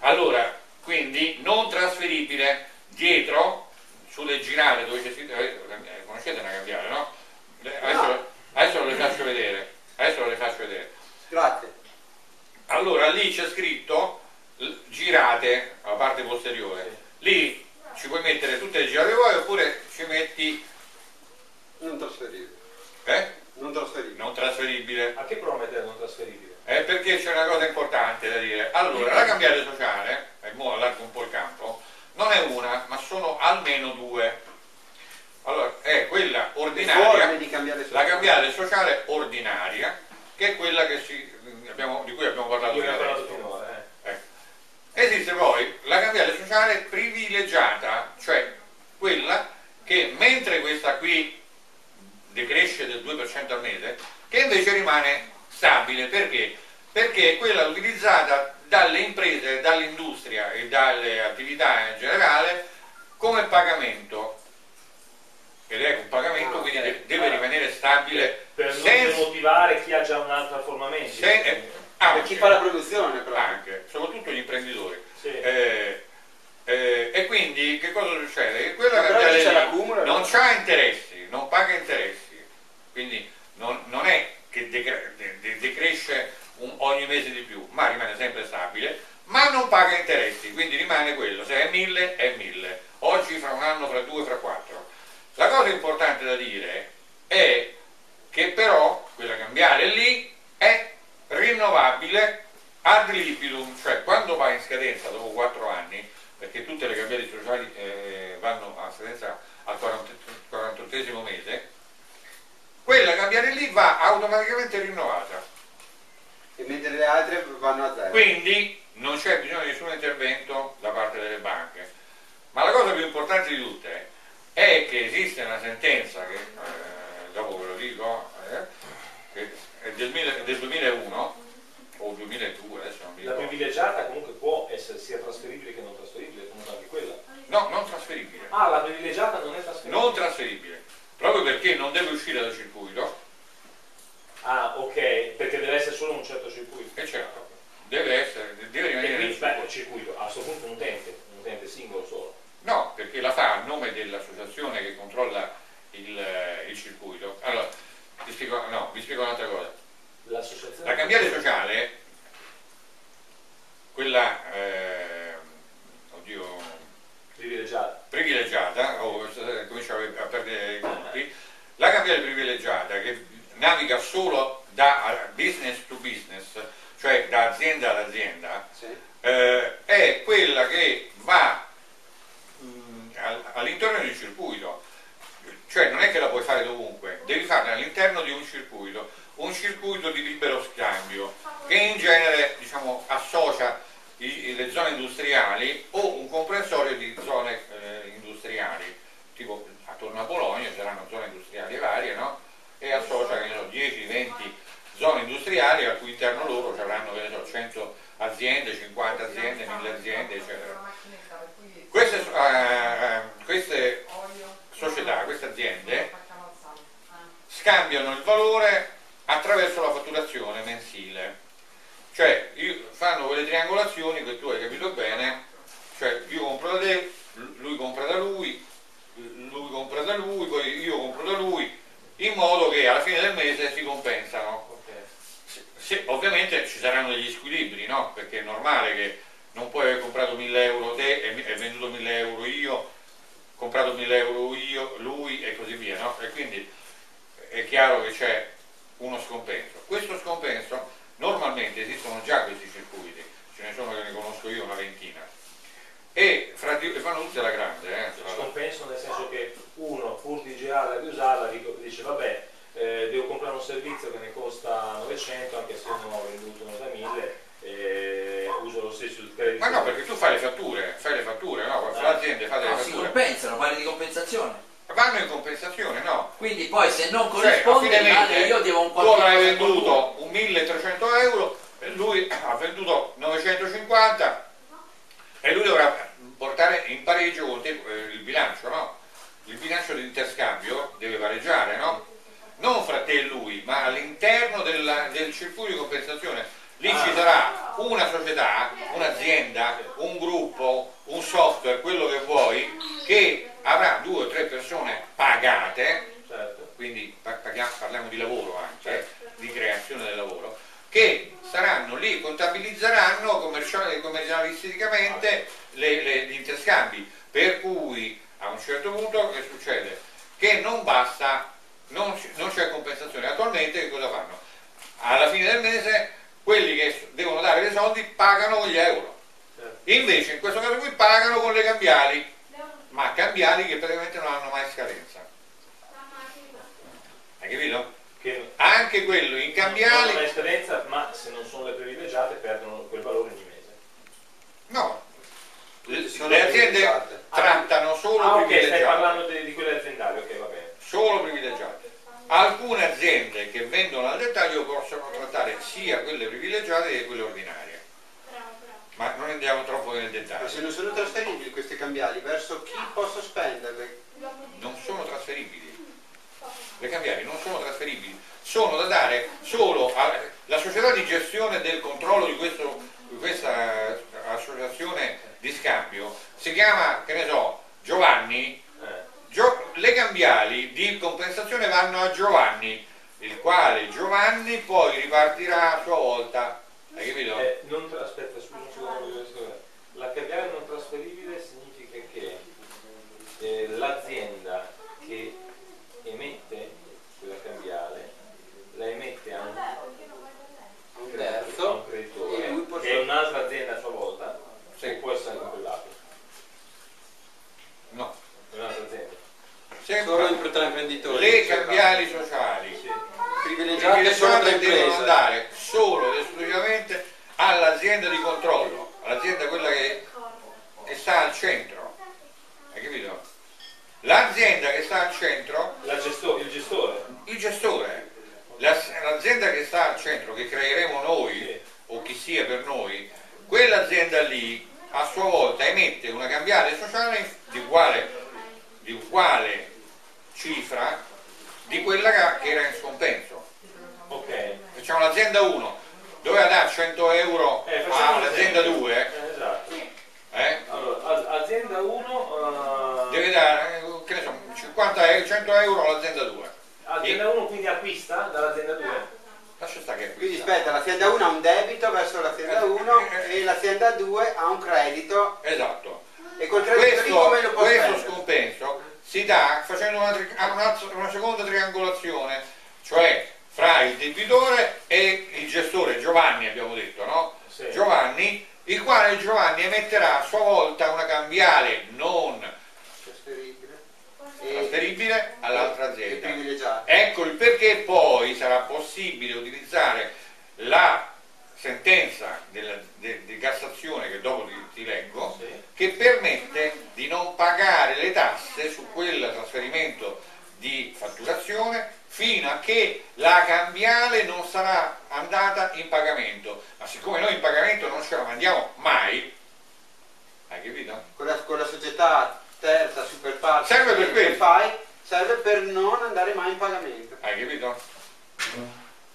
Allora, quindi non trasferibile dietro, sulle girate dove c'è scritto, eh, conoscete una cambiare, Invece in questo caso qui pagano con le cambiali, ma cambiali che praticamente non hanno mai scadenza. Hai capito? Che Anche quello in non cambiali, hanno scadenza, ma se non sono le privilegiate perdono quel valore ogni mese. no, le, Sono le aziende privilegiate. trattano solo Ah ok, stai parlando di, di quelle aziendali, ok va bene. solo privilegiati. Alcune aziende che vendono al dettaglio possono trattare sia quelle privilegiate che quelle ordinarie, ma non andiamo troppo nel Ma dettaglio. se non sono trasferibili questi cambiali, verso chi posso spenderle? Non sono trasferibili. Le cambiali non sono trasferibili, sono da dare solo alla società di gestione del controllo di, questo- di questa eh, associazione di scambio. Si chiama, che ne so, Giovanni. Eh. Gio- le cambiali di compensazione vanno a Giovanni, il quale Giovanni poi ripartirà a sua volta. Hai capito? Eh, non tra- aspetta, scusa scusa. la cambiale non trasferibile significa che eh, l'azienda che emette quella cambiale la emette a un, terzo. un creditore E lui può- che è un'altra azienda a sua volta Sì. o può essere anche privato No. è un'altra azienda Solo Sempre in- tra imprenditori. le cambiali sociali sì. privilegiate solo tra imprese. andare solo ed esclusivamente all'azienda di controllo, all'azienda quella che, che sta al centro. Hai capito? L'azienda che sta al centro gesto- il gestore il gestore, la- l'azienda che sta al centro, che creeremo noi o chi sia per noi, quell'azienda lì a sua volta emette una cambiale sociale di uguale, di uguale cifra di quella che era in scompenso. Ok Facciamo l'azienda 1, doveva dare 100 euro eh, all'azienda esempio. 2, Eh, esatto eh, allora azienda 1 deve dare eh, che ne so, 50 euro, 100 euro all'azienda 2. azienda 1 quindi acquista dall'azienda 2 Lascia stare che Quindi aspetta, l'azienda 1 ha un debito verso l'azienda 1 e l'azienda 2 ha un credito Esatto. e col credito lì come lo questo, può questo spendere? scompenso si dà facendo una, una- una seconda triangolazione, cioè fra il debitore e il gestore Giovanni abbiamo detto, no? Sì. Giovanni, il quale Giovanni emetterà a sua volta una cambiale non Trasferibile. Trasferibile all'altra azienda. Ecco il perché poi sarà possibile utilizzare la sentenza della- de- di Cassazione che dopo ti, ti leggo, Sì. che permette di non pagare le tasse su quel trasferimento di fatturazione fino a che la cambiale non sarà andata in pagamento. Ma siccome noi in pagamento non ce la mandiamo mai, hai capito? Con la, con la società terza, super parte Serve per che questo. fai, serve per non andare mai in pagamento. Hai capito?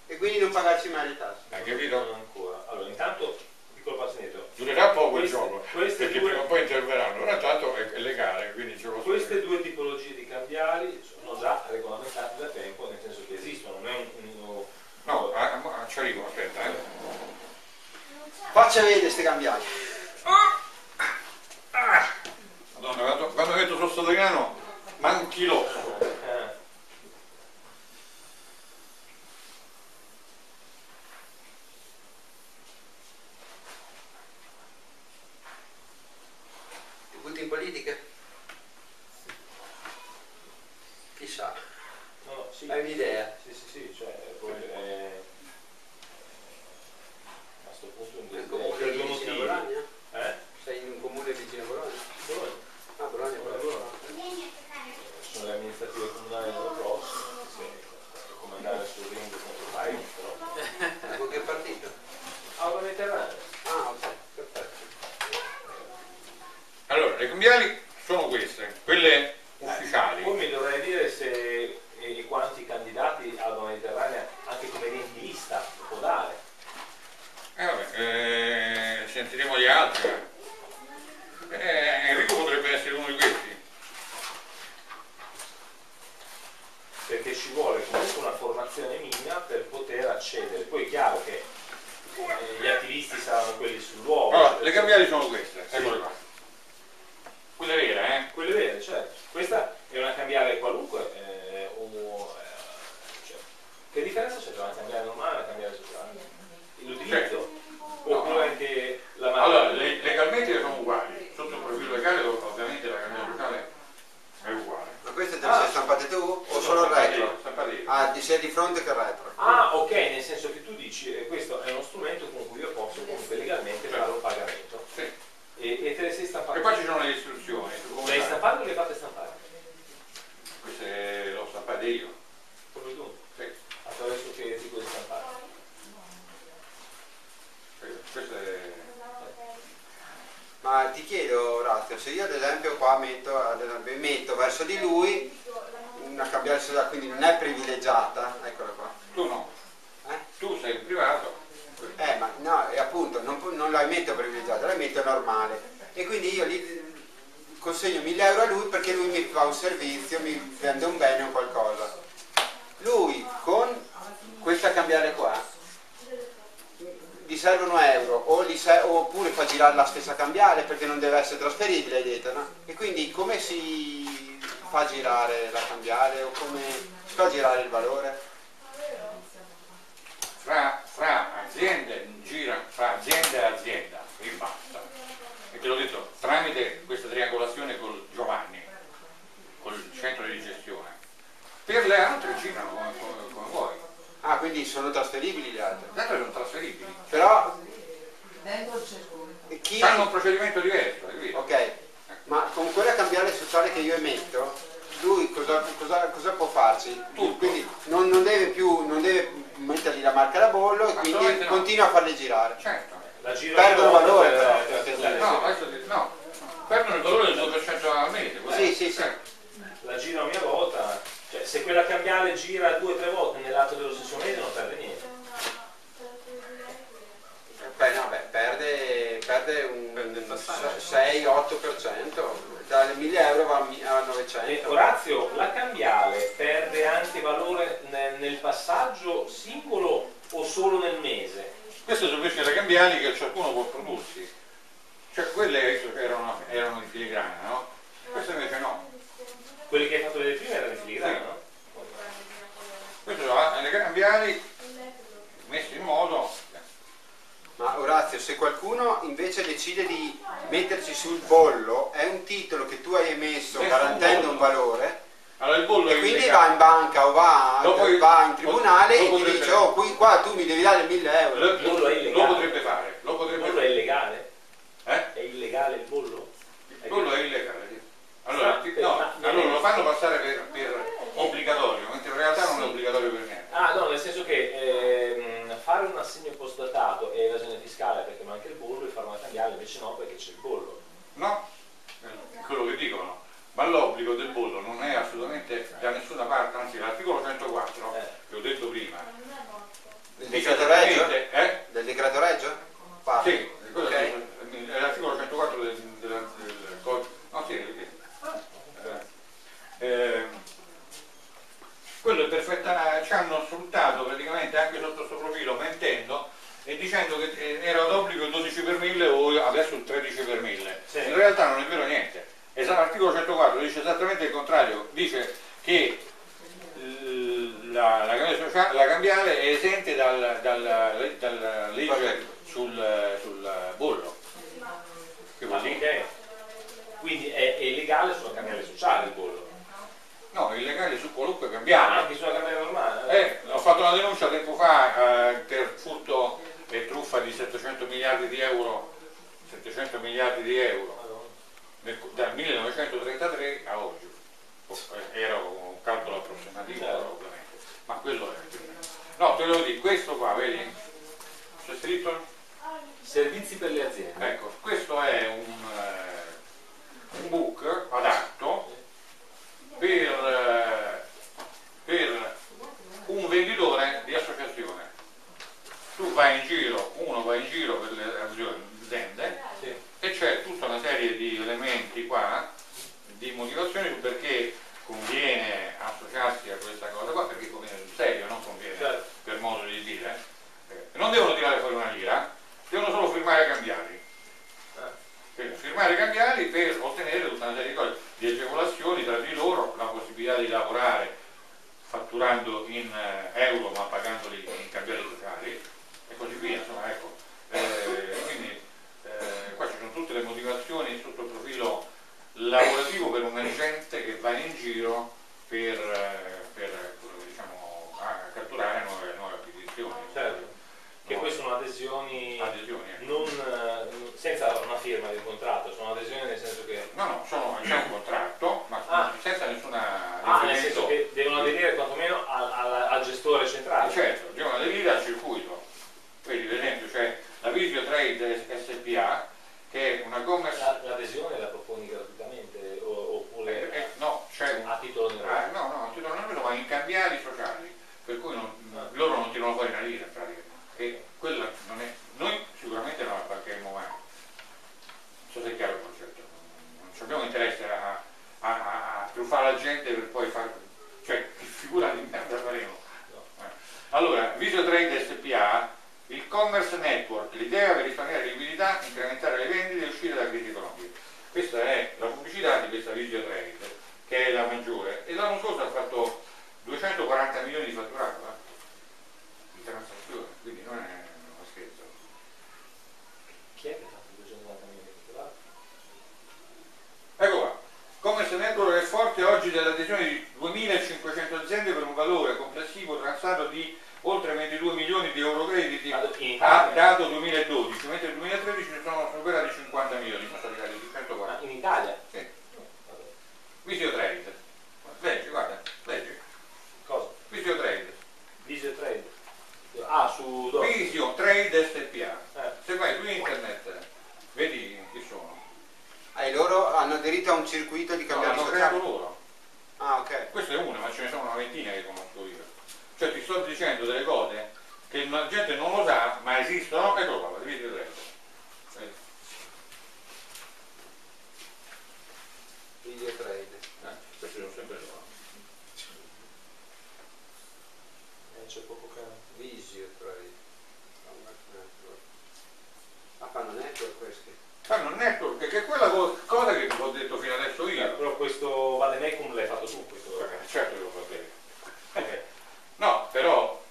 e quindi non pagarci mai le tasse. Hai Non capito? ancora. Allora, intanto, piccolo passo indietro. Durerà poco il Queste- gioco, queste perché due- prima o poi interverranno, ora tanto è, è legale, quindi ce lo Queste due tipologie di cambiali sono già regolamentate da tempo, nel senso che esistono, non è un, un- No, ah, ah, ci arrivo, aspetta, eh. Faccia vedere queste cambiali. Madonna, quando, quando metto sul Sottograno manchi l'osso. Politica? Chissà, no, sì, hai un'idea? sì, sì, sì, cioè, poi, eh, a questo punto un Nel per comune due vicino a motivi. Bologna? Eh? Sei in un comune vicino a Bologna? Bologna. Ah, Bologna, Bologna. sono le amministrative comunali dello prossimo, se come andare sul ring contro Biden, però. Con che partito? Aula Mediterranea. Ah, ok, perfetto. Cambiali sono queste, quelle ufficiali. Poi mi dovrei dire se e, e quanti candidati alla Mediterranea anche come lista può dare. Eh, vabbè, eh, sentiremo gli altri. Eh, Enrico potrebbe essere uno di questi. perché ci vuole comunque una formazione minima per poter accedere. Poi è chiaro che eh, gli attivisti saranno quelli sul luogo. Allora, le cambiali sono queste, eccole qua. Quelle vere, eh? Quelle vere, certo. Questa è una cambiale qualunque. eh, o, eh, cioè, che differenza c'è tra una cambiale normale e una cambiale sociale? L'utilizzo? Oppure anche la marca? Allora, le- legalmente sono uguali. Sotto il profilo legale, ovviamente la cambiale sociale è uguale. Ma queste te le Ah. sei stampate tu o solo il retro? stampate io. Ah, di sia di fronte che il retro. Ah, ok, nel senso che tu dici eh, questo è uno strumento con cui io posso comunque legalmente fare un pagamento. E, e te le sei stampate? E poi ci sono le istruzioni come Le hai stampate o le hai fatte stampare? Queste le ho stampate io. Come tu? Sì. Attraverso che tipo di stampare? Queste Ma ti chiedo, Orazio, se io ad esempio qua metto, ad esempio, metto verso di lui una cambiale quindi non è privilegiata, eccola qua. tu no. Eh? Tu sei privato. Eh, ma no, appunto, non, non la metto privilegiata, la metto normale. E quindi io gli consegno 1000 euro a lui perché lui mi fa un servizio, mi vende un bene o qualcosa. Lui con questa cambiale qua gli servono euro o ser- oppure fa girare la stessa cambiale perché non deve essere trasferibile, hai detto, no? E quindi come si fa girare la cambiale o come si fa girare il valore? Fra, fra aziende gira, fra azienda e azienda e basta. E te l'ho detto, tramite questa triangolazione con Giovanni, col centro di gestione. Per le altre girano come, come- come vuoi. Ah, quindi sono trasferibili gli altri. Le altre sono trasferibili. Però Dentro il circuito. chi... Hanno un procedimento diverso? Ok, ma con quella cambiale sociale che io emetto, lui cosa, cosa- cosa può farci? Tutto. Quindi non, non deve più, non deve mettergli la marca da bollo e quindi no. continua a farle girare. Certo. La giro Perdono valore, per- però, per- perché per- No, no. Perdono il valore del 2% al mese. Sì, sì, sì. Certo. la giro a mia volta, cioè se quella cambiale gira due o tre volte nell'atto dello stesso mese non perde niente. Beh, no, beh, perde, perde un 6-8%, dalle 1000 euro va a mi- a E 900. Orazio, la cambiale perde anche valore nel, nel passaggio singolo o solo nel mese? Queste sono invece le cambiali che ciascuno può prodursi. Cioè quelle erano, erano di filigrana, no? Queste invece no. Quelli che hai fatto vedere prima erano in filigrana, no? Queste sono le cambiali messe in modo. Ma Orazio, se qualcuno invece decide di metterci sul bollo, è un titolo che tu hai emesso Nessun garantendo un bollo. valore Allora il bollo e quindi va in banca o va, Dopo il- va in tribunale e ti dice oh qui qua tu mi devi dare 1000 euro. Lo, Il bollo è lo illegale. potrebbe fare, lo Il potrebbe bollo è illegale? Eh? È illegale il bollo? Il bollo è illegale. Allora, ti- no, allora lo fanno passare per, per obbligatorio, mentre in realtà non è obbligatorio per niente. Ah no, nel senso che ehm, fare un assegno postdatato è evasione fiscale perché manca il bollo e farlo una cambiale invece no perché c'è il bollo. Eh, no, è quello che dicono. Ma l'obbligo del bollo non è assolutamente da nessuna parte, anzi l'articolo 104, eh. che ho detto prima. Del decreto reggio? Eh? Del decreto reggio? Parlo. Sì, okay. Eh, l'articolo 104 del, del, del, del codice. No, sì, eh, ehm, quello è perfetta, ci hanno sfruttato praticamente anche sotto questo profilo mentendo e dicendo che eh, era d'obbligo il 12 per 1000 o adesso il 13 per 1000. Sì. In realtà non è vero niente. Esatto, L'articolo 104 dice esattamente il contrario, dice che eh, la, la cambiale sociale- la cambiale è esente dal, dal, dalla legge sul, sul bollo. Che vuol dire? Ok. Quindi è, è illegale sulla cambiale sociale il bollo. No, illegale su qualunque Ah, cambiale. anche sulla cambiale normale? Eh, ho fatto una denuncia tempo fa eh, per furto e truffa di 700 miliardi di euro, 700 miliardi di euro nel- dal 1933 a oggi. Oh, eh, Era un calcolo approssimativo Certo. ovviamente, ma quello è. No, te lo dico, questo qua, vedi? C'è scritto? Servizi per le aziende. Ecco, questo è un, eh, un book adatto per, eh, per un venditore di associazione. Tu vai in giro, uno va in giro per le aziende Sì. e c'è tutta una serie di elementi qua, di motivazioni sul perché conviene associarsi a questa cosa qua, perché conviene sul serio, non conviene Certo. per modo di dire. Eh, non devono tirare fuori una lira, devono solo firmare cambiali. Per firmare cambiali per ottenere tutta una serie di cose, di agevolazioni tra di loro, la possibilità di lavorare fatturando in eh, euro ma pagandoli in cambiali sociali e così via, insomma ecco. Eh, quindi eh, qua ci sono tutte le motivazioni sotto il profilo lavorativo per un agente che va in giro per, eh, per, diciamo, a- catturare nuove, nuove acquisizioni. Certo. Che poi sono adesioni Adesioni, ecco. non, eh, senza una firma di un contratto, sono adesioni nel senso che No, no, sono, c'è un contratto, ma Ah. senza nessuna Ah, nel senso che devono aderire quantomeno al, al- al gestore centrale. Certo, devono aderire al circuito. Vedi, per esempio, c'è la Visio Trade SPA, che è una commerce... La- L'adesione la proponi gratuitamente o- eh, oppure eh, no, c'è un... a titolo Ah, oneroso? no, no, non titolo oneroso, ma in cambiali sociali, per cui non- Ah. loro non tirano fuori una lira, in pratica. E quella non è... Noi sicuramente non la pagheremo mai. Non so se è chiaro il concetto. Non ci abbiamo interesse a, a, a, a truffare la gente per poi far... Cioè, che figura di merda faremo? Eh. Allora, Visio Trade SPA, il commerce network, l'idea per risparmiare liquidità, incrementare le vendite e uscire dalla crisi economica. Questa è la pubblicità di questa Visio Trade, che è la maggiore, e l'anno scorso ha fatto 240 milioni di fatturato, eh, di transazioni, quindi non è uno scherzo. Chi è che ha fatto 290 milioni di fatturato? Ecco qua, Commerce Network è forte oggi dell'adesione di 2.500 aziende per un valore complessivo transato di oltre 22 milioni di euro crediti a dato 2012, mentre nel 2013 ne sono superati 50 milioni, sono stati arrivati a Ah, 140. in Italia? Sì. Visio Trade, leggi, guarda, leggi, Cosa? Visio Trade, Visio Trade. Ah, su dove? Visio Trade SPA. Eh. Se vai su internet, vedi chi sono. Ah, e loro hanno aderito a un circuito di No, cambiali l'hanno creato loro. Ah, ok. Questa è una, ma ce ne sono una ventina che conosco io. Cioè ti sto dicendo delle cose che la gente non lo sa, ma esistono, eccolo qua, vedi il resto. Video trade. Eh, questi sono sempre loro. Eh, c'è poco che... Visio trade. Ah, fanno network questi. Fanno network, che è quella co- cosa che ti ho detto fino adesso Eh, io. Però questo Vademecum l'hai fatto tu, questo... Eh, Certo che lo fa bene. Ok. No, però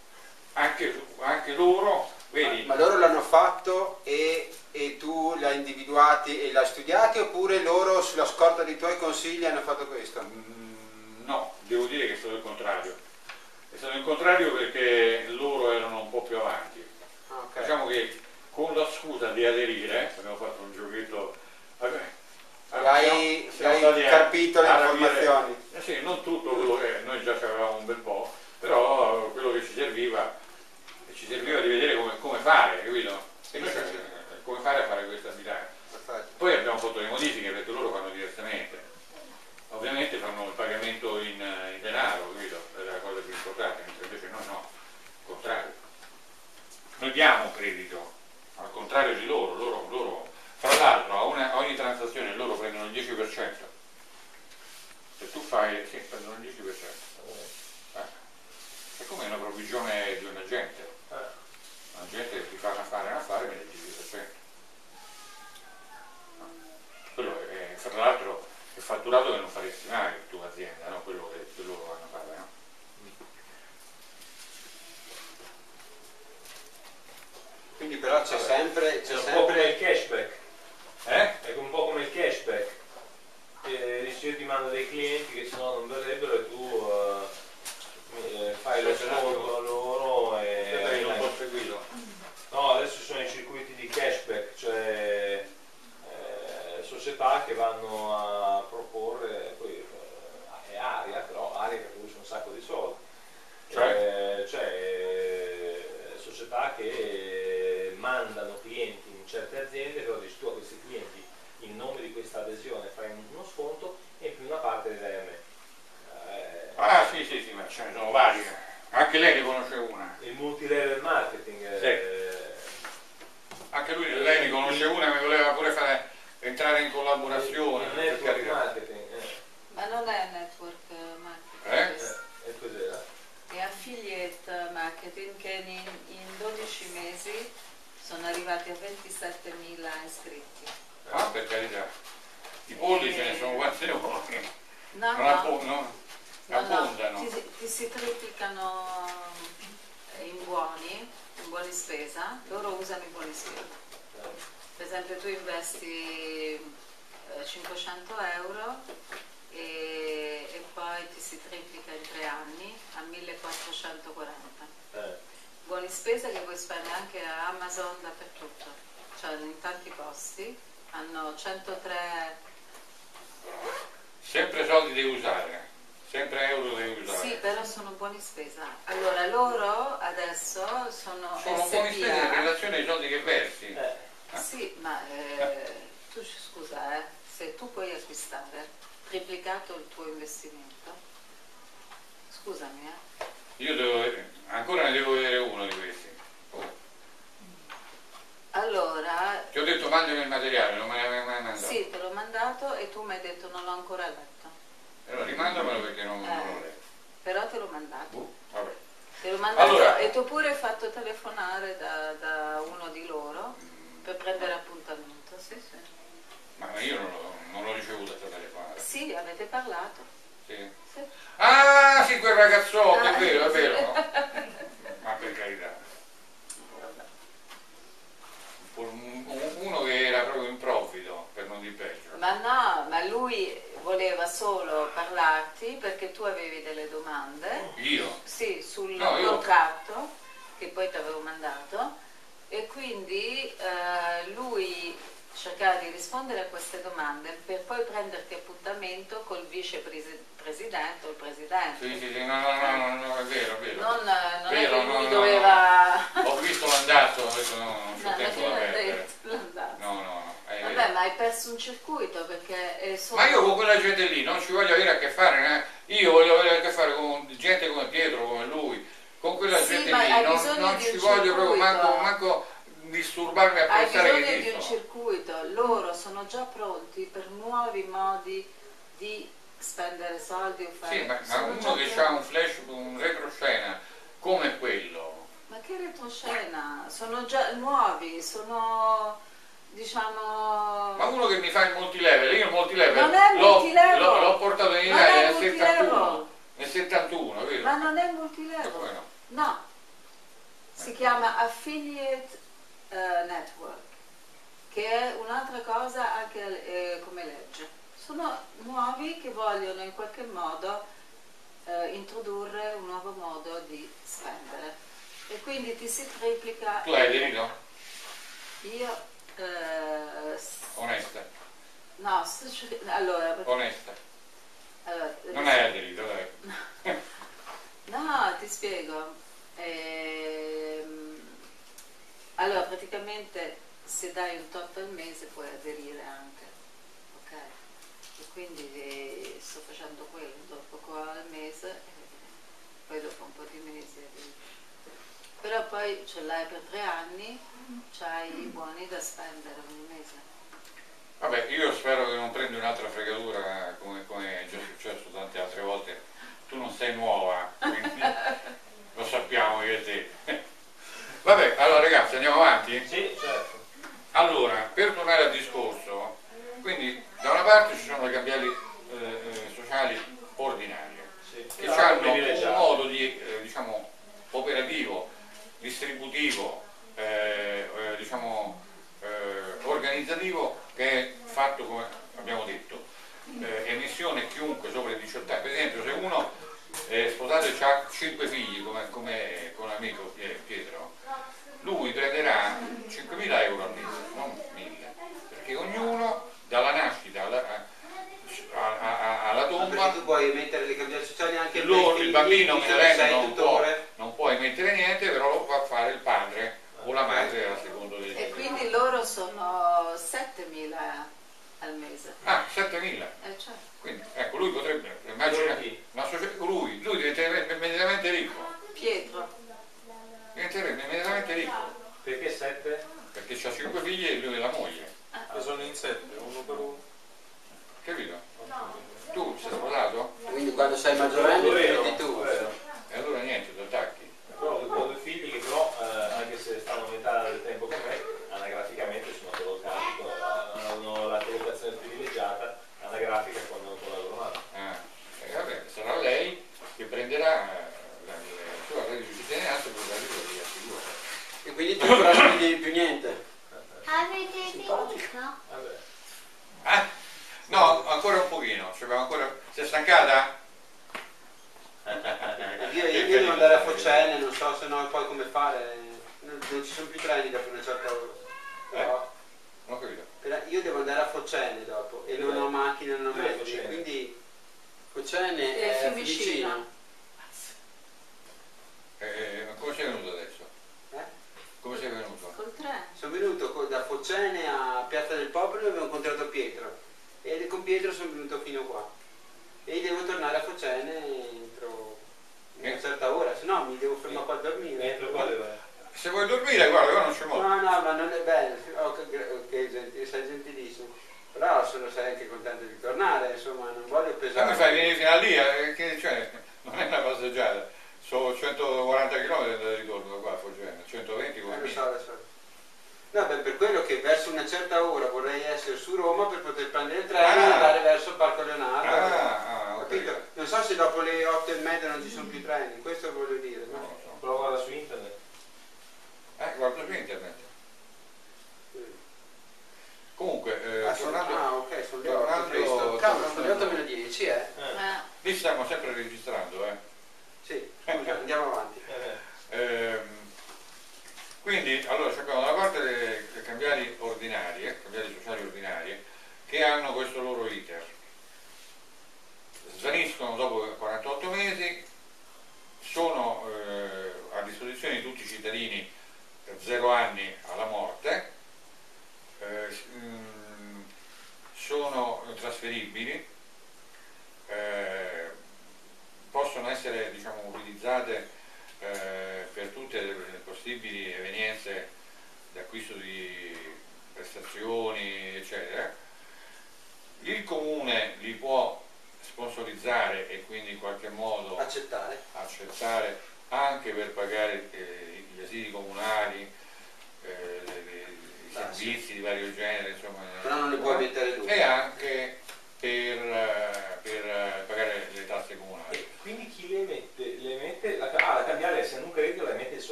anche, anche loro, vedi, Ma loro l'hanno fatto e, e tu l'hai individuati e l'hai studiati oppure loro sulla scorta dei tuoi consigli hanno fatto questo? Mm, No, devo dire che è stato il contrario. È stato il contrario perché loro erano un po' più avanti. Ah, ok. Diciamo che con la scusa di aderire, abbiamo fatto un giochetto. Hai- carpito le informazioni. eh sì, non tutto quello che noi già ci avevamo un bel po', però quello che ci serviva, ci serviva di vedere come, come fare, capito? E noi come fare a fare questa. Perfetto. Poi abbiamo fatto le modifiche perché loro fanno diversamente. Ovviamente fanno il pagamento in, in denaro, capito? È la cosa più importante, mentre invece noi no, il contrario. Noi diamo credito, al contrario di loro, loro, loro fra l'altro a, ogni transazione loro 10%. Se tu fai, sì, prendono il 10%. Eh. eh. È come una provvigione di un agente. Eh. Un agente ti fa un affare, un affare, viene il 10%. Quello è, fra l'altro, è fatturato che non faresti mai la tua azienda, no? quello che, che loro vanno a fare. No? Quindi però c'è sempre... C'è sempre... un po' come il cashback. Eh? È un po' come il cashback eh, dici io ti mando dei clienti che sennò non verrebbero e tu eh, eh, fai lo un attimo. sconto a loro Aspetta che non e... ho seguito. No, adesso ci sono i circuiti di cashback, cioè eh, società che vanno a proporre, poi eh, è aria, però aria che produce un sacco di soldi. Cioè? Eh, cioè società che mandano clienti in certe aziende, però dici tu a questi clienti in nome di questa adesione fai uno sconto e in più una parte a me. Eh, Ah sì, sì, sì, ma ce ne sono varie. Anche lei ne conosce una. il multilevel marketing eh, Anche lui, lei ne conosce una, mi voleva pure fare entrare in collaborazione. il per network marketing eh, Ma non è network marketing, Eh? eh, e cos'era? è affiliate marketing che in, in 12 mesi sono arrivati a 27.000 iscritti. Ah, per carità. I polli ce ne sono quanti ne vuoi. No, Non, no, abbondano. ti, ti si triplicano in buoni, in buoni spesa, loro usano i buoni spesa. Per esempio tu investi eh, 500 euro e, e poi ti si triplica in tre anni a 1440. Eh, Buoni spesa che puoi spendere anche a Amazon dappertutto, cioè in tanti posti. Hanno 103 Sempre soldi devi usare. Sempre euro devi usare. Sì, però sono buoni spesa. Allora, loro adesso sono, Sono buoni spese in SPA. relazione ai soldi che versi. eh, Sì, ma eh, tu scusa, eh, se tu puoi acquistare triplicato il tuo investimento, scusami, eh. Io devo, ancora ne devo vedere uno di questi. Allora, Ti ho detto mandami il materiale, non me l'hai mai mandato. sì, te l'ho mandato e tu mi hai detto non l'ho ancora letto. Allora rimandamelo perché non, non Eh. l'ho letto. Però te l'ho mandato. Vabbè. Te l'ho mandato Allora- e ho pure fatto telefonare da, da uno di loro per prendere appuntamento. Sì, sì. Ma io non l'ho, non l'ho ricevuta questa telefonata. Sì, avete parlato. Sì. Sì. Ah sì, quel ragazzotto, Ah, è vero, è vero. Ma per carità. Un- un- Uno che era proprio improvvido, per non dire peggio. Ma no, ma lui voleva solo parlarti perché tu avevi delle domande, Io? sì, sul No, io- contratto che poi ti avevo mandato e quindi eh, lui cercava di rispondere a queste domande per poi prenderti appuntamento col vicepresidente o il presidente. Sì, sì, sì, no, no, no, no, no, è vero, è vero. Non, non è Vero, che no, lui no, doveva... Ho visto l'andato, adesso no, non c'ho No, tempo che da perdere. detto? L'andato. No, no, no. è. Vabbè, ma hai perso un circuito perché è solo... Ma io con quella gente lì non ci voglio avere a che fare, eh. io voglio avere a che fare con gente come Pietro, come lui, con quella Sì, gente lì, hai non, bisogno non ci voglio proprio circuito. manco, manco disturbarmi a Hai pensare bisogno che di un circuito, loro sono già pronti per nuovi modi di spendere soldi o fare... Sì, ma, ma uno che ha un flash, un retroscena come quello, Ma che retroscena? Sono già nuovi, sono diciamo... ma uno che mi fa il multilevel, io il multilevel Non è l'ho, multilevel. l'ho- l'ho portato in Italia nel multilevel. 71, nel 71, vero? Ma non è multilevel. no? No, si chiama Affiliate eh, Network, che è un'altra cosa anche eh, come legge. Sono nuovi che vogliono in qualche modo eh, introdurre un nuovo modo di spendere e quindi ti si triplica. Tu hai aderito? Io, eh, Onesta, no, allora, onesta. allora, Non hai aderito, dai. No, ti spiego. Ehm, allora, praticamente se dai un tot al mese puoi aderire anche, ok? E quindi eh, sto facendo quello, dopo qua al mese, e poi dopo un po' di mesi. Però poi ce l'hai per tre anni, c'hai i buoni da spendere ogni mese. Vabbè, io spero che non prendi un'altra fregatura come, come è già successo tante altre volte. Tu non sei nuova, quindi lo sappiamo io e te. Vabbè, allora ragazzi andiamo avanti? sì, certo. Allora, per tornare al discorso, quindi da una parte ci sono le cambiali eh, eh, sociali ordinarie, Sì. che Ah, hanno un privilegiato. modo di, eh, diciamo, operativo, distributivo, eh, eh, diciamo, organizzativo che è fatto come abbiamo detto, eh, emissione chiunque sopra i 18 anni, per esempio se uno è sposato e ha 5 figli come, come con l'amico Pie- Pietro, lui prenderà 5.000 euro al mese, non 1.000, perché ognuno dalla nascita alla, a- a- alla tomba tu puoi mettere le cambiali sociali anche per loro- il bambino minorenne non non può emettere niente, però lo fa fare il padre o la madre a secondo dei E quindi loro sono 7.000 al mese. Ah, 7.000. Eh, certo. Quindi, ecco, lui potrebbe, immagina, Chi? una socie- lui, lui diventerebbe immediatamente ricco, Pietro. diventerebbe immediatamente ricco, Perché 7? perché ha 5 figli e lui e la moglie, Ma sono in sette, uno per uno. capito? Tu sei sposato? Quindi quando sei maggiorenne prendi tu. E allora niente, ti attacchi. Però ho due figli che però, eh, anche se stanno a metà del tempo con me, anagraficamente sono collocati, con- hanno la collocazione privilegiata anagrafica con, con la loro madre. Ah, e vabbè, sarà lei che prenderà eh, la, la sua reddito di cittadinanza per la vita di assicura. E quindi tu però non più niente. Avete finito? Ah, no, ancora un pochino, ci abbiamo ancora... Sei stancata? Io, io devo andare a Focene, non so se no poi come fare. Non, non ci sono più treni dopo una certa ora. Però, Non ho capito. io devo andare a Focene dopo e non ho macchina, non ho Dov'è mezzi. Quindi Focene È è Fiumicino. vicino. Eh, ma come sei venuto adesso? Eh? Come sei venuto? Col treno. Sono venuto da Focene a Piazza del Popolo dove ho incontrato Pietro. E con Pietro sono venuto fino qua. E devo tornare a Focene entro una certa ora, se no mi devo fermare qua a dormire. Entro qua dove? Se vuoi dormire, guarda, io non c'è modo. No, no, ma non è bello, oh, che, che gentile, sei gentilissimo. Però sono sei anche contento di tornare, insomma, non voglio pesare. mi fai venire fino a lì, eh, che, cioè, non è una passeggiata, sono 140 km da ritorno da qua a Foggiano, 120 Eh, come lo so, lo so. No, beh, per quello che verso una certa ora vorrei essere su Roma per poter prendere il treno e Ah. andare verso il Parco Leonardo. Ah, ah, capito. Non so se dopo le 8 e mezza non ci sono più treni, questo voglio dire. No? lo so. Guarda su internet. Eh, guarda su internet. Comunque, eh, Ah, sono, tornando, ah, ok, sono le 8. tornando- Cristo. Cavolo, sono le tornando- 8 meno 10, eh? Eh. Eh, lì stiamo sempre registrando, eh. Sì, scusa, andiamo avanti. Eh, Ehm, quindi, allora, abbiamo da una parte le, le cambiali ordinarie, cambiali sociali ordinarie, che hanno questo loro iter.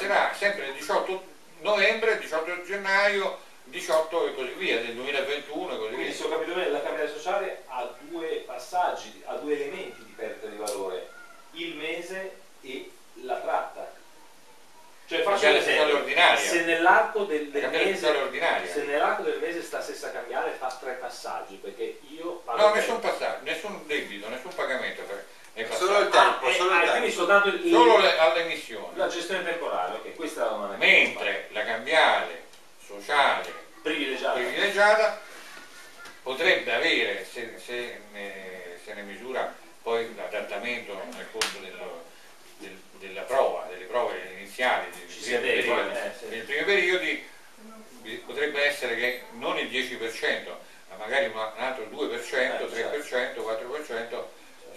Passerà sempre il 18 novembre, 18 gennaio, 18 e così via, del 2021 e così Quindi via. se ho capito bene, la cambiale sociale ha due passaggi, ha due elementi di perdita di valore, il mese e la tratta. Cioè faccio un esempio, se nell'arco del, del mese nell'arco del mese sta stessa cambiale fa tre passaggi, perché io No, nessun passaggio, nessun debito, nessun pagamento per- è Solo il tempo, Ah, eh, solo il ah, tempo. soltanto il, Solo le- all'emissione. la gestione temporale, ok, questa è la domanda. che Mentre la cambiale sociale privilegiata. privilegiata potrebbe avere, se, se ne, se ne misura poi l'adattamento nel corso dello- del- della prova, delle prove iniziali, dei primi adegua, periodi, eh, sì. nei primi periodi potrebbe essere che non il 10%, ma magari un altro 2%, Eh, certo. 3%, 4%,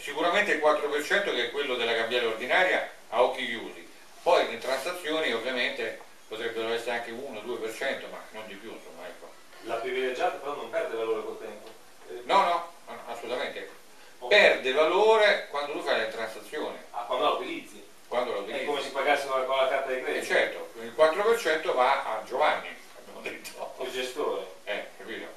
sicuramente il 4% che è quello della cambiale ordinaria a occhi chiusi. Poi le transazioni ovviamente potrebbero essere anche 1-2%, ma non di più, insomma, ecco. La privilegiata però non perde valore col tempo. Eh, No, no, no, assolutamente. ok. Perde valore quando tu fai le transazioni, Ah, quando la utilizzi. quando la È utilizzi. come se pagasse con la, carta di E credito. certo, il 4% va a Giovanni, abbiamo detto. Il gestore. Eh, capito?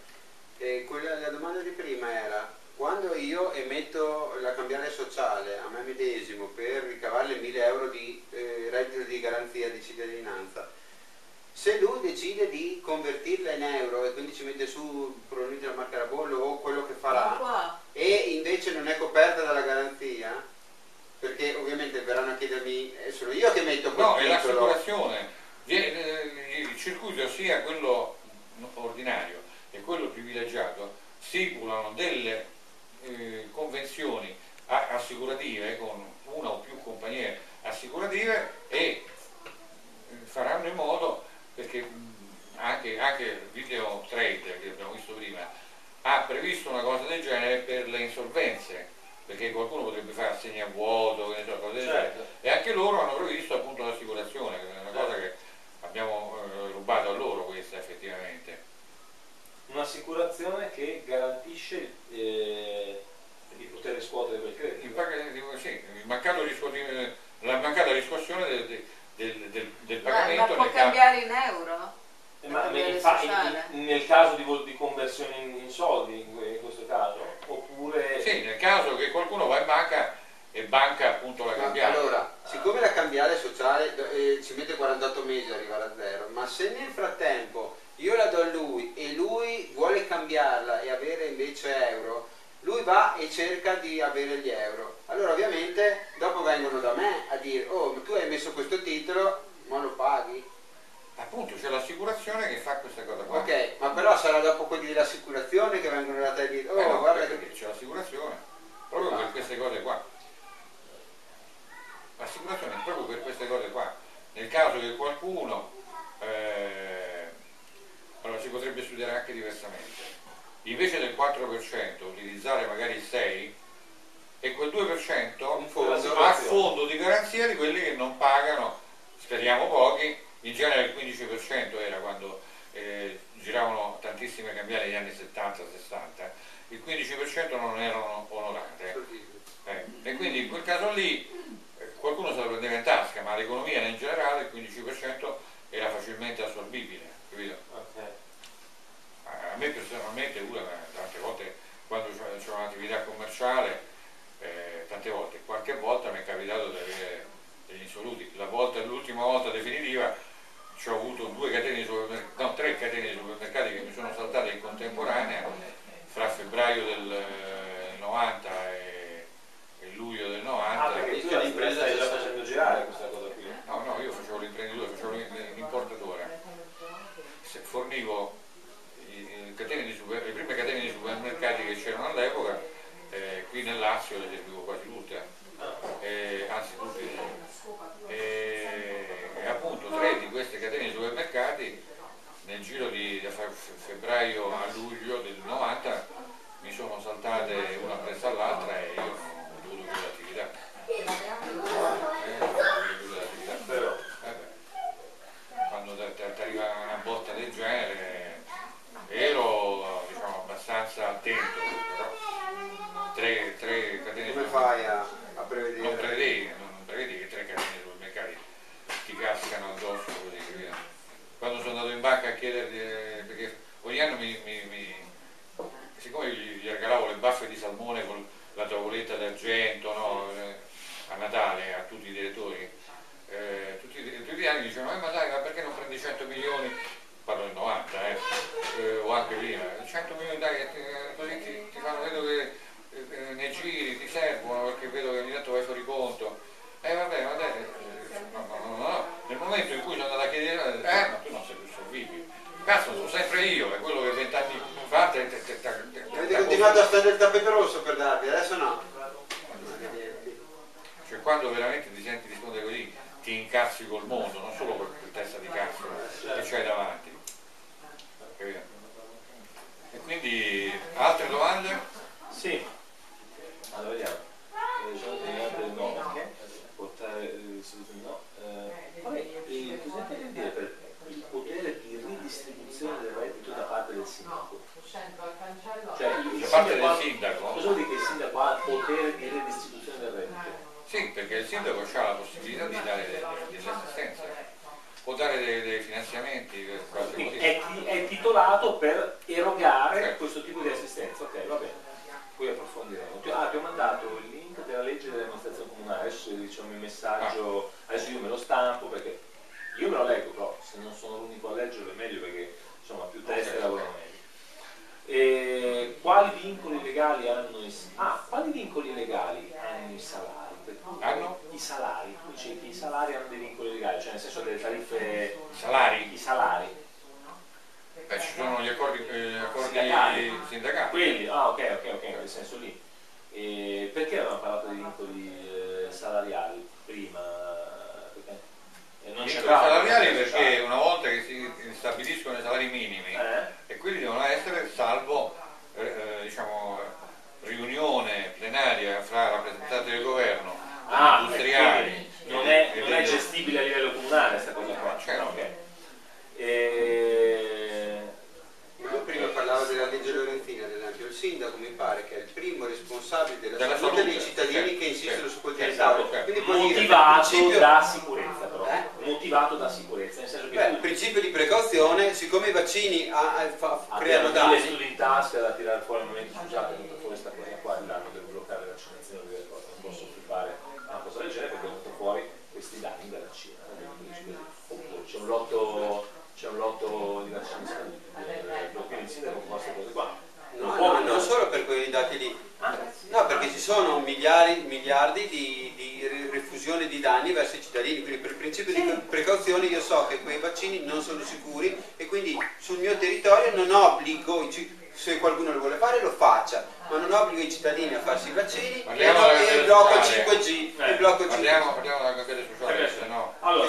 E quella, la domanda di prima era, quando io emetto la cambiale sociale a me medesimo per ricavare le 1000 euro di eh, reddito di garanzia di cittadinanza, se lui decide di convertirla in euro e quindi ci mette su probabilmente la marca da bollo o quello che farà e invece non è coperta dalla garanzia, perché ovviamente verranno a chiedermi, eh, sono io che metto quel No, è titolo. l'assicurazione. Vie- eh, Il circuito sia quello ordinario e quello privilegiato stipulano delle eh, convenzioni assicurative con una o più compagnie assicurative e eh, faranno in modo perché mh, anche, anche Video Trade che abbiamo visto prima ha previsto una cosa del genere per le insolvenze perché qualcuno potrebbe fare assegni a vuoto. Certo. E anche loro hanno previsto appunto l'assicurazione, che è una cosa che abbiamo eh, rubato a loro questa effettivamente. Un'assicurazione che garantisce eh, di poter riscuotere quel Il, credito. sì, il mancato la mancata riscossione del, del- del- del Ma, pagamento ma può nel caso- cambiare in euro? Eh, Ma in- nel caso di, di conversione in, in soldi, in, que- in questo caso, oppure Sì, nel caso che qualcuno va in banca e banca appunto la Ma cambiale. allora, siccome la cambiale sociale eh, ci mette 48 mesi ad arrivare a zero, ma se nel frattempo io la do a lui e lui vuole cambiarla e avere invece euro, lui va e cerca di avere gli euro. Allora ovviamente dopo vengono da me a dire, oh ma tu hai messo questo titolo, ma lo paghi? Appunto c'è l'assicurazione che fa questa cosa qua. Ok, ma però sarà dopo quelli dell'assicurazione che vengono da te e dire, oh Eh no, guarda che... c'è l'assicurazione, proprio per queste cose qua. L'assicurazione è proprio per queste cose qua. Nel caso che qualcuno, eh, allora si potrebbe studiare anche diversamente, invece del 4% utilizzare magari il 6% e quel 2% Un fondo. a fondo di garanzia di quelli che non pagano, speriamo pochi, in genere il 15% era quando eh, giravano tantissime cambiali negli anni 70-60, il 15% non erano onorate. Eh, e quindi in quel caso lì eh, qualcuno se lo prendeva in tasca, ma l'economia in generale il 15% era facilmente assorbibile, capito? ok. A me personalmente, eh, tante volte quando c'è un'attività commerciale, eh, tante volte, qualche volta mi è capitato di avere degli insoluti. La volta, l'ultima volta definitiva ci ho avuto due catene di supermercati, no, tre catene di supermercati che mi sono saltate in contemporanea fra febbraio del eh, 90 e, e luglio del 90. Ah, perché tu la stai già facendo girare questa cosa qui. No, no, io facevo l'imprenditore, facevo l'importatore. Se fornivo i- i catene di super- le prime catene di supermercati che c'erano all'epoca, eh, qui nel Lazio le servivo quasi tutte, eh, anzi tutte. E, appunto tre di queste catene di supermercati nel giro di da fe- febbraio a luglio del 90 mi sono saltate una presso all'altra e io ho dovuto chiudere l'attività. Eh, ho dovuto chiudere l'attività. Però, Eh beh, quando ti arriva una botta del genere ero diciamo, abbastanza attento però tre, tre catene Come di fai a, a non prevedere? prevedi, non, non prevedi che tre di supermercati ti cascano addosso così quando sono andato in banca a chiedergli eh, perché ogni anno mi, mi- mi- siccome gli, gli regalavo le baffe di salmone con la tavoletta d'argento no, eh, a Natale a tutti i direttori eh, tutti, tutti gli anni dicevano eh, ma dai ma perché non prendi 100 milioni parlo del 90 eh, eh, o anche prima 100 milioni dai così ti, ti fanno vedo che Sarcini, parliamo che blocco 5G, eh. il blocco 5G. Parliamo, parliamo della campagna sociale, se no. Allora,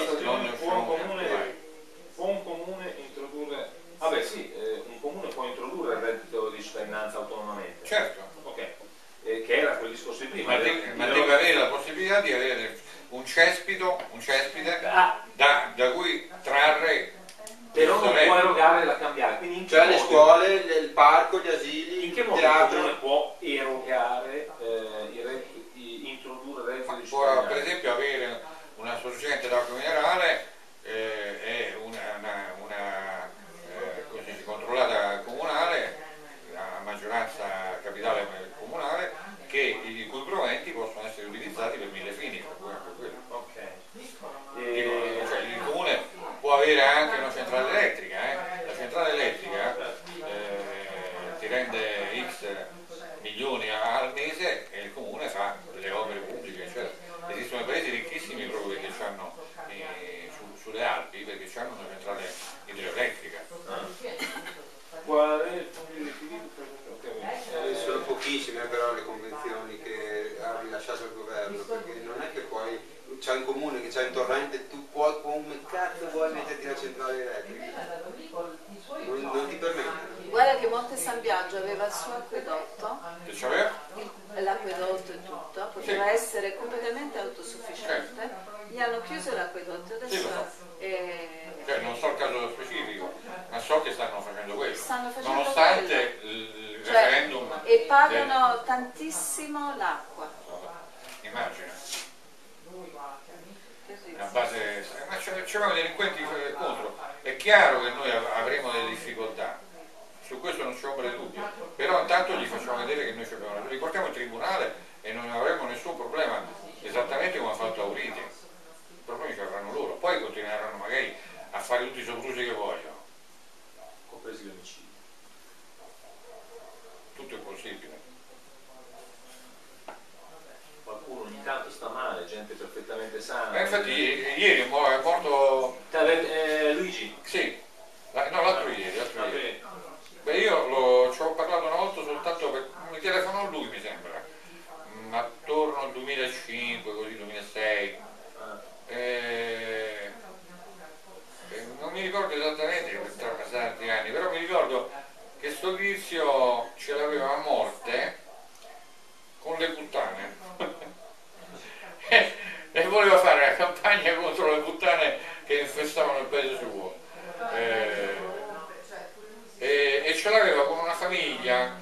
massimo l'acqua. Immagina. Base... ma c'erano delinquenti eh, contro. È chiaro che noi avremo delle difficoltà, su questo non c'è ombra di dubbio, però intanto gli facciamo vedere che noi ci abbiamo... Li portiamo in tribunale gente perfettamente sana. Eh, infatti ieri è morto... Eh, eh, Luigi? Sì, la, no l'altro ieri, l'altro ah, ieri. Beh, io lo, ci ho parlato una volta soltanto per. mi telefonò lui mi sembra, mm, attorno al 2005, così 2006. Ah. E, non mi ricordo esattamente, perché sono passati anni, però mi ricordo che sto tizio ce l'aveva morto voleva fare la campagna contro le puttane che infestavano il paese suo. Eh, e, e ce l'aveva con una famiglia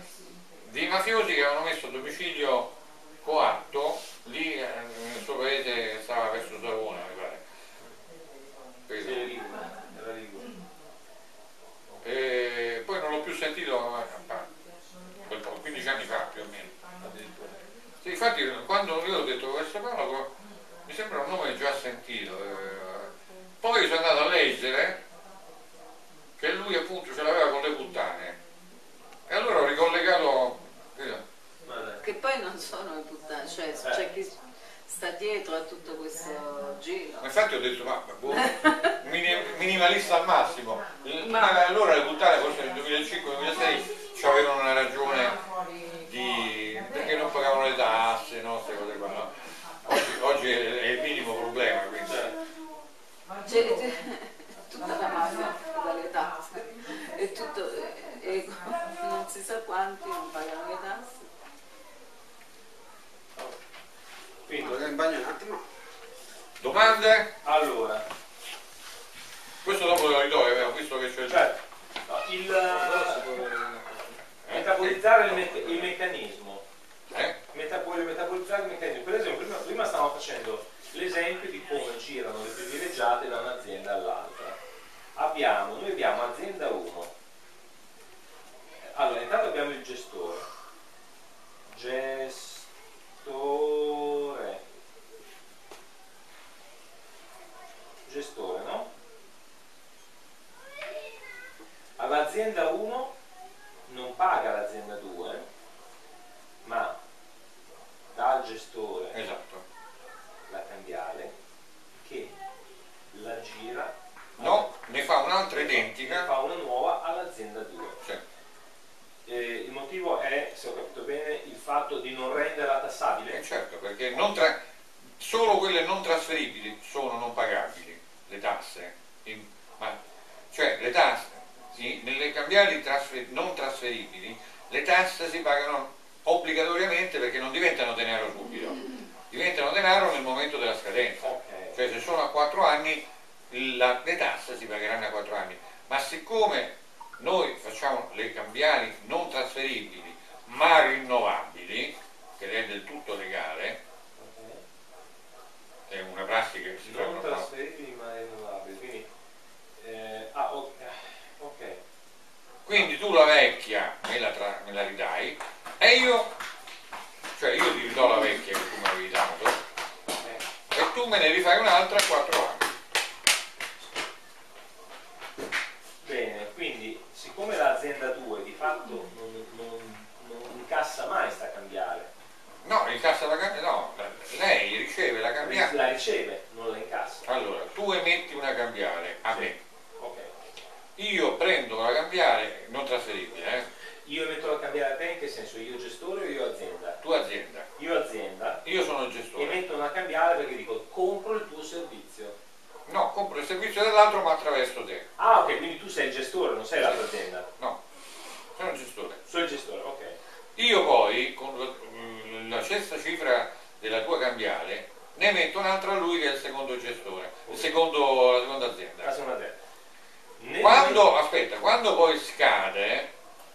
di mafiosi che avevano messo a domicilio coatto lì eh, nel suo paese stava verso Savona mi pare. E poi non l'ho più sentito 15 anni fa più o meno. Infatti quando io ho detto questa parola sembra un nome già sentito. Eh. Poi sono andato a leggere che lui appunto ce l'aveva con le puttane. E allora ho ricollegato... Che poi non sono le puttane, cioè eh. c'è chi sta dietro a tutto questo giro. Infatti ho detto, ma boh, minimalista al massimo. Ma allora le puttane forse nel 2005-2006 avevano una ragione di... perché non pagavano le tasse, no, queste cose qua. No. Oggi, oggi è cioè, c'è tutta la mafia dalle tasse e tutto, e non si sa quanti non pagano le tasse. Quindi, vado in bagno un attimo. Domande? Allora. Questo dopo lo ridò, abbiamo visto che c'è. Certo. No, il, metabolizzare il, eh, me eh, il meccanismo. Eh? Metabolizzare il meccanismo. Per esempio, prima, prima stavamo facendo l'esempio di come girano le privilegiate da un'azienda all'altra. Abbiamo, noi abbiamo azienda 1. Allora, intanto abbiamo il gestore. Gestore. Gestore, no? All'azienda 1 non paga l'azienda 2, ma dà al gestore Esatto. la cambiale che la gira, No, ne fa un'altra identica. fa una nuova all'azienda 2. Sì. Eh, il motivo è, se ho capito bene, il fatto di non renderla Eh, tassabile. certo, perché solo quelle non trasferibili sono non pagabili, le tasse. In- ma- cioè le tasse, sì, nelle cambiali trasfer- non trasferibili, le tasse si pagano obbligatoriamente perché non diventano denaro subito, diventano denaro nel momento della scadenza. Ok. Cioè se sono a 4 anni, la- le tasse si pagheranno a 4 anni. Ma siccome noi facciamo le cambiali non trasferibili ma rinnovabili, che è del tutto legale, è una prassi che si fa Non trasferibili ma rinnovabili. Quindi, eh, ah, ok. ok. Quindi tu la vecchia me la, tra- me la ridai e io, cioè io ti ridò la vecchia che tu mi avevi dato ok. e tu me ne rifai un'altra a 4 anni. Bene, quindi siccome l'azienda 2 di fatto non, non- non incassa mai sta cambiale, No, in cassa la cambiale, no, lei riceve la cambiale. la riceve, non la incassa. Allora, tu emetti una cambiale a Sì. me, Ok. io prendo la cambiale non trasferibile, eh, Io emetto la cambiale a te in che senso? Io gestore o io azienda? tu azienda, Io azienda io sono il gestore. emetto una cambiale perché dico compro il tuo servizio. No, compro il servizio dell'altro ma attraverso te. Ah ok, quindi tu sei il gestore, non sei l'altra azienda. No, sono il gestore. Sono il gestore, ok. Io poi, con la, la stessa cifra della tua cambiale, ne metto un'altra a lui che è il secondo gestore, il secondo, la seconda La azienda. seconda azienda. Nel Quando, aspetta, quando poi scade,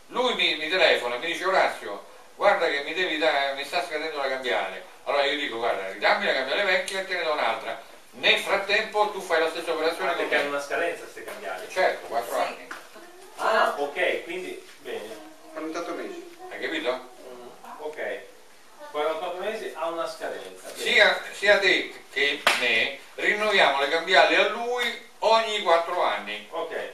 lui mi, mi telefona e mi dice Orazio, guarda che mi, devi dare, mi sta scadendo la cambiale. Allora io dico, guarda, ridammi la cambiale vecchia e te ne do un'altra. Nel frattempo tu fai la stessa operazione Ah, con perché hanno una scadenza queste cambiali. Certo, 4 Sì. anni. Ah, ok, quindi bene. 48 mesi. Hai capito? Mm, Ok. 48 mesi ha una scadenza. Bene. Sia, sia te che me rinnoviamo le cambiali a lui ogni 4 anni. Ok,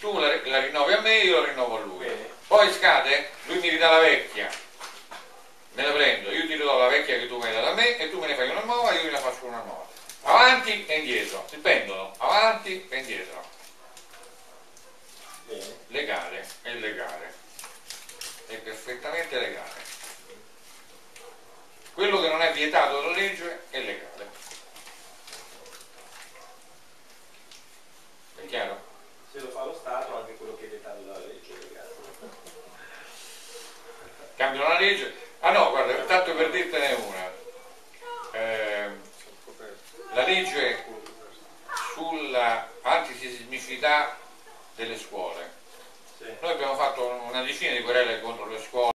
Tu la, la rinnovi a me, io la rinnovo a lui. bene. Poi scade, lui mi ridà la vecchia. Me la prendo, io ti ridò la vecchia che tu mi hai dato a me e tu me ne fai una nuova e io ne faccio una nuova. Avanti e indietro, si pendono, avanti e indietro. Legale, è legale. È perfettamente legale. Quello che non è vietato dalla legge è legale. È chiaro? Se lo fa lo Stato, anche quello che è vietato dalla legge, ragazzi. Cambiano la legge. Ah no, guarda, tanto per dirtene una. Ehm, la legge sulla antisismicità delle scuole. Noi abbiamo fatto una decina di querele contro le scuole